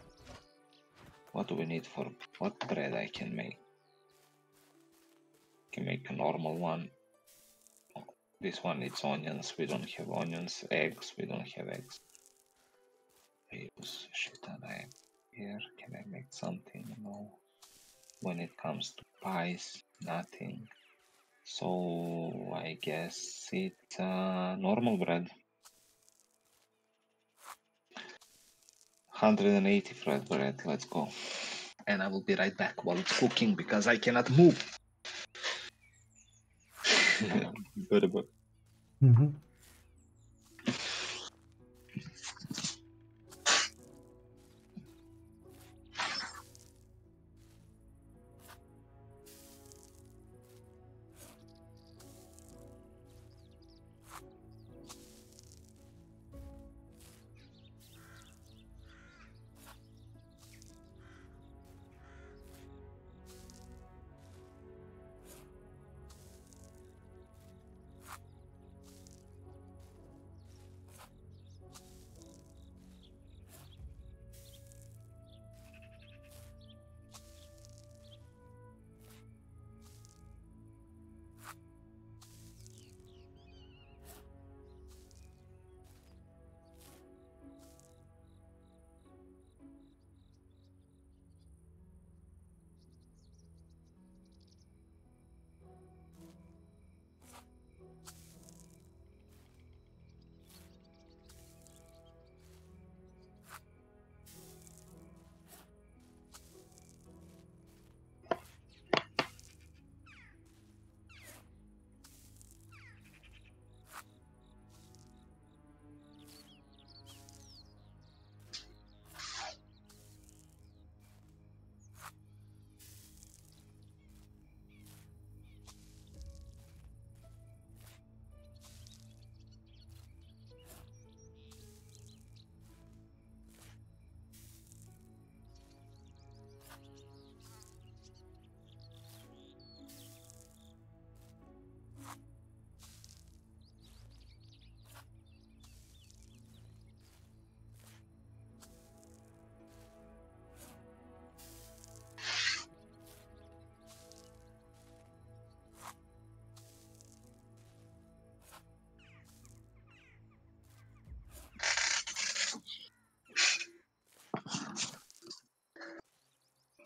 What do we need for what bread I can make? Can make a normal one. This one needs onions. We don't have onions. Eggs. We don't have eggs. Can you know. When it comes to pies, nothing. So I guess it's uh, normal bread. 180 flat bread. Let's go. And I will be right back while it's cooking because I cannot move. Very good. hmm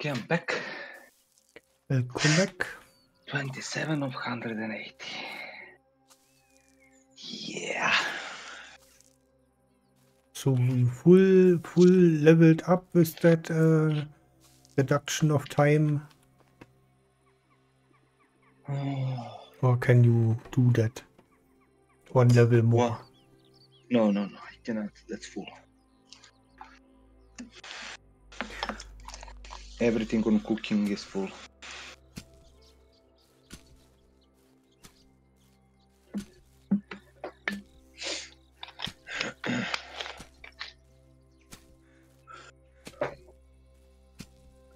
Okay, I'm back. Welcome back. 27 of 180. Yeah. So full full leveled up with that uh, reduction of time, or can you do that? One level more. No, no, no, I cannot. That's full. Everything on cooking is full.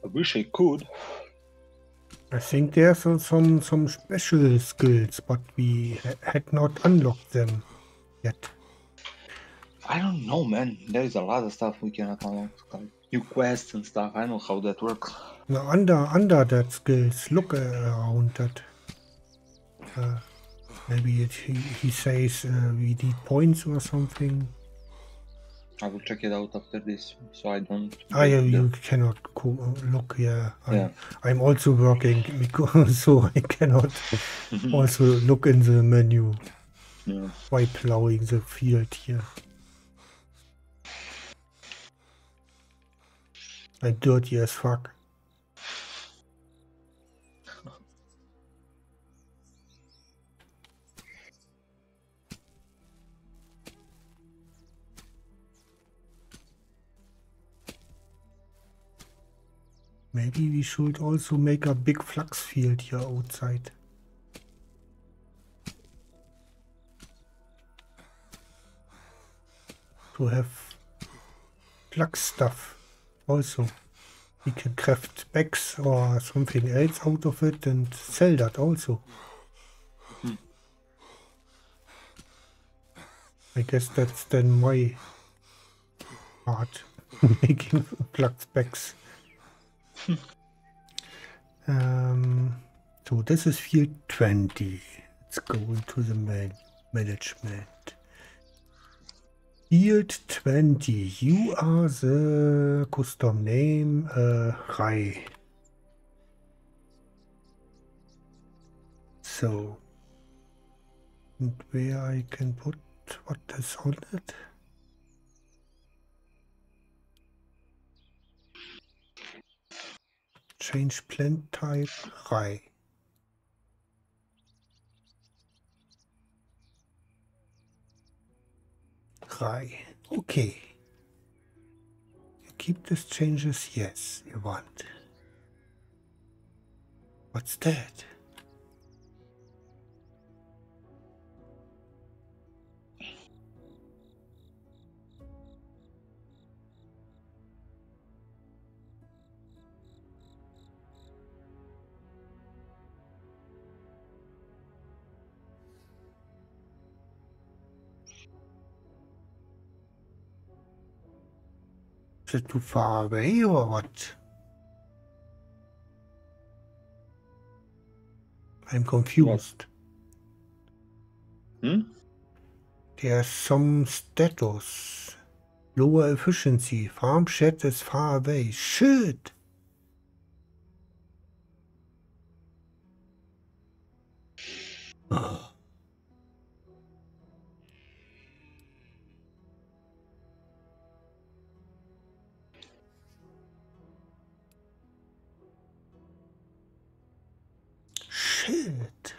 I wish I could. I think there's some some, some special skills, but we ha- had not unlocked them yet. I don't know, man. There is a lot of stuff we cannot unlock, new quests and stuff. I know how that works. Now under under that skills, look around that. Uh, maybe it, he, he says uh, we need points or something. I will check it out after this, so I don't. Ah, yeah, you the- cannot co- look. Yeah, I'm, Yeah. I'm also working because so I cannot also look in the menu Yeah. while plowing the field here. I'm dirty as fuck. Maybe we should also make a big flux field here outside. To have flux stuff also. We can craft bags or something else out of it and sell that also. I guess that's then my part, making flux bags. um, so this is field 20. Let's go into the man management. Field 20. You are the custom name uh, Rai. So, and where I can put what is on it? Change plant type Rai. Okay. You keep these changes? Yes, you want. What's that? Is it too far away or what? I'm confused. Hmm? There's some status. Lower efficiency. Farm shed is far away. Shit! Ugh. Shit.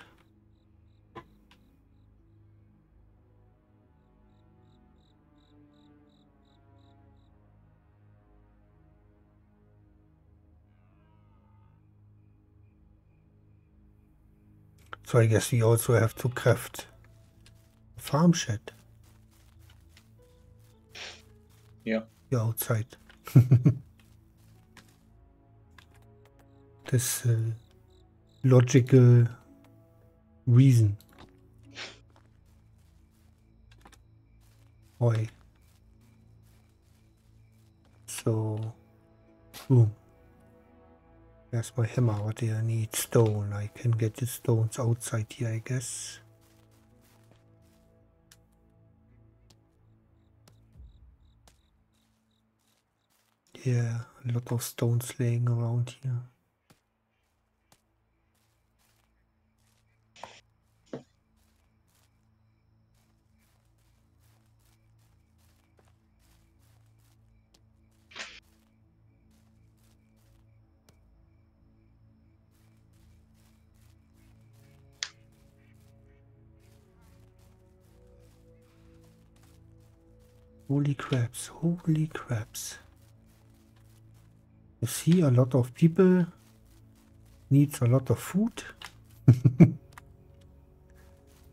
So I guess we also have to craft a farm shed. Yeah. Here outside. this uh, logical reason. Why? So, boom. There's my hammer. What do I need? Stone. I can get the stones outside here, I guess. Yeah, a lot of stones laying around here. Holy craps, holy craps. You see, a lot of people needs a lot of food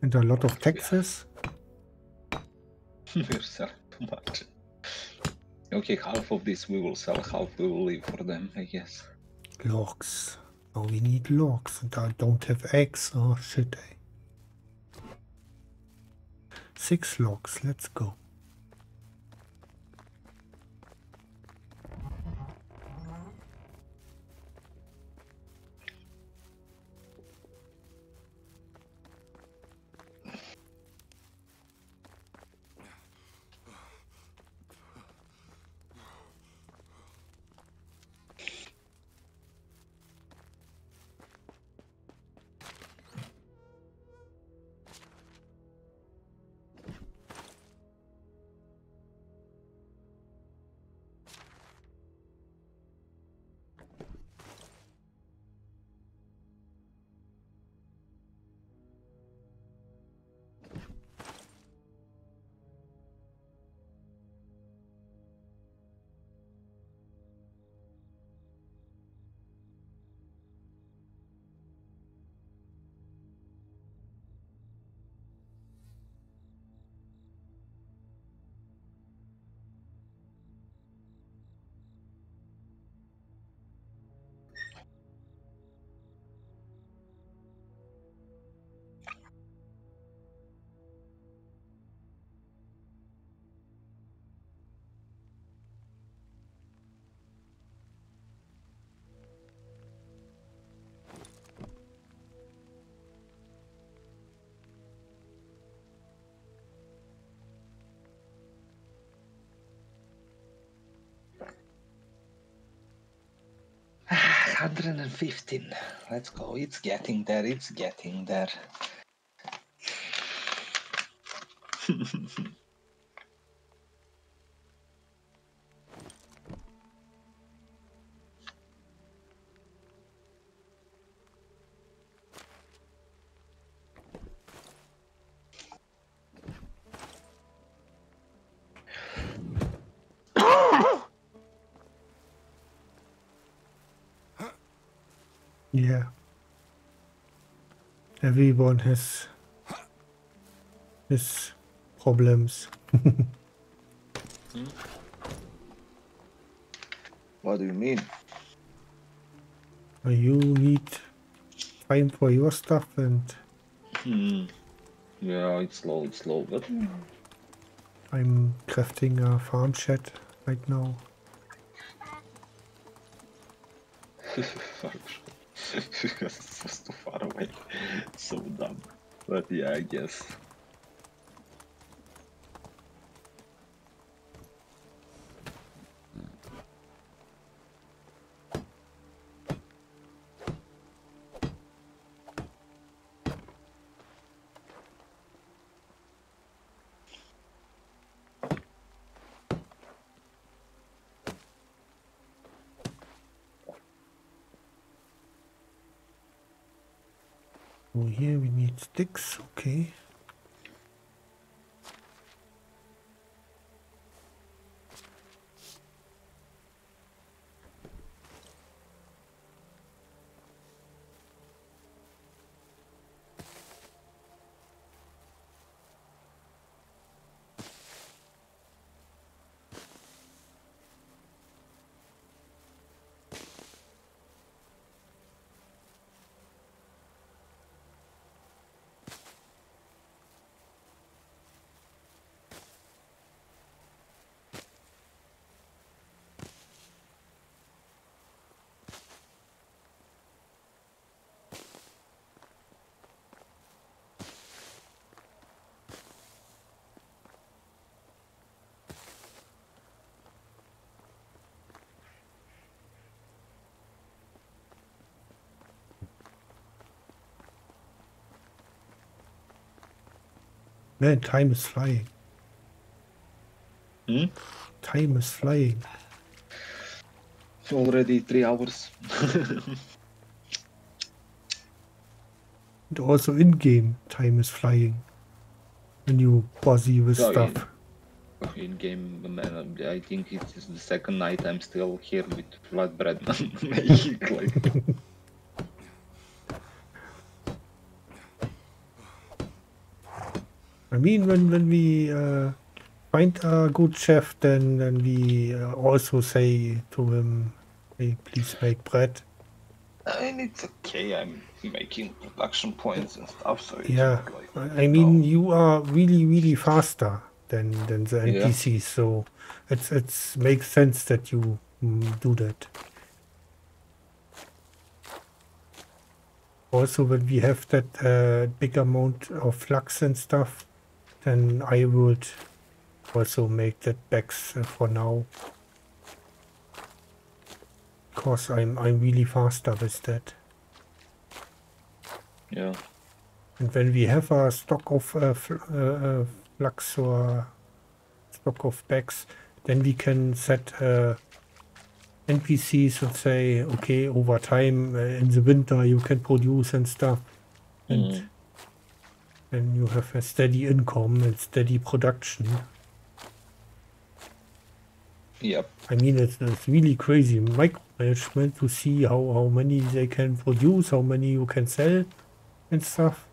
and a lot of taxes. We're selling too much. Okay, half of this we will sell, half we will leave for them, I guess. Logs. Oh, we need logs and I don't have eggs. Oh, shit. Six logs, let's go. Hundred and fifteen. Let's go. It's getting there. It's getting there. Yeah. Everyone has his problems. What do you mean? You need time for your stuff and Hmm. Yeah, it's slow. It's slow, but I'm crafting a farm shed right now. it was too far away. So dumb. But yeah, I guess. Sticks, okay. Man, time is flying. Hmm? Time is flying. Already three hours. And also in game, time is flying. When you busy with Oh, stuff. In game, man, I think it is the second night I'm still here with flatbread making like. I mean, when when we uh, find a good chef, then then we uh, also say to him, "Hey, please make bread." And it's okay. I'm making production points and stuff, so it's Yeah, like, I I mean, you are really really faster than than the Yeah. So it's it's makes sense that you mm, do that. Also, when we have that uh, big amount of flux and stuff, then I would also make that bags uh, for now. Cause I'm I'm really faster with that. yeah. And when we have a stock of uh, uh, uh, flux or stock of bags, then we can set uh, NPCs and say, okay, over time uh, in the winter you can produce and stuff, and Mm. Then you have a steady income and steady production. Yep. I mean, it's, it's really crazy micromanagement to see how, how many they can produce, how many you can sell and stuff.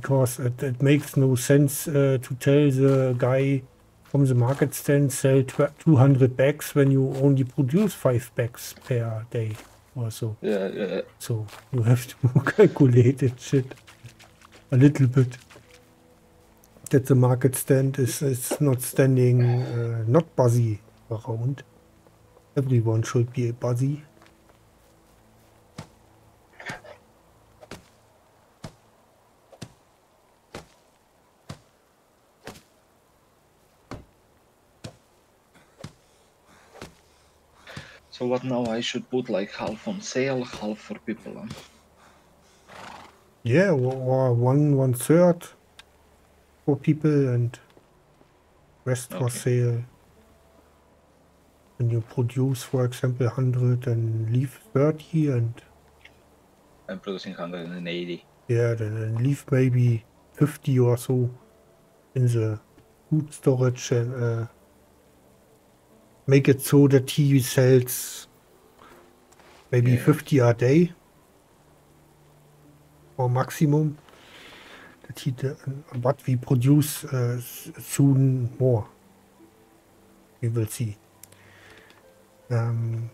Because it, it makes no sense uh, to tell the guy from the market stand sell 200 bags when you only produce 5 bags per day or so. Yeah, yeah. So you have to calculate it shit a little bit. That the market stand is, is not standing, uh, not buzzy around. Everyone should be buzzy. So what now? I should put like half on sale, half for people. Huh? Yeah, or, one one third for people and rest for sale. When you produce, for example, 100 and leave 30 and I'm producing 180. Yeah, then, leave maybe 50 or so in the food storage and uh, make it so that he sells maybe Yeah. 50 a day or maximum. That he, d- but we produce uh, soon more. We will see. Um,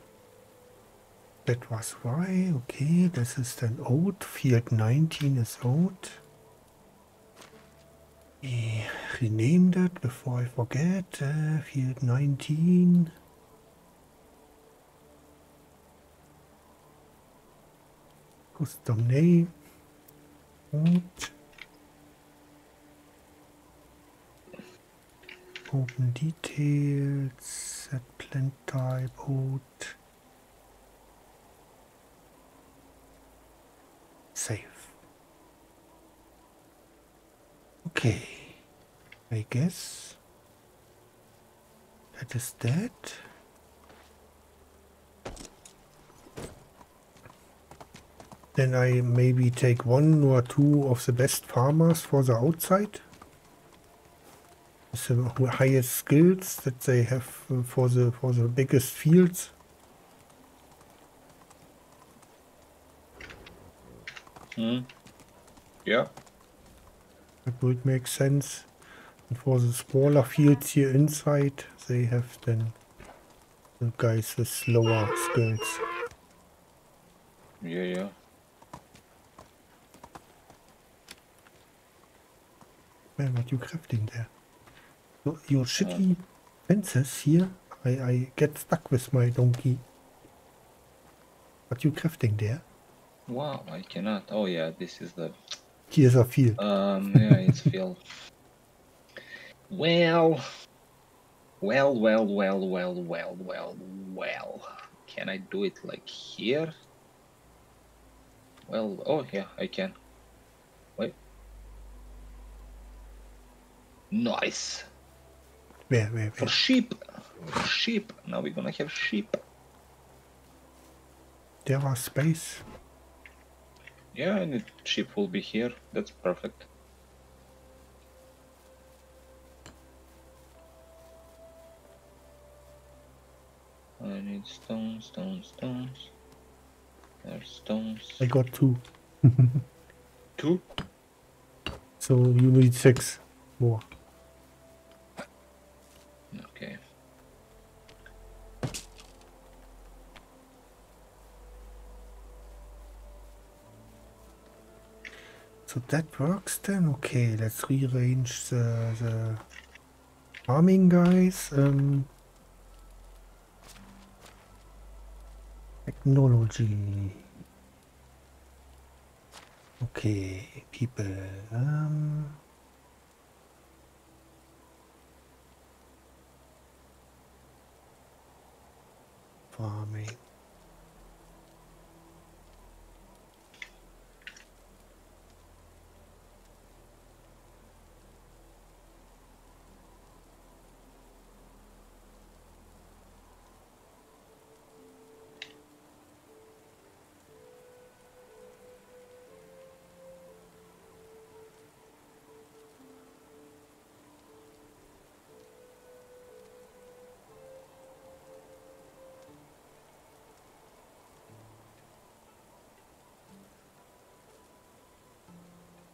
that was why. Okay, this is then out. Field 19 is out. We rename that before I forget. Uh, field 19. Custom name. Open details. Set plant type out. Save. Okay. I guess that is that. Then I maybe take one or two of the best farmers for the outside. With the highest skills that they have for the for the biggest fields. Hmm. Yeah. That would make sense. And for the smaller fields here inside, they have then the guys with lower skills. Yeah, yeah. Man, what you crafting there? Your, your shitty fences here, I, I get stuck with my donkey. What you crafting there? Wow, I cannot. Oh yeah, this is the Here's a field. um yeah, it's Phil. Well well well well well well well well. Can I do it like here? Well oh yeah, I can. Wait. Nice. Where, where, For sheep. For sheep. Now we're gonna have sheep. There are space. Yeah, and the sheep will be here. That's perfect. I need stones, stones, stones. There's stones. I got two. Two? So you need six more. Okay. So that works then? Okay, let's rearrange the, the farming guys. Um, technology. Okay, people. Um, farming.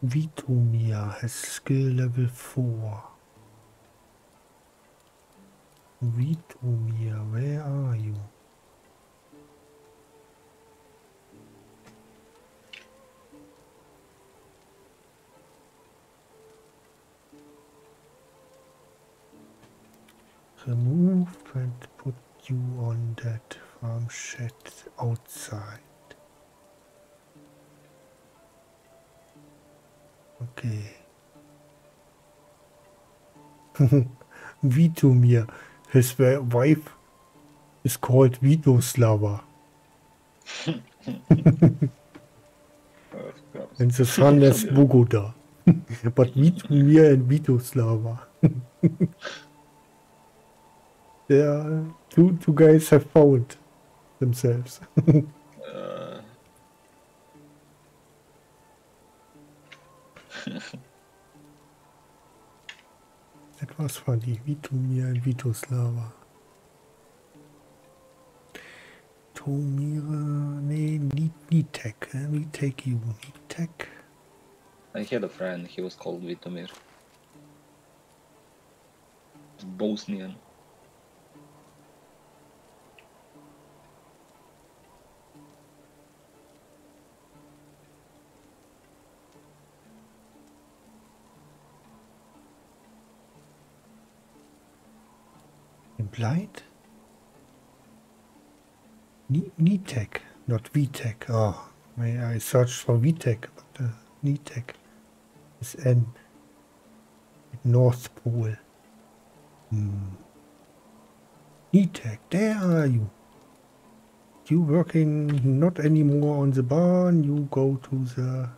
Vitomir has skill level 4. Vitomir, where are you? Remove and put you on that farm shed outside. Okay. Vitomir. His wa- wife is called Vitoslava. Of course. And the son is Bogoda. but Vitomir and Vitoslava. are two, two guys have found themselves. That was funny. Vitomir and Vitoslava. Tomira, nee, need, need tech. eh? We take you. Need tech. I had a friend, he was called Vitomir. Bosnian. Implied? Neatech, not VTech. Oh, I searched for VTech, but uh, is N. North Pole. Hmm. Tech, there are you. You working not anymore on the barn, you go to the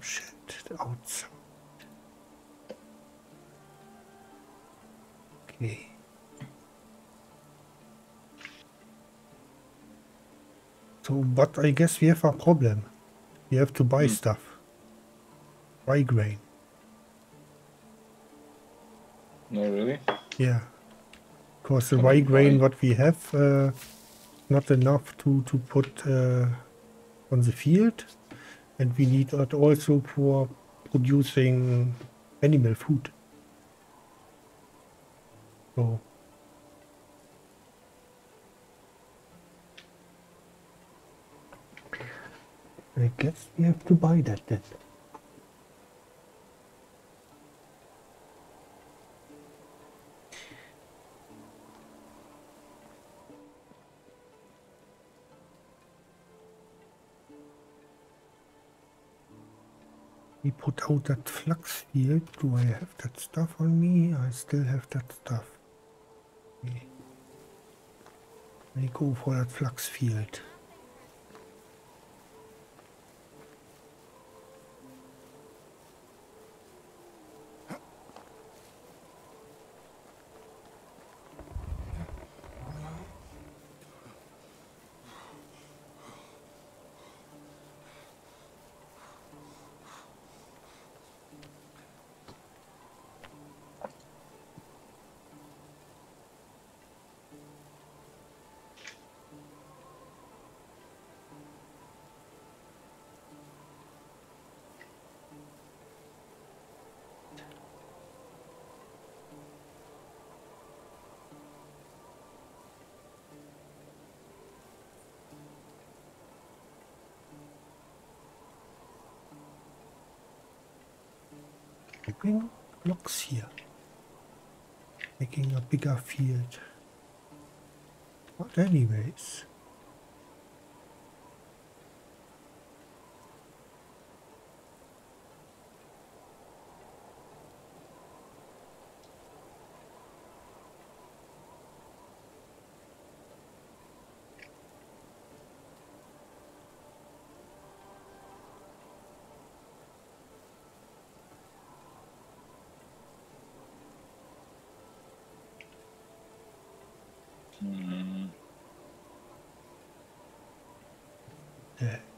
shed outside. Okay. So, but I guess we have a problem. We have to buy Hmm. stuff. Buy grain. No, really? Yeah. Because the rye grain what we have, uh, not enough to, to put uh, on the field. And we need it also for producing animal food. So. I guess we have to buy that then. We put out that flax field. Do I have that stuff on me? I still have that stuff. I go for that flax field. Making blocks here. Making a bigger field. But anyways. Hmm. that.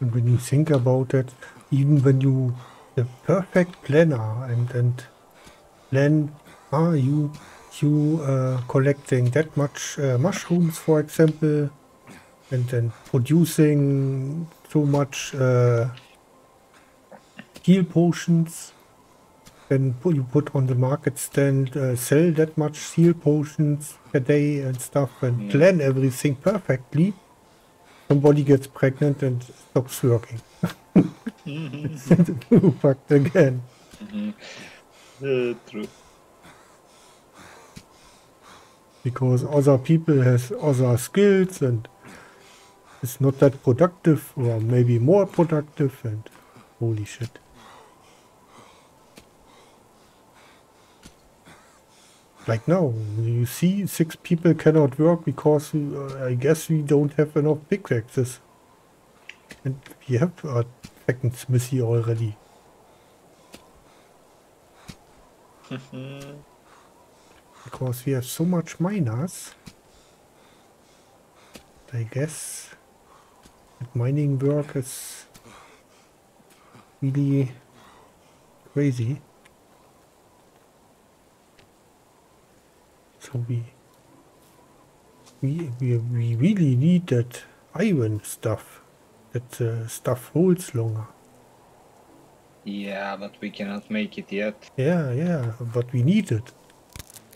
And when you think about it, even when you the perfect planner and and plan are you you uh, collecting that much uh, mushrooms, for example, and then producing so much uh, heal potions. Then you put on the market stand, uh, sell that much heal potions per day and stuff, and Yeah. plan everything perfectly somebody gets pregnant and stops working. Fucked again. Uh, true. Because other people has other skills and it's not that productive or maybe more productive and holy shit. Like no you see six people cannot work because uh, I guess we don't have enough pickaxes. And we have a second smithy already. because we have so much miners. I guess that mining work is really crazy. So we we we, we really need that iron stuff. That uh, stuff holds longer. Yeah, but we cannot make it yet. Yeah, yeah, but we need it.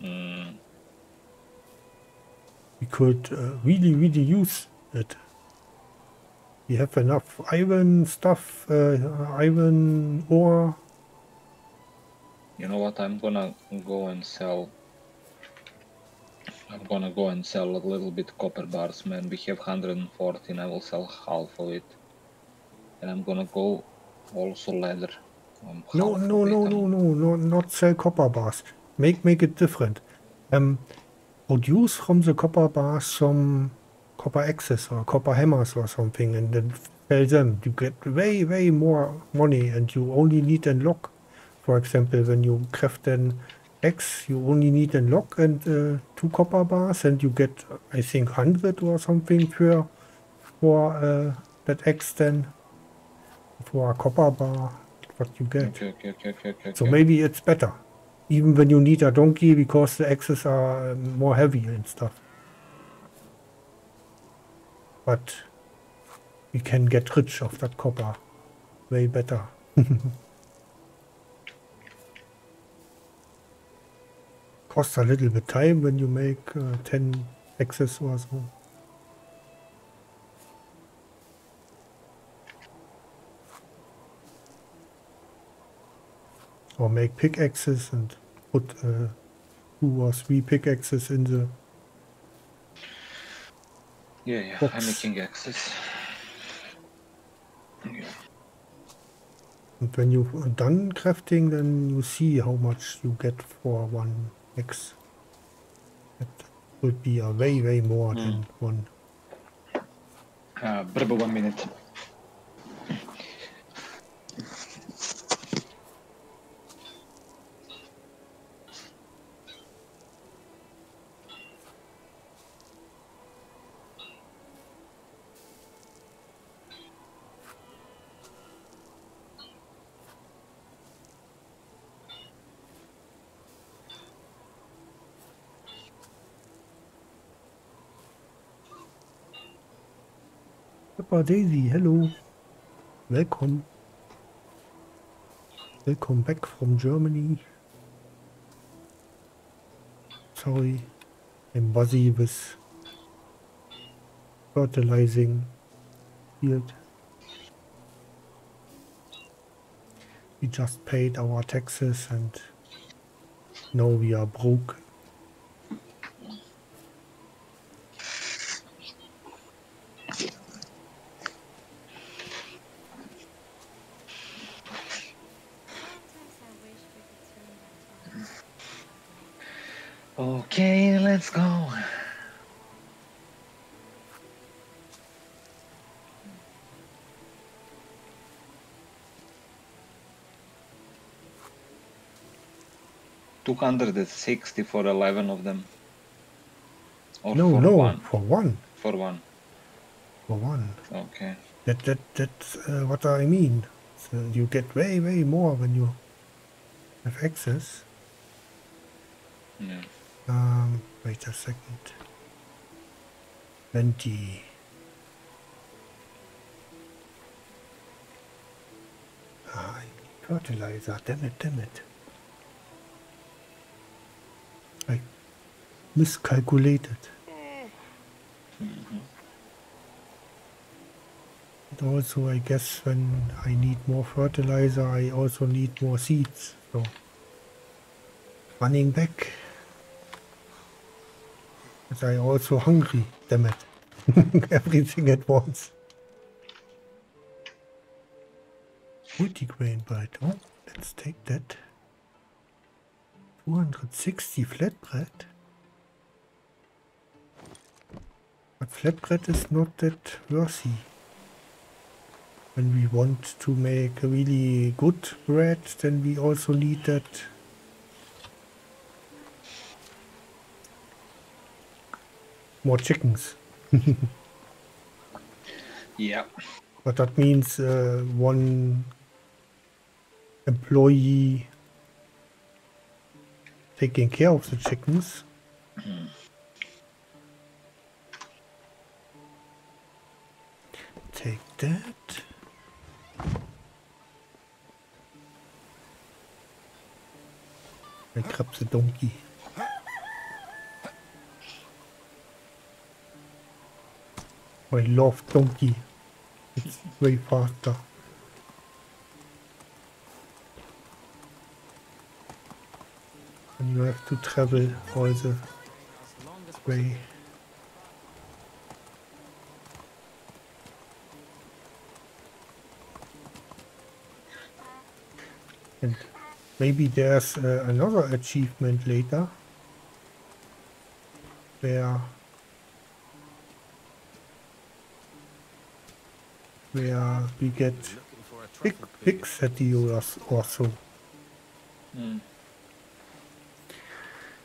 Mm. we could uh, really, really use it. We have enough iron stuff, uh, iron ore. You know what? I'm gonna go and sell. I'm gonna go and sell a little bit copper bars, man. We have 114. I will sell half of it, and I'm gonna go also leather. Um, No, no, no, no, no, no, not sell copper bars. Make make it different. Um, produce from the copper bars some copper axes or copper hammers or something, and then sell them. You get way, way more money, and you only need a lock. For example, when you craft an axe, you only need a lock and uh, two copper bars, and you get, I think, hundred or something per for uh, that X then. for a copper bar, what you get. Okay, okay, okay. So maybe it's better. Even when you need a donkey because the axes are um, more heavy and stuff. But we can get rich of that copper. Way better. Costs a little bit time when you make uh, 10 axes or so. or make pickaxes and put uh, two or three pickaxes in the Yeah, yeah. I'm making access. Yeah. And when you've done crafting, then you see how much you get for one X. That would be a way, way more than one. Uh, Brother, one minute. Peppa Daisy, hello. Welcome. Welcome back from Germany. Sorry, I'm busy with fertilizing field. We just paid our taxes and now we are broke. 260 for 11 of them. Or no, for no, one. for one. For one. For one. Okay. That that that's uh, what I mean. So you get way way more when you have access. Yeah. Um, wait a second. Twenty. Ah, fertilizer. Damn it! Damn it! Miscalculated. Mm-hmm. And also, I guess when I need more fertilizer, I also need more seeds. So, running back. But I also hungry. Damn it! Everything at once. Multigrain bite. Oh, let's take that. 260 flatbread. Flatbread is not that worthy. When we want to make a really good bread, then we also need that more chickens. Yeah. But that means uh, one employee taking care of the chickens. Take that. I grab the donkey. I love donkey. It's way faster. And you have to travel all the way. And maybe there's uh, another achievement later where where we get Looking for a big big city or, s- or so. Mm.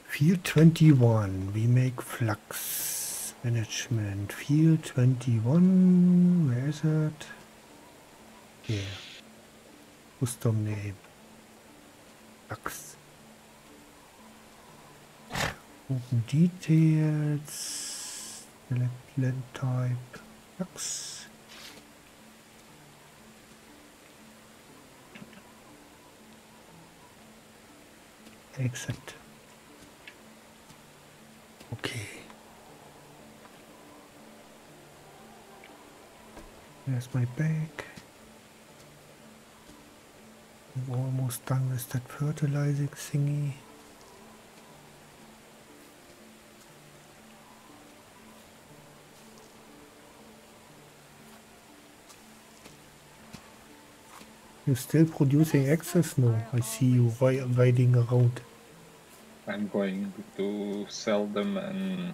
Field 21, we make flax management. Field 21, where is it? Here. Custom name. Open details. Select land type. Flax. Exit. Okay. There's my bag. I'm almost done with that fertilizing thingy. You're still producing excess? No, I see you riding around. I'm going to sell them and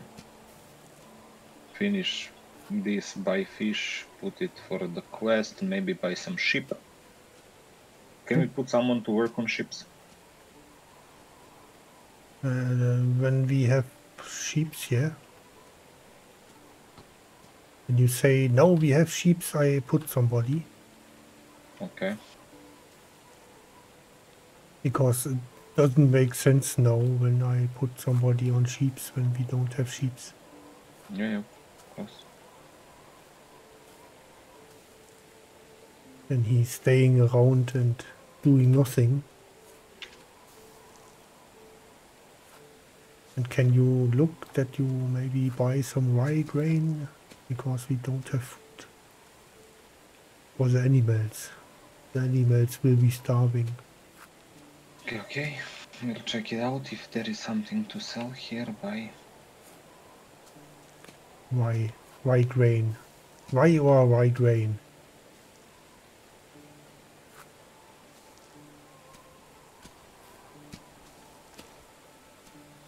finish this by fish, put it for the quest, maybe buy some ship. Can we put someone to work on ships? Uh, when we have sheeps, yeah. When you say now we have sheeps, I put somebody Okay. because it doesn't make sense now when I put somebody on sheeps when we don't have sheeps. Yeah, yeah, of course. Then he's staying around and doing nothing. And can you look that you maybe buy some rye grain because we don't have food for the animals? The animals will be starving. Okay, okay. We'll check it out if there is something to sell here. Buy. Rye, rye grain, rye or rye grain.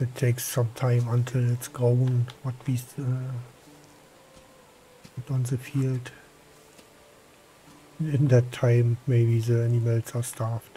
It takes some time until it's grown. What we uh, on the field. In that time, maybe the animals are starved.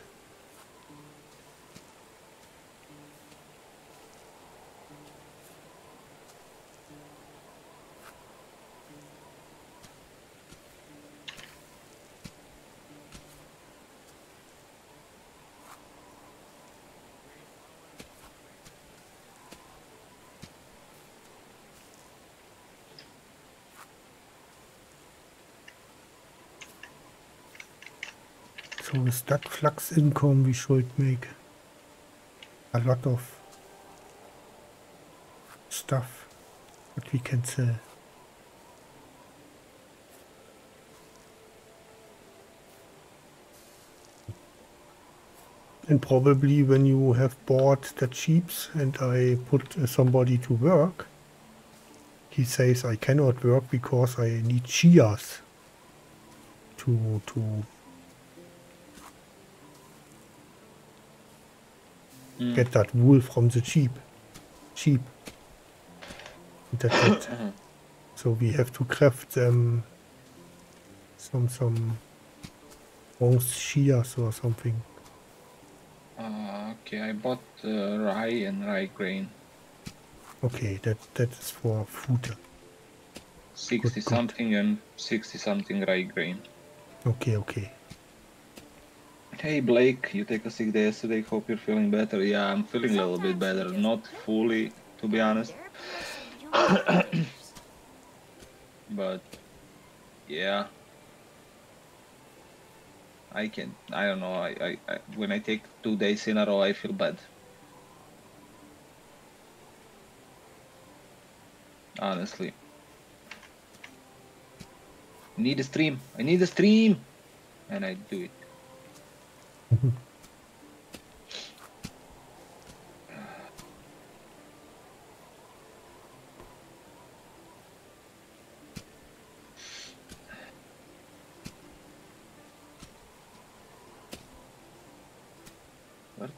With that flax income, we should make a lot of stuff that we can sell. And probably when you have bought the sheeps and I put uh, somebody to work, he says I cannot work because I need Chias to to Mm. get that wool from the sheep. Sheep. That. Mhm. so we have to craft them some some bronze shears or something. Uh, okay, I bought uh, rye and rye grain. Okay, that that is for food. 60 good. something and 60 something rye grain. Okay, okay. Hey Blake, you take a sick day yesterday. Hope you're feeling better. Yeah, I'm feeling a little bit better. Not fully, to be honest. But yeah, I can. I don't know. I, I, I when I take two days in a row, I feel bad. Honestly, need a stream. I need a stream, and I do it. Where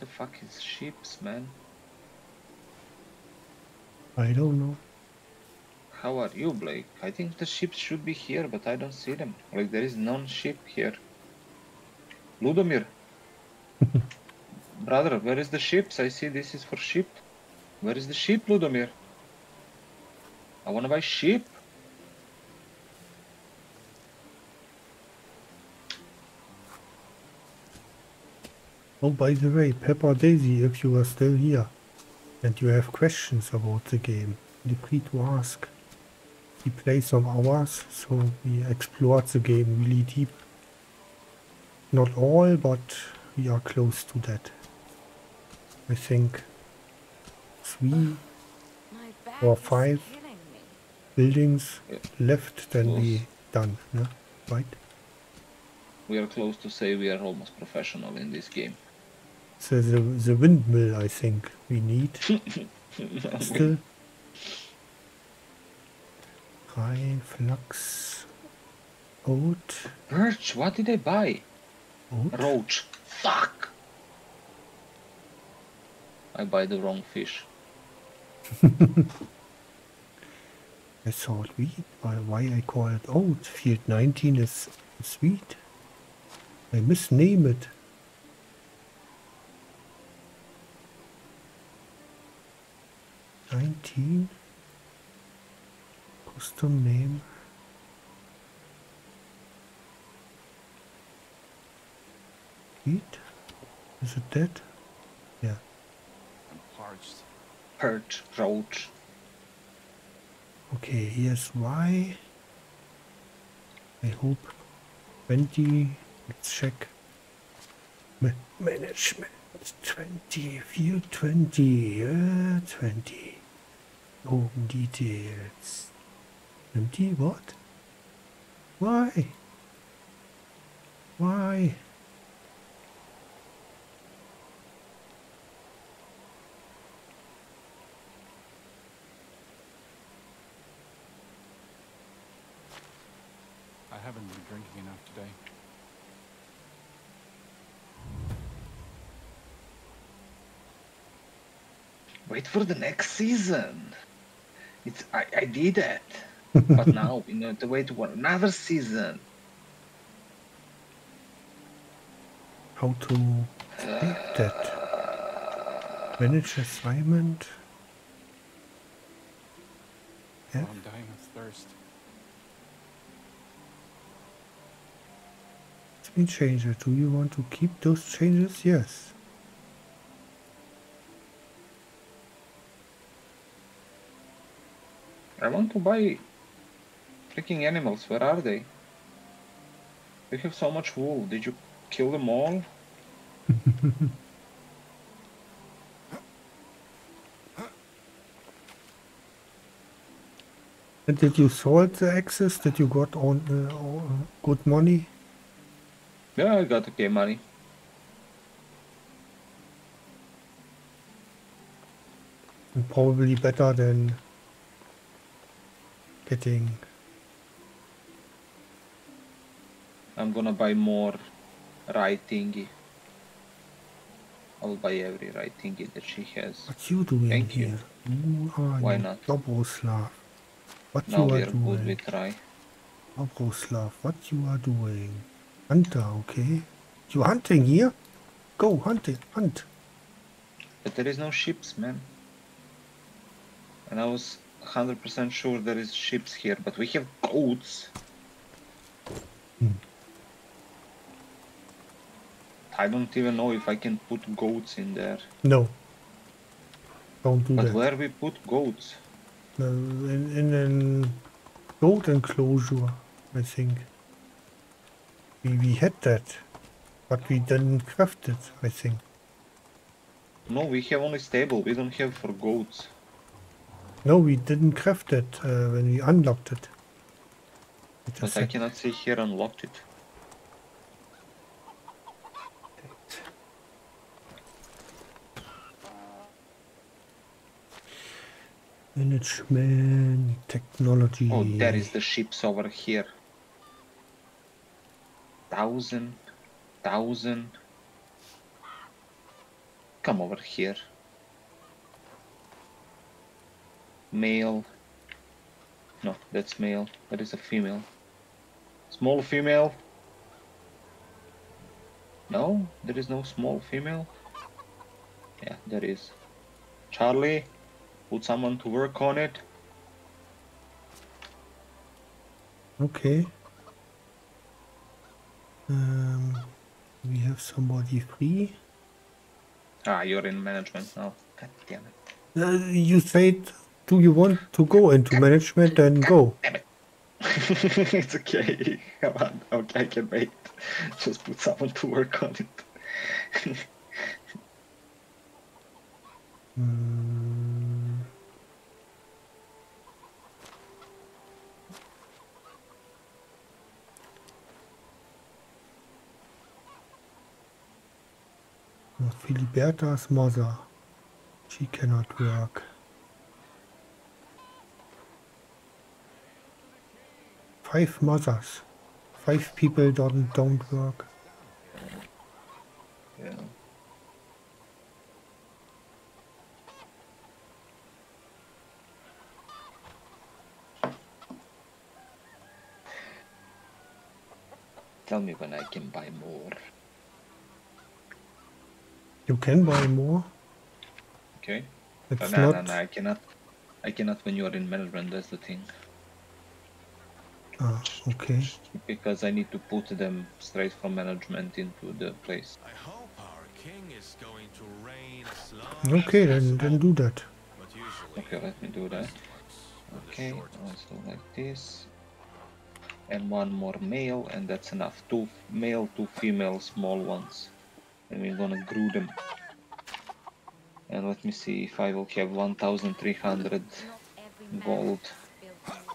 the fuck is ships, man? I don't know. How are you, Blake? I think the ships should be here, but I don't see them. Like there is non-ship here. Ludomir. Brother, where is the ships? I see this is for ship. Where is the ship, Ludomir? I wanna buy ship. Oh, by the way, Pepper Daisy, if you are still here and you have questions about the game, feel free to ask. We play some hours, so we explored the game really deep. Not all, but we are close to that. I think three Or five. buildings Yeah. left, then Close. we done, yeah? right? We are close to say we are almost professional in this game. So the, the windmill, I think, we need still. High flux oat. Birch, what did I buy? Oat? Roach. Fuck! I buy the wrong fish. I thought wheat. Why, why I call it oat? Field 19 is, sweet. I misname it. Nineteen. Custom name. Wheat? Is it that? Yeah. I'm parched. Perch, Road. Okay, here's why. I hope 20. Let's check. Ma- management 20, field 20, uh, 20. Home details. Empty what? Why? Why? Haven't been drinking enough today. Wait for the next season. It's I, I did that. but now we need to wait for another season. How to take that? Uh, Manage assignment? Yeah. While I'm dying of thirst. Speed changer. Do you want to keep those changes? Yes. I want to buy freaking animals. Where are they? We have so much wool. Did you kill them all? And did you sold the access? Did you got on uh, good money? Yeah, I got okay money. And probably better than getting. I'm gonna buy more right thingy. I'll buy every right thingy that she has. What you doing Thank you. here? Who are Why you? not? Dobroslav. What Now you are are good doing? with. Dobroslav, what you are doing? Hunter, okay? You hunting here? Go hunting, hunt. But there is no ships, man. And I was 100% sure there is ships here, but we have goats. Hmm. I don't even know if I can put goats in there. No. Don't do But that. where we put goats? No, in, in an goat enclosure, I think. We, we had that, but we didn't craft it, I think. No, we have only stable. We don't have for goats. No, we didn't craft it uh, when we unlocked it. A But I cannot see here unlocked it. Management, technology. Oh, there is the ships over here. Thousand, thousand. Come over here. Male. No, that's male. That is a female. Small female. No, there is no small female. Yeah, there is. Charlie, put someone to work on it. Okay. Um, we have somebody free. Ah, you're in management now. God damn it. Uh, you said, do you want to go into management? Then go. it's okay. Come on. Okay, I can wait. Just put someone to work on it. Mm, oh, Filiberta's mother. She cannot work. Five mothers. Five people don't don't work. Yeah. Tell me when I can buy more. You can buy more. Okay. It's no, no, not. no, I cannot. I cannot when you are in Melbourne. That's the thing. Ah, okay. Because I need to put them straight from management into the place. I hope our king is going to reign as long Okay, as then then do that. Okay, let me do that. this works for the Okay, short also like this. And one more male, and that's enough. Two male, two female, small ones. And we're gonna glue them. And let me see if I will have 1,300 gold.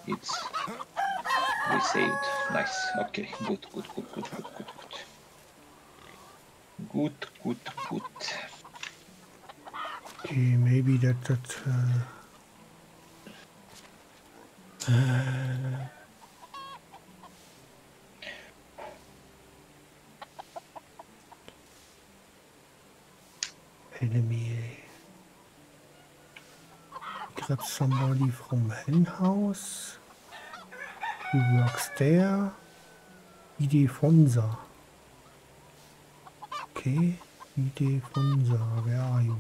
It's we saved. Nice. Okay, good, good, good, good, good, good, good. Good, good, good. Okay, maybe that that. Uh, uh, enemy. Grab somebody from hen house who works there. Idefonsa. Okay, Idefonsa, where are you?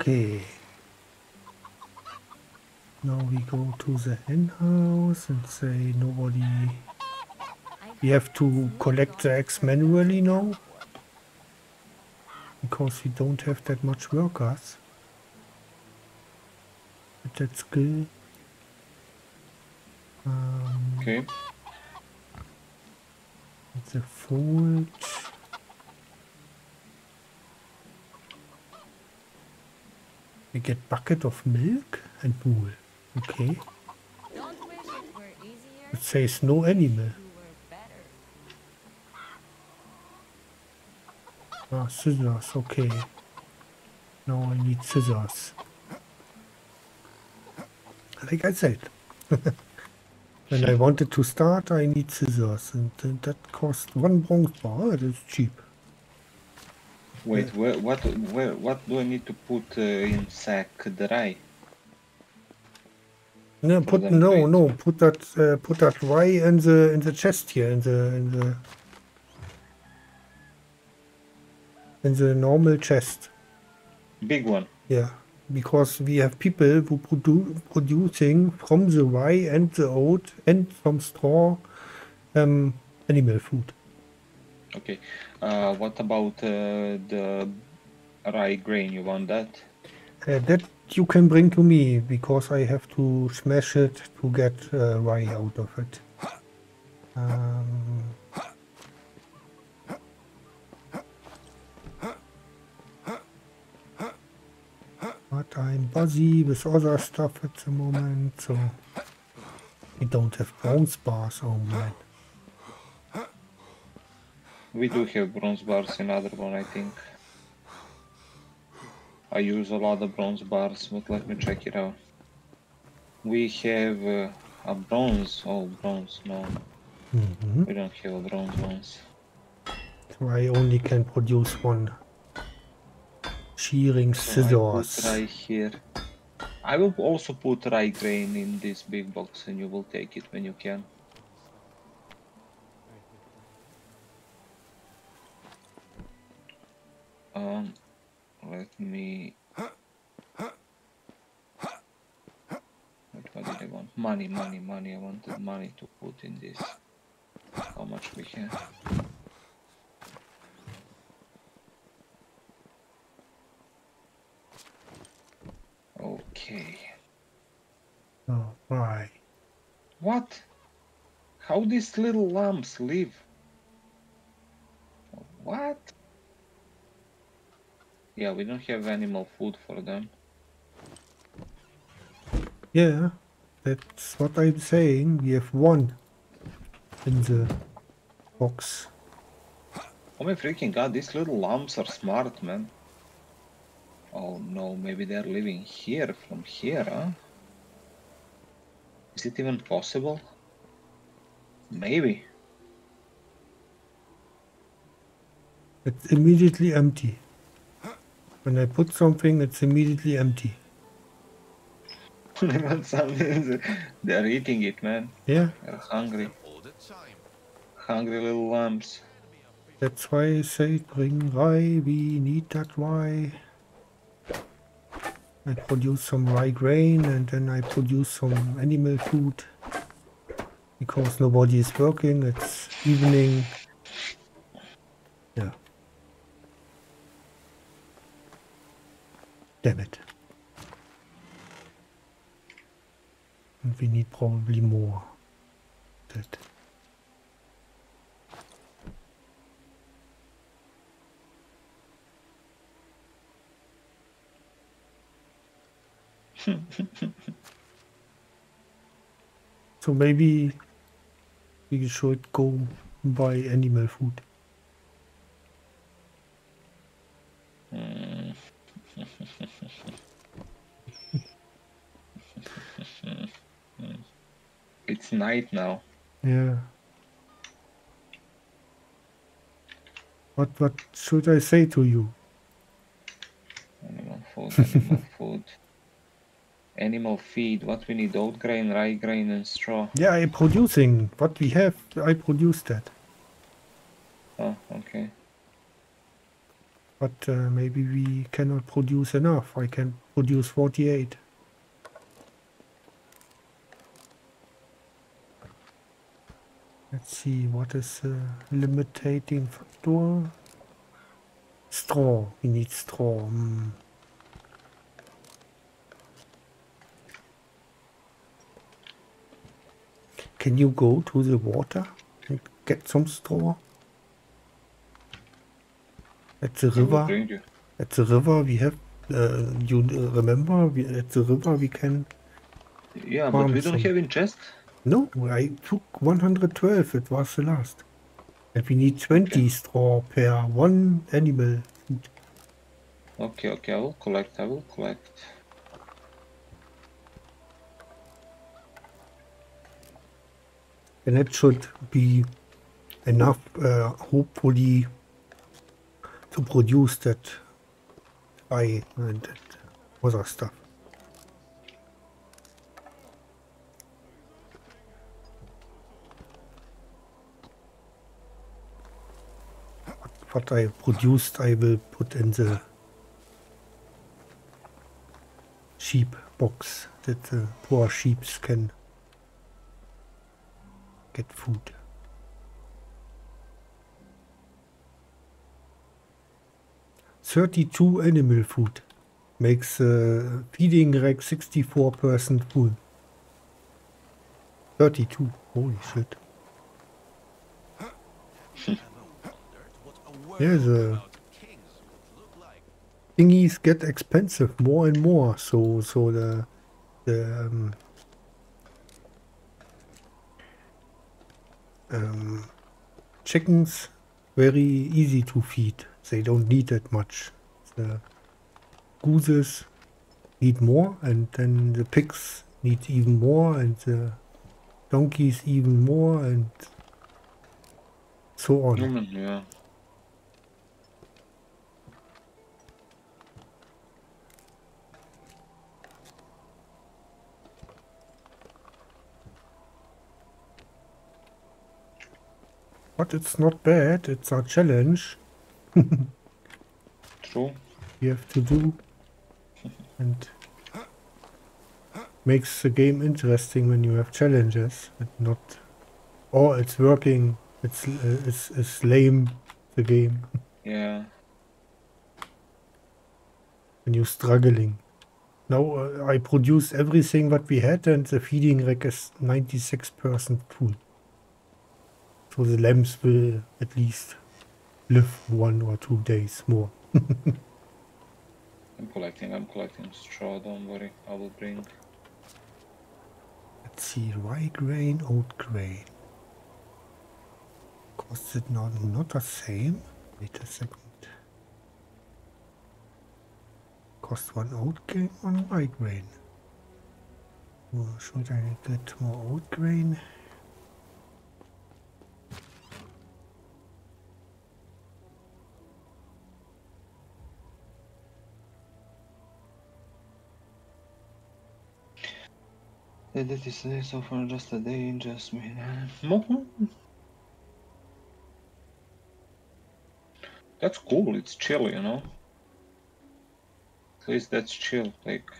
Okay. Now we go to the hen house and say nobody. We have to collect the eggs manually now because we don't have that much workers. With that skill. Um, Okay. the forge. We get bucket of milk and wool. Okay. It. It says no animal. Ah, scissors, okay. Now I need scissors. Like I said. when I wanted to start, I need scissors. And uh, that cost one bronze bar. That is cheap. Wait, where, what, where, what do I need to put uh, in sack dry? No, put no, no. Put that, uh, put that rye in the in the chest here, in the in the in the normal chest. Big one. Yeah, because we have people who produ producing from the rye and the oat and from straw um, animal food. Okay. Uh, what about uh, the rye grain? You want that? Uh, that you can bring to me because I have to smash it to get uh, rye out of it. Um, but I'm busy with other stuff at the moment, so we don't have bronze bars. Oh man. We do have bronze bars in other one, I think. I use a lot of bronze bars, but let me check it out. We have uh, a bronze. Oh, bronze. No, Mhm. we don't have a bronze ones. I only can produce one. Shearing So I scissors. here. I will also put rye grain in this big box, and you will take it when you can. Um, let me. What, what did I want? Money, money, money. I wanted money to put in this. How much we have? Okay. Oh, rye. What? How these little lambs live? What? Yeah, we don't have animal food for them. Yeah, that's what I'm saying. We have one in the box. Oh my freaking god, these little lumps are smart, man. Oh no, maybe they're living here from here, huh? Is it even possible? Maybe. It's immediately empty. When I put something, it's immediately empty. they're eating it, man. Yeah, They're hungry. All the time. Hungry little lambs. that's why I say bring rye. We need that rye. I produce some rye grain and then I produce some animal food. Because nobody is working, it's evening. Yeah. Damn it. And we need probably more. That. So maybe we should go buy animal food. Hmm. It's night now. Yeah. What what should I say to you? Animal food, animal food. Animal feed. What we need? Oat grain, rye grain, and straw. Yeah, I'm producing what we have. I produce that, Oh, okay. but uh, maybe we cannot produce enough. I can produce 48. Let's see what is the limiting factor. Straw. We need straw. mm. Can you go to the water and get some straw? At the river? At the river we have, uh, you uh, remember, we, at the river we can, Yeah, but we don't some. have in chest. No, I took 112, it was the last. And we need 20 straw per one animal. Okay, okay, I will collect. I will collect. And that should be enough, uh, hopefully, to produce that I and that other stuff. What I produced, I will put in the sheep box that the poor sheeps can get food. Thirty-two animal food makes uh, feeding rack sixty-four percent full. Thirty-two. Holy shit! Yeah, the thingies get expensive more and more. So so the the um, um, chickens very easy to feed. They don't need that much. The gooses need more, and then the pigs need even more, and the donkeys even more, and so on. Yeah. But it's not bad. It's a challenge True. you have to do, and makes the game interesting when you have challenges and not, or it's working. It's uh, it's, it's lame the game Yeah. when you're struggling. Now uh, I produced everything what we had and the feeding rack is 96% full. So the lambs will at least live one or two days more. I'm collecting, I'm collecting straw, don't worry. I will bring. Let's see, rye grain, oat grain. Cost it not, not the same? Wait a second. Cost one oat grain, one rye grain. Or should I get more oat grain? The death is so far just a day, just. Mhm. That's cool, it's chill, you know? At least that's chill, like.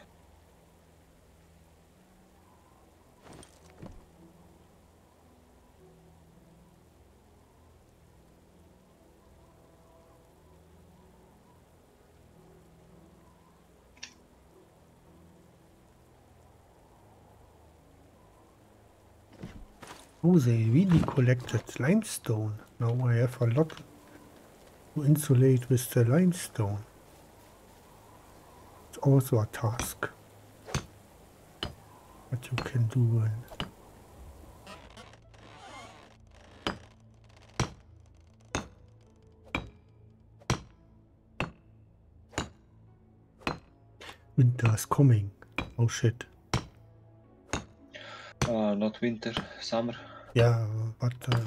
Oh, they really collected limestone. Now I have a lot to insulate with the limestone. It's also a task. What you can do. And Winter is coming. Oh shit. Uh, not winter, summer. Yeah, but uh,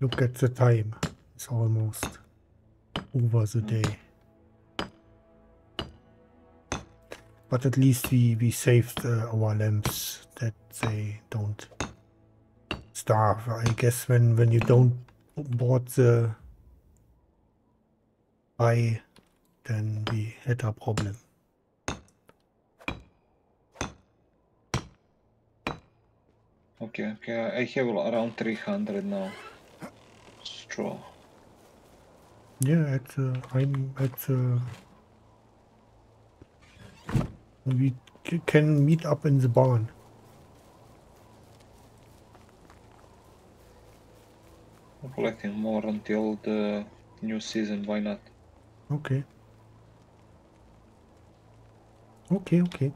look at the time. It's almost over the day. But at least we, we saved uh, our lambs that they don't starve. I guess when, when you don't board the buy, then we had a problem. Okay, okay, I have around 300 now. Straw. Yeah, at uh, I'm at uh, we can meet up in the barn. I'm collecting more until the new season, why not? Okay. Okay, okay.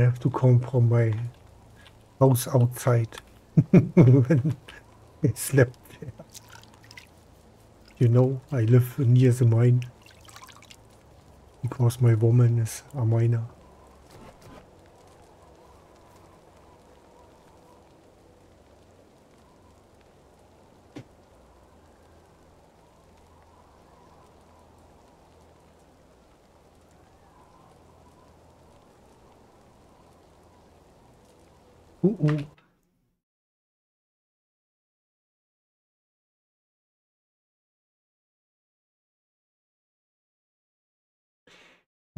I have to come from my house outside when I slept there. You know, I live near the mine because my woman is a miner.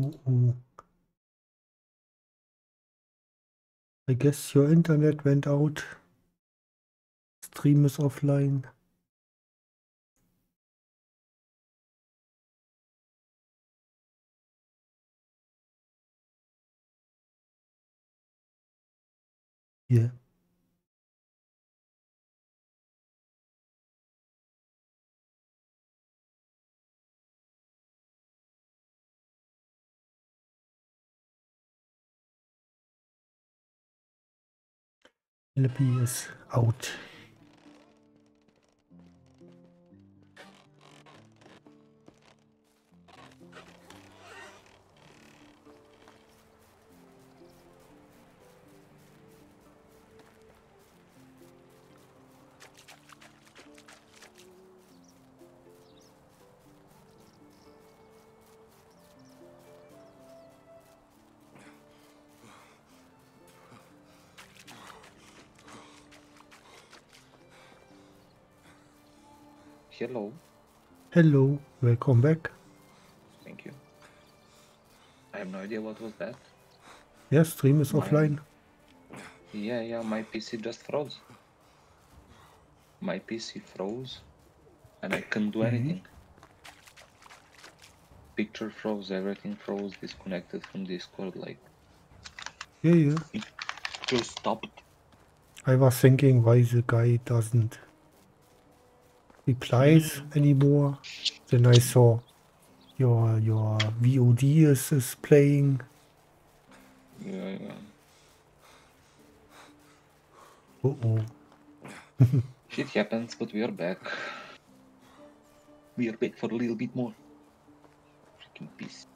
Ooh. I guess your internet went out. Stream is offline. Yeah. Lippy is out. Hello, Hello, welcome back. thank you. I have no idea what was that. Yeah, stream is Why? offline. Yeah, yeah, my PC just froze. My PC froze and I couldn't do Mhm. anything. Picture froze, everything froze, disconnected from Discord, like Yeah, yeah. It just stopped. I was thinking why the guy doesn't replies anymore. Then I saw your your VOD is, is playing. Yeah, yeah. Uh oh. Shit happens, but we are back. We are back for a little bit more. Freaking piece.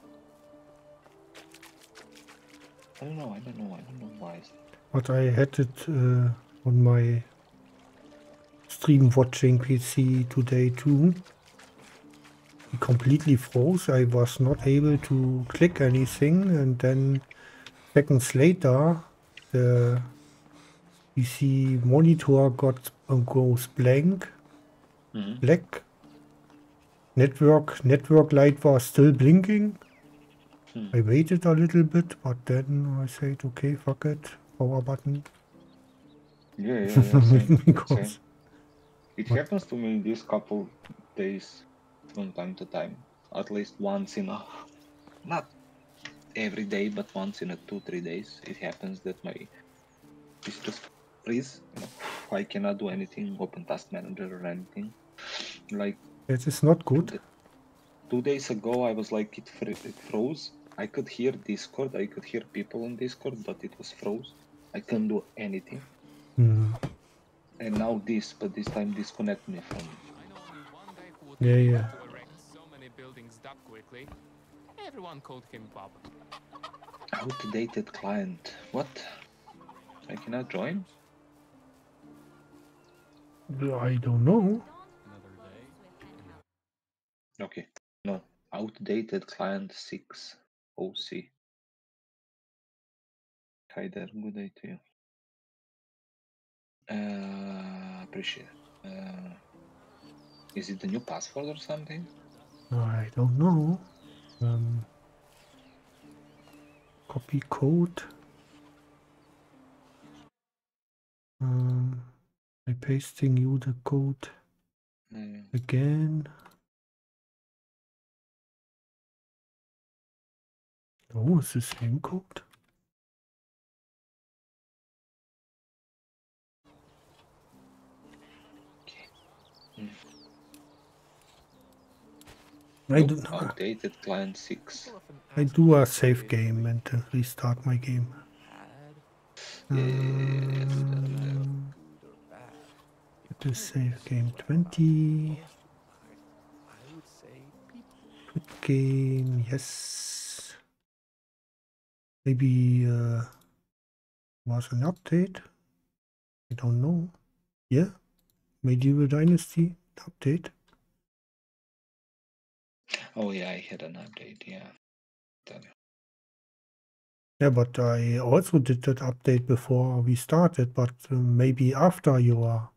I don't know, I don't know, I don't know why. But I had it uh, on my stream watching PC today too. It completely froze. I was not able to click anything, and then seconds later, the PC monitor got uh, goes blank, Mhm. black. Network network light was still blinking. Hmm. I waited a little bit, but then I said, okay, fuck it, power button. Yeah, yeah, yeah. Same, Because- same. It happens to me these couple days from time to time. At least once in a not every day, but once in a two, three days. It happens that my it's just freeze. You know, I cannot do anything, open task manager or anything. Like it is not good. two days ago I was like it, it froze. I could hear Discord, I could hear people on Discord, but it was froze. I couldn't do anything. Hmm. And now this, but this time disconnect me from I know only one guy who would Yeah, yeah. able to erect so many buildings that quickly. Everyone called him Bob. outdated client. What? I cannot join? I don't know. Okay. No. Outdated client 6 OC. Hi there, good day to you. Uh, appreciate it. Uh, is it a new password or something? I don't know. Um, copy code. Um, I pasting you the code Uh, again. Oh, it's the same code. I do, nope, outdated client 6. I do a save game and uh, restart my game. Yeah. Um, It is save game 20. Quit game, yes. Maybe uh, was an update. I don't know. Yeah, Medieval Dynasty update. Oh yeah, I had an update, yeah. Yeah, but I also did that update before we started, but uh, maybe after your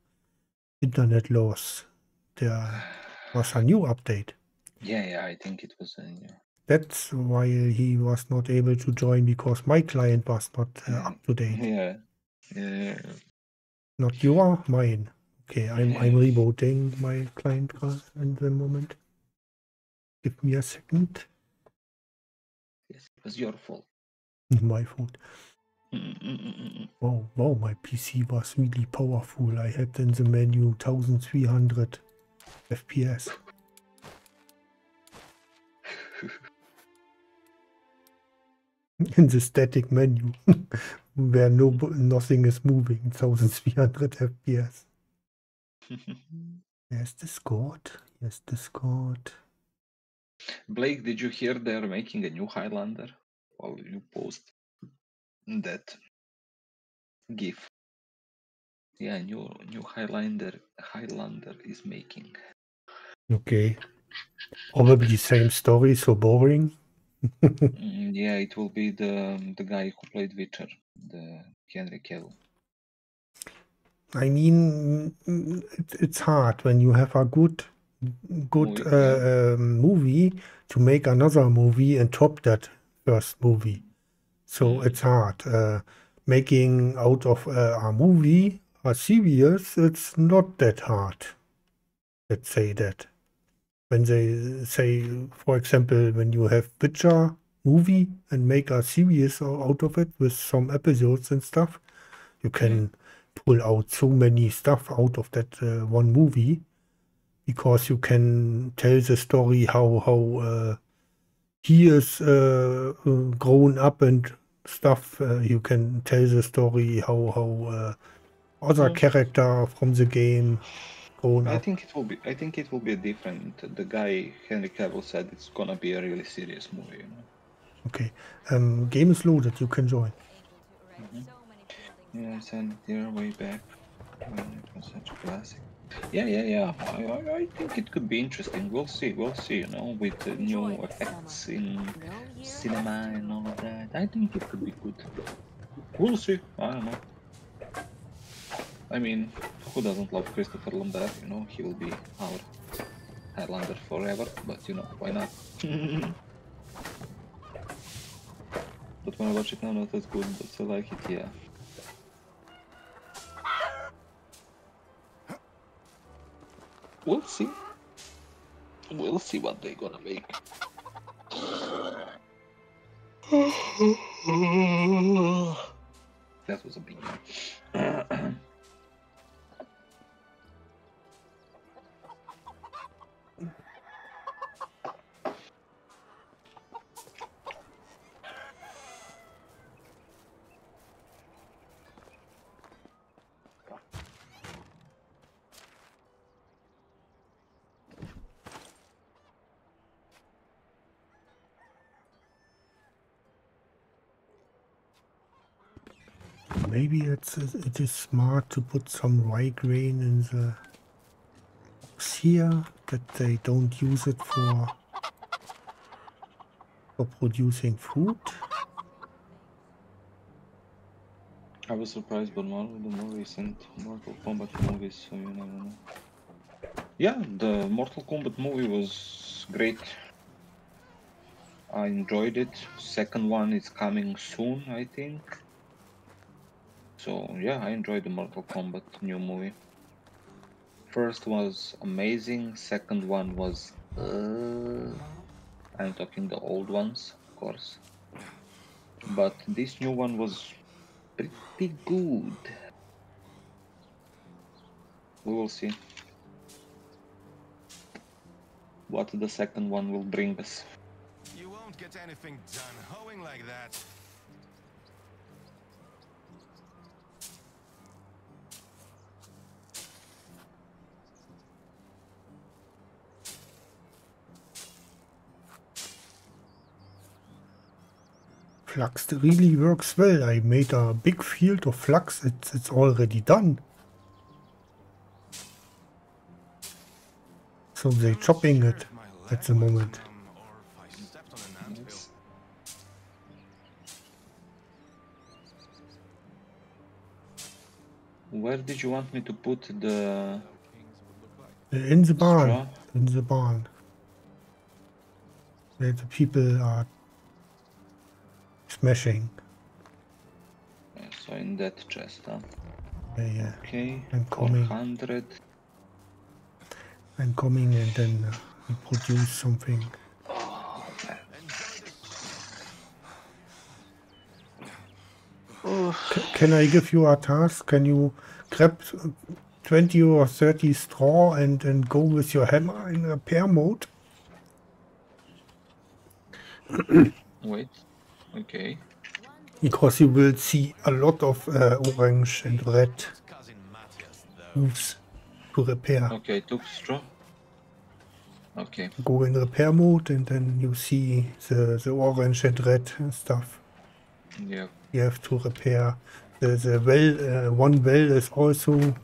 internet loss, there was a new update. Yeah, yeah, I think it was a new. That's why he was not able to join because my client was not uh, up to date. Yeah. Yeah. Not your, mine. Okay, I'm I'm rebooting my client uh, in the moment. Give me a second. Yes, it was your fault. My fault. Wow, oh, wow, my PC was really powerful. I had in the menu 1300 FPS. in the static menu where no nothing is moving 1300 fps yes discord yes discord Blake, did you hear they're making a new Highlander? Well, you post that GIF. Yeah, new new Highlander Highlander is making. okay probably the same story so boring Mm, yeah, it will be the the guy who played Witcher, the Henry Cavill. i mean mm, it, it's hard when you have a good good Movie, uh, um, movie to make another movie and top that first movie. So it's hard. Uh, making out of uh, a movie a series, it's not that hard. Let's say that. When they say, for example, when you have Witcher movie and make a series out of it with some episodes and stuff, you can pull out so many stuff out of that uh, one movie because you can tell the story how how uh, he is uh, uh, grown up and stuff. Uh, you can tell the story how how uh, other Mm. character from the game grown I up. think it will be. I think it will be different. The guy Henry Cavill said it's gonna be a really serious movie. You know? Okay, um, game is loaded. You can join. able to erect so many buildings Yeah, I said it there way back when it was such a classic. Yeah, yeah, yeah. I, I, I think it could be interesting. We'll see. We'll see. You know, with the new effects in cinema and all of that. I think it could be good. We'll see. I don't know. I mean, who doesn't love Christopher Lambert? You know, he will be our Highlander forever. But you know, why not? but when I watch it now, not as good. But I like it. Yeah. We'll see. We'll see what they're gonna make. that was a big one. Maybe it's it is smart to put some rye grain in the box here that they don't use it for for producing food. I was surprised by one of the more recent Mortal Kombat movies, so you never know. Yeah, the Mortal Kombat movie was great. I enjoyed it. Second one is coming soon, I think. So yeah, I enjoyed the Mortal Kombat new movie. First was amazing. Second one was. Uh, I'm talking the old ones, of course. But this new one was pretty good. We will see what the second one will bring us. You won't get anything done hoeing like that. Flax really works well. I made a big field of flax. It's it's already done. So they're chopping it at the moment. numb or if I stepped on an anthill. Yes. Where did you want me to put the In the barn. straw? In the barn. Where the people are smashing. Yeah, So in that chest, huh? Yeah, yeah. Okay. I'm coming. 400. I'm coming and then uh, we produce something. Oh, man. Can I give you a task? Can you grab uh, 20 or 30 straw and, and go with your hammer in repair mode? Wait. Okay. Because you will see a lot of uh, orange and red Cousin Matthias, though. moves to repair. Okay, took straw. Okay. Go in repair mode and then you see the, the orange and red stuff. Yeah. you have to repair. The, the well, uh, one well is also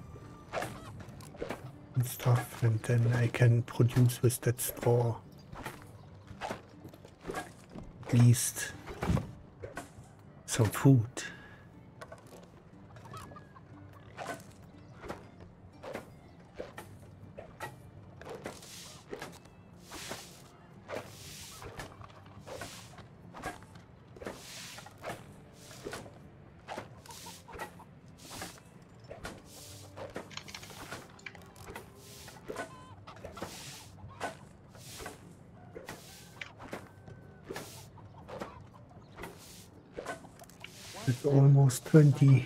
and stuff, and then I can produce with that straw. At least some food. It's almost 20. Side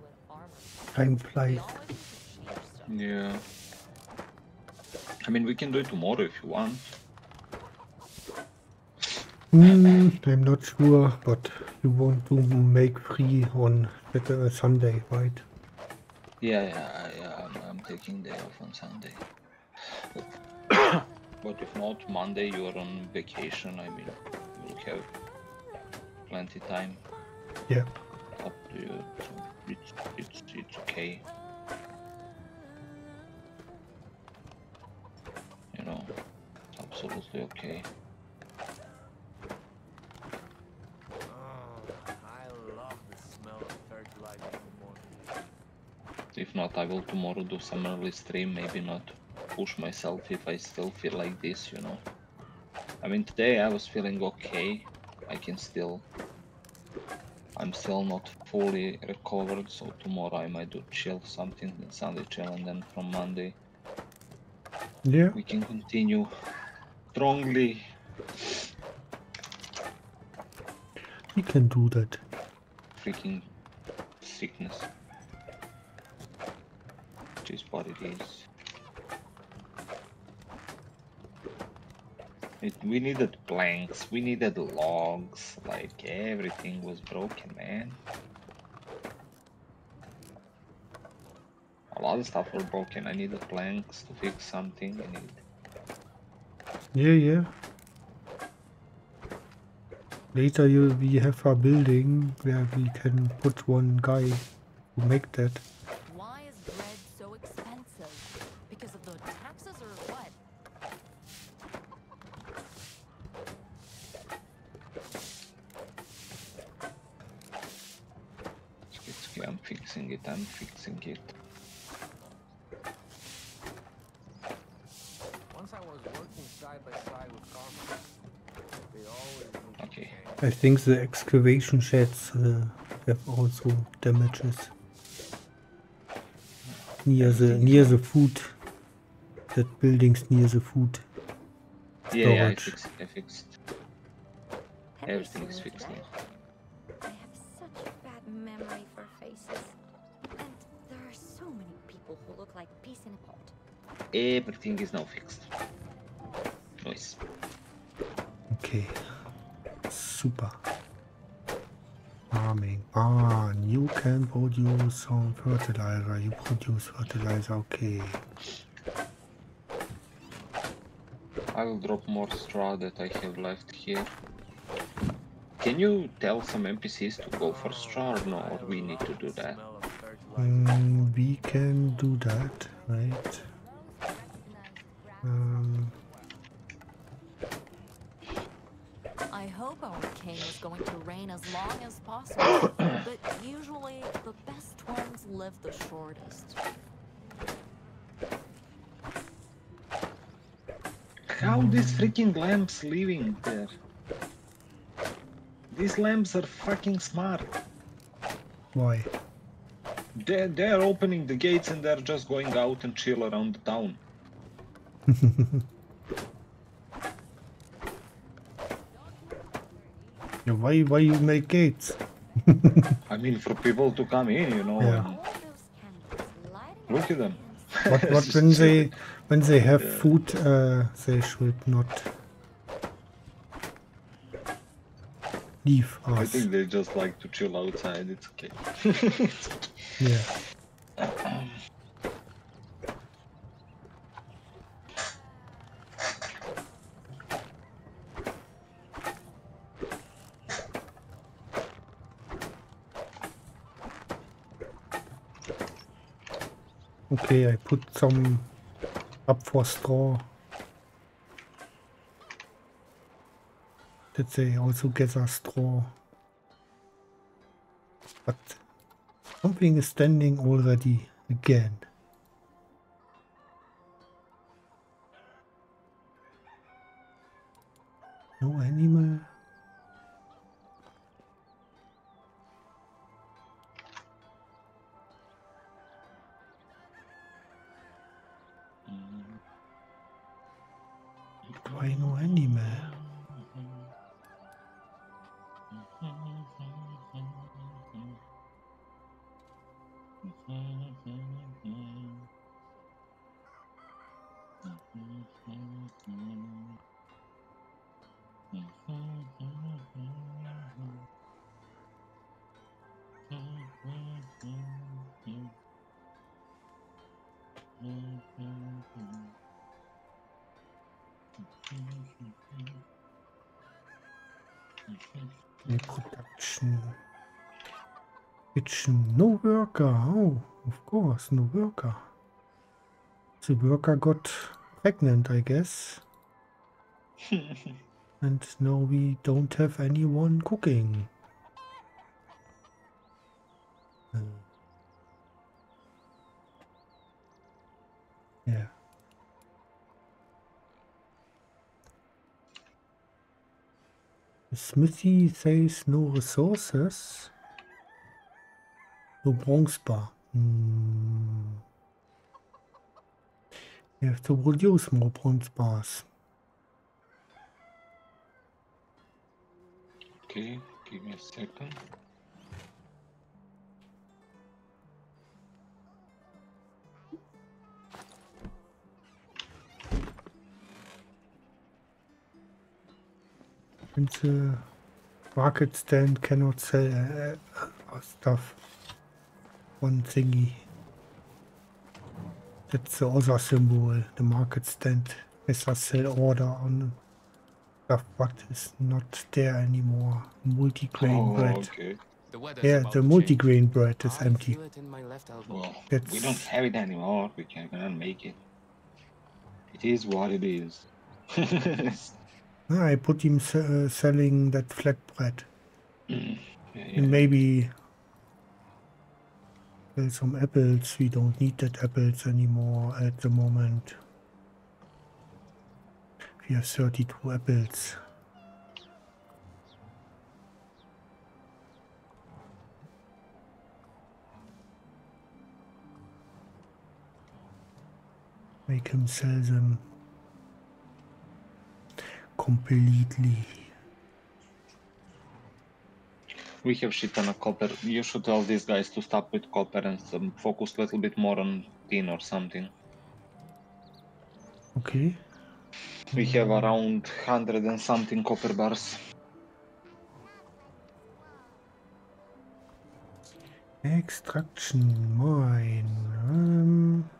with farmers. Time flies. always need to share stuff. Yeah. I mean, we can do it tomorrow if you want. Hmm, I'm not sure, but you want to make free on Saturday, Sunday, right? Yeah, yeah, yeah. I'm, I'm taking day off on Sunday. but if not, Monday you are on vacation. I mean, you'll have plenty time. Yeah. Up. It's it's it's okay. You know, it's absolutely okay. If not, I will tomorrow do some early stream. Maybe not push myself if I still feel like this, you know. I mean, today I was feeling okay. I can still. I'm still not fully recovered, so tomorrow I might do chill something, then Sunday chill, and then from Monday Yeah. we can continue strongly. We can do that. freaking sickness. Which is what it is. It, we needed planks, we needed logs, like everything was broken, man. A lot of stuff was broken. I needed planks to fix something. I need Yeah, yeah. Later you, we have a building where we can put one guy to make that. Why is bread so expensive? Because of the taxes or what? it's okay, I'm fixing it, I'm fixing it. Once I was working side by side with farmers. They always need to Okay. change. I think the excavation sheds uh, have also damages near the near the food. That buildings near the food. Yeah, yeah, I fixed, I fixed. Everything is fixed today? now. I have such a bad memory for faces. And there are so many people who look like peas in a pod. Everything is now fixed. Nice. Okay. Super. Farming. Ah, you can produce some fertilizer. You produce fertilizer. Okay. I will drop more straw that I have left here. Can you tell some NPCs to go for straw or no? Or we need to do that? Mm, we can do that, right? Um, I hope our king is going to reign as long as possible. but usually, the best ones live the shortest. How these freaking lamps living there? These lamps are fucking smart. why? They're, they're opening the gates and they're just going out and chill around the town. Why? Why you make gates? I mean, for people to come in, you know. Yeah. and All those candles lighting Look at them. the But, just when they when they have Yeah. food, uh, they should not leave I us. think they just like to chill outside. It's okay. Yeah. Okay, I put some up for straw. That they also gather straw. But something is standing already again. No animal. Why no Worker. Oh, of course, no worker. The worker got pregnant, I guess. and now we don't have anyone cooking. Uh, yeah. The smithy says no resources. No bronze bar. Hmm. You have to produce more bronze bars. Okay, give me a second. And the market stand cannot sell uh, uh, stuff. One thingy. That's the other symbol. The market stand has a sell order on stuff, but is not there anymore. Multigrain Oh, bread. okay. The Yeah, the to change. multigrain bread is I empty. feel it in my left elbow. Well, we don't have it anymore. We can cannot make it. It is what it is. I put him uh, selling that flatbread. Yeah, yeah. And maybe some apples. We don't need that apples anymore at the moment. We have 32 apples. Make him sell them completely. We have shit ton of copper. You should tell these guys to stop with copper and some focus a little bit more on tin or something. Okay. We have around hundred and something copper bars. Extraction mine. Um,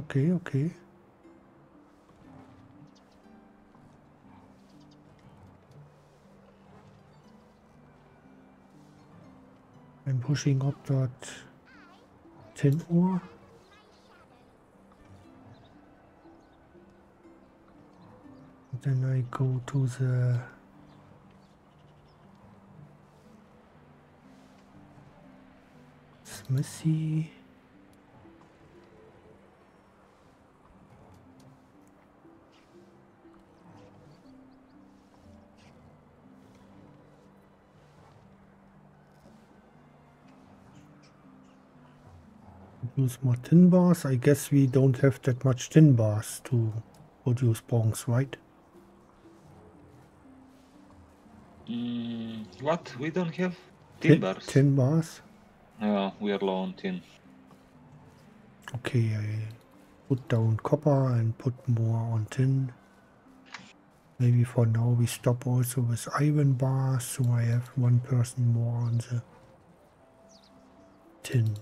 okay, okay. I'm pushing up that 10 ore. Then I go to the smithy. Use more tin bars. I guess we don't have that much tin bars to produce bongs, right? Mm, what? We don't have Tin- tin bars. Tin bars. Yeah, we are low on tin. Okay, I put down copper and put more on tin. Maybe for now we stop also with iron bars, so I have one person more on the tin.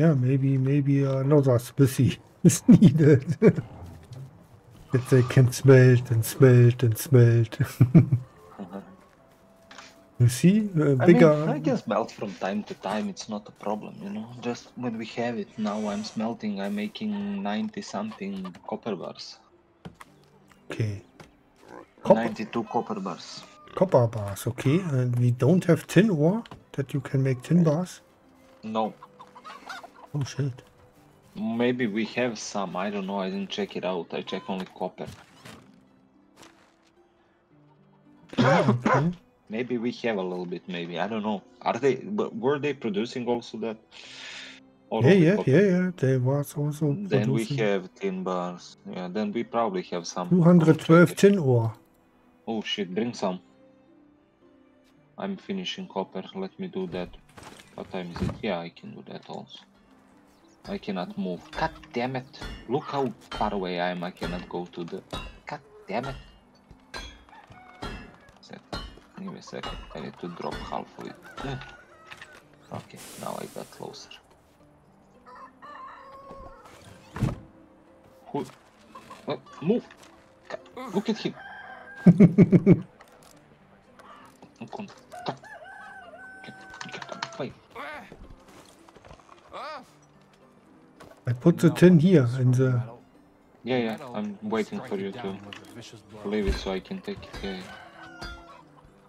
Yeah, maybe maybe another smithy is needed. if they can smelt and smelt and smelt. you see, uh, I bigger. mean, I can smelt from time to time. It's not a problem, you know. Just when we have it now, I'm smelting. I'm making ninety something copper bars. Okay. Copper, Ninety-two copper bars. copper bars, okay. And we don't have tin ore that you can make tin bars. No, Oh shit. maybe we have some. I don't know. I didn't check it out. I check only copper. Okay. Maybe we have a little bit. Maybe I don't know. Are they? but Were they producing also that? Or Yeah, yeah, copper? yeah, yeah. There was also Then we have tin bars. Yeah, then we probably have some. 212 tin ore. Oh shit, bring some. I'm finishing copper. Let me do that. What time is it? Yeah, I can do that also. I cannot move. God damn it. Look how far away I am. I cannot go to the. God damn it. Give me a second. I need to drop half of it. Okay, now I got closer. Who? What? Move! God, Look at him! I put the tin here in the. Yeah, yeah, I'm waiting for you to down with a vicious blow. leave it so I can take it.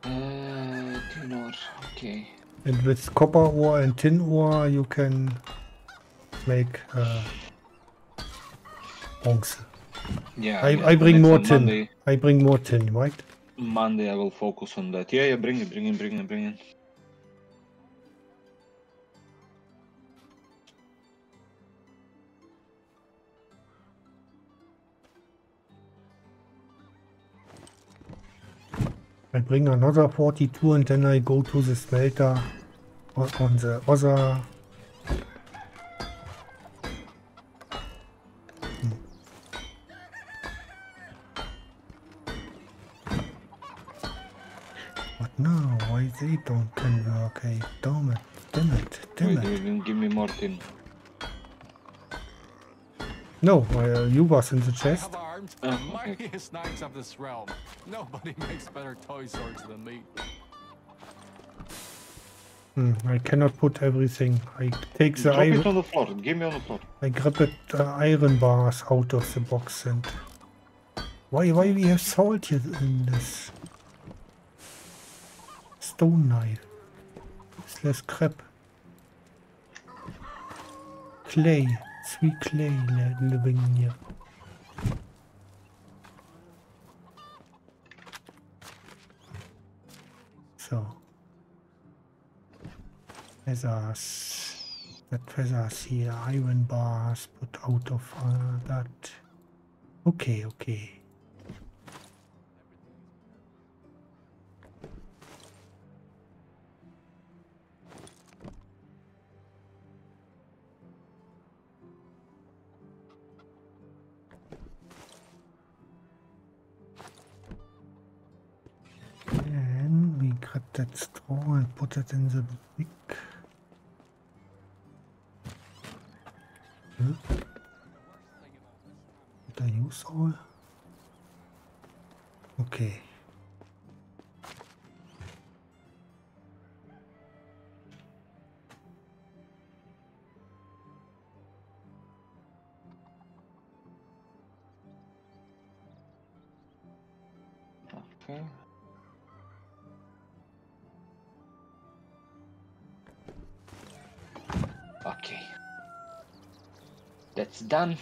Uh, tin ore, okay. And with copper ore and tin ore, you can make uh, bronze. Yeah, I, yeah, I bring more tin. Monday, I bring more tin, right? Monday I will focus on that. Yeah, yeah, bring it, bring it, bring it, bring it. I bring another 42 and then I go to the smelter on, the other. Hmm. Now, why they don't can work? Hey, damn it, damn it, damn Wait, it. wait, wait, give me more tin. No, uh, you was in the I chest. have armed Oh, the mightiest knights of this realm. Nobody makes better toy swords than me. Hmm, I cannot put everything. I take the Drop it iron. on the floor. Give me on the floor. I grab it, uh, iron bars out of the box and why why we have salt here in this stone knife? It's less crap. Clay, living here. So feathers, that feathers here, iron bars, put out of uh, that. Okay, okay. Grab that straw and put it in the brick. Huh? Did I use all? Okay. Okay. That's done.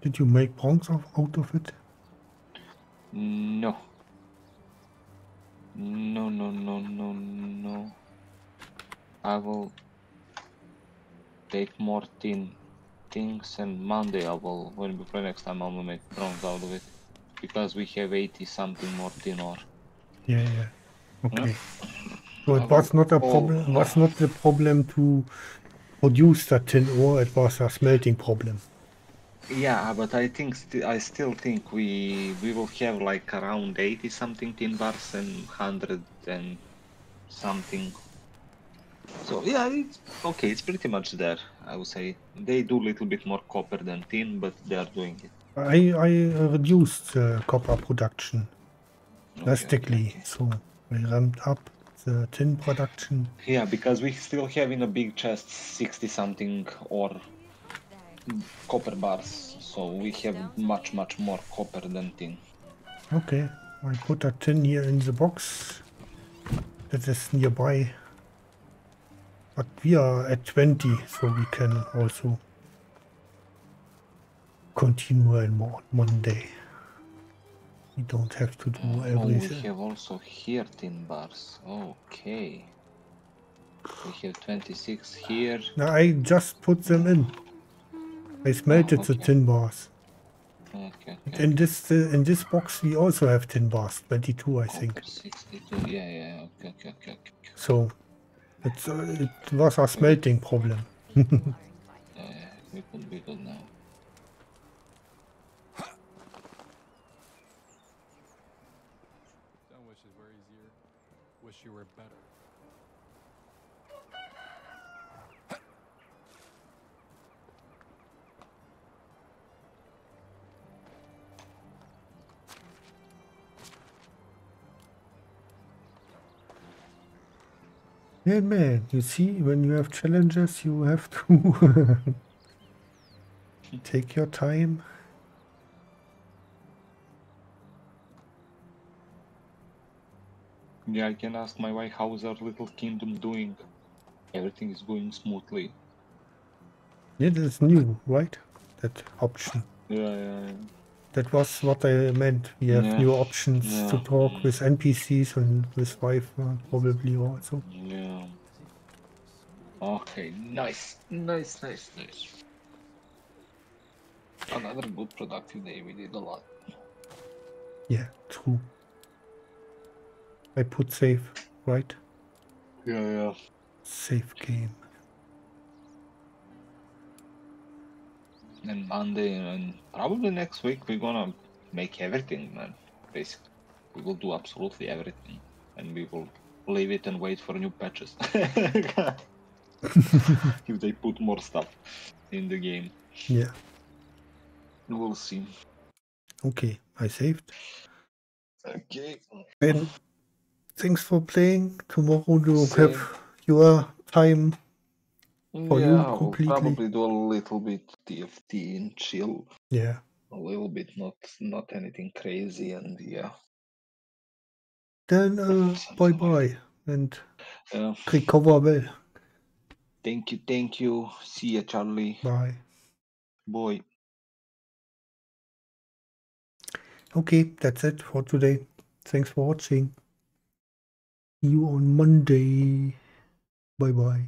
Did you make bronze of, out of it? No. No, no, no, no, no. I will take more tin things and Monday I will, when before next time I will make bronze out of it. Because we have 80 something more tin ore. Yeah, yeah. Okay. So it was not a problem. Was not the problem to produce that tin ore. It was a smelting problem. Yeah, but I think sti I still think we we will have like around 80 something tin bars and 100 and something. So yeah, it's okay. It's pretty much there. I would say they do a little bit more copper than tin, but they are doing it. I I uh, reduced the copper production drastically, okay, okay. so we ramped up the tin production. Yeah, because we still have in a big chest 60 something or copper bars, so we have much much more copper than tin. Okay, I put a tin here in the box that is nearby. But we are at 20, so we can also continue on Monday. We don't have to do everything. Oh, we have also here tin bars. Okay. We have 26 here. Now I just put them in. I smelted the okay. tin bars. Okay, okay. In this uh, in this box we also have tin bars, 22 I think. Copper 62. Yeah, yeah. Okay, okay, okay. okay. So it's, uh, it was a smelting problem. People are invited. Yeah, we could be good now. Yeah, man, you see, when you have challenges, you have to take your time. Yeah, I can ask my wife how's our little kingdom doing. Everything is going smoothly. Yeah, that's new, right? That option. Yeah, yeah, yeah. That was what I meant. We have Yeah, new options to yeah. talk with NPCs and with wife uh, probably also. Yeah. Okay, nice, nice, nice, nice. Another good productive day. We did a lot. Yeah, true. I put save, right? Yeah, yeah. Save game. And Monday and probably next week we're gonna make everything, man. Basically, we will do absolutely everything, and we will leave it and wait for new patches. if they put more stuff in the game, Yeah. we'll see. Okay, I saved. Okay. And thanks for playing. Tomorrow you Same. have your time. For you yeah, will completely. probably do a little bit TFT and chill. Yeah. A little bit, not not anything crazy, and yeah. Then uh, bye bye and Uh, recover well. thank you, thank you. See you, Charlie. Bye. Boy. Okay, that's it for today. Thanks for watching. See you on Monday. Bye bye.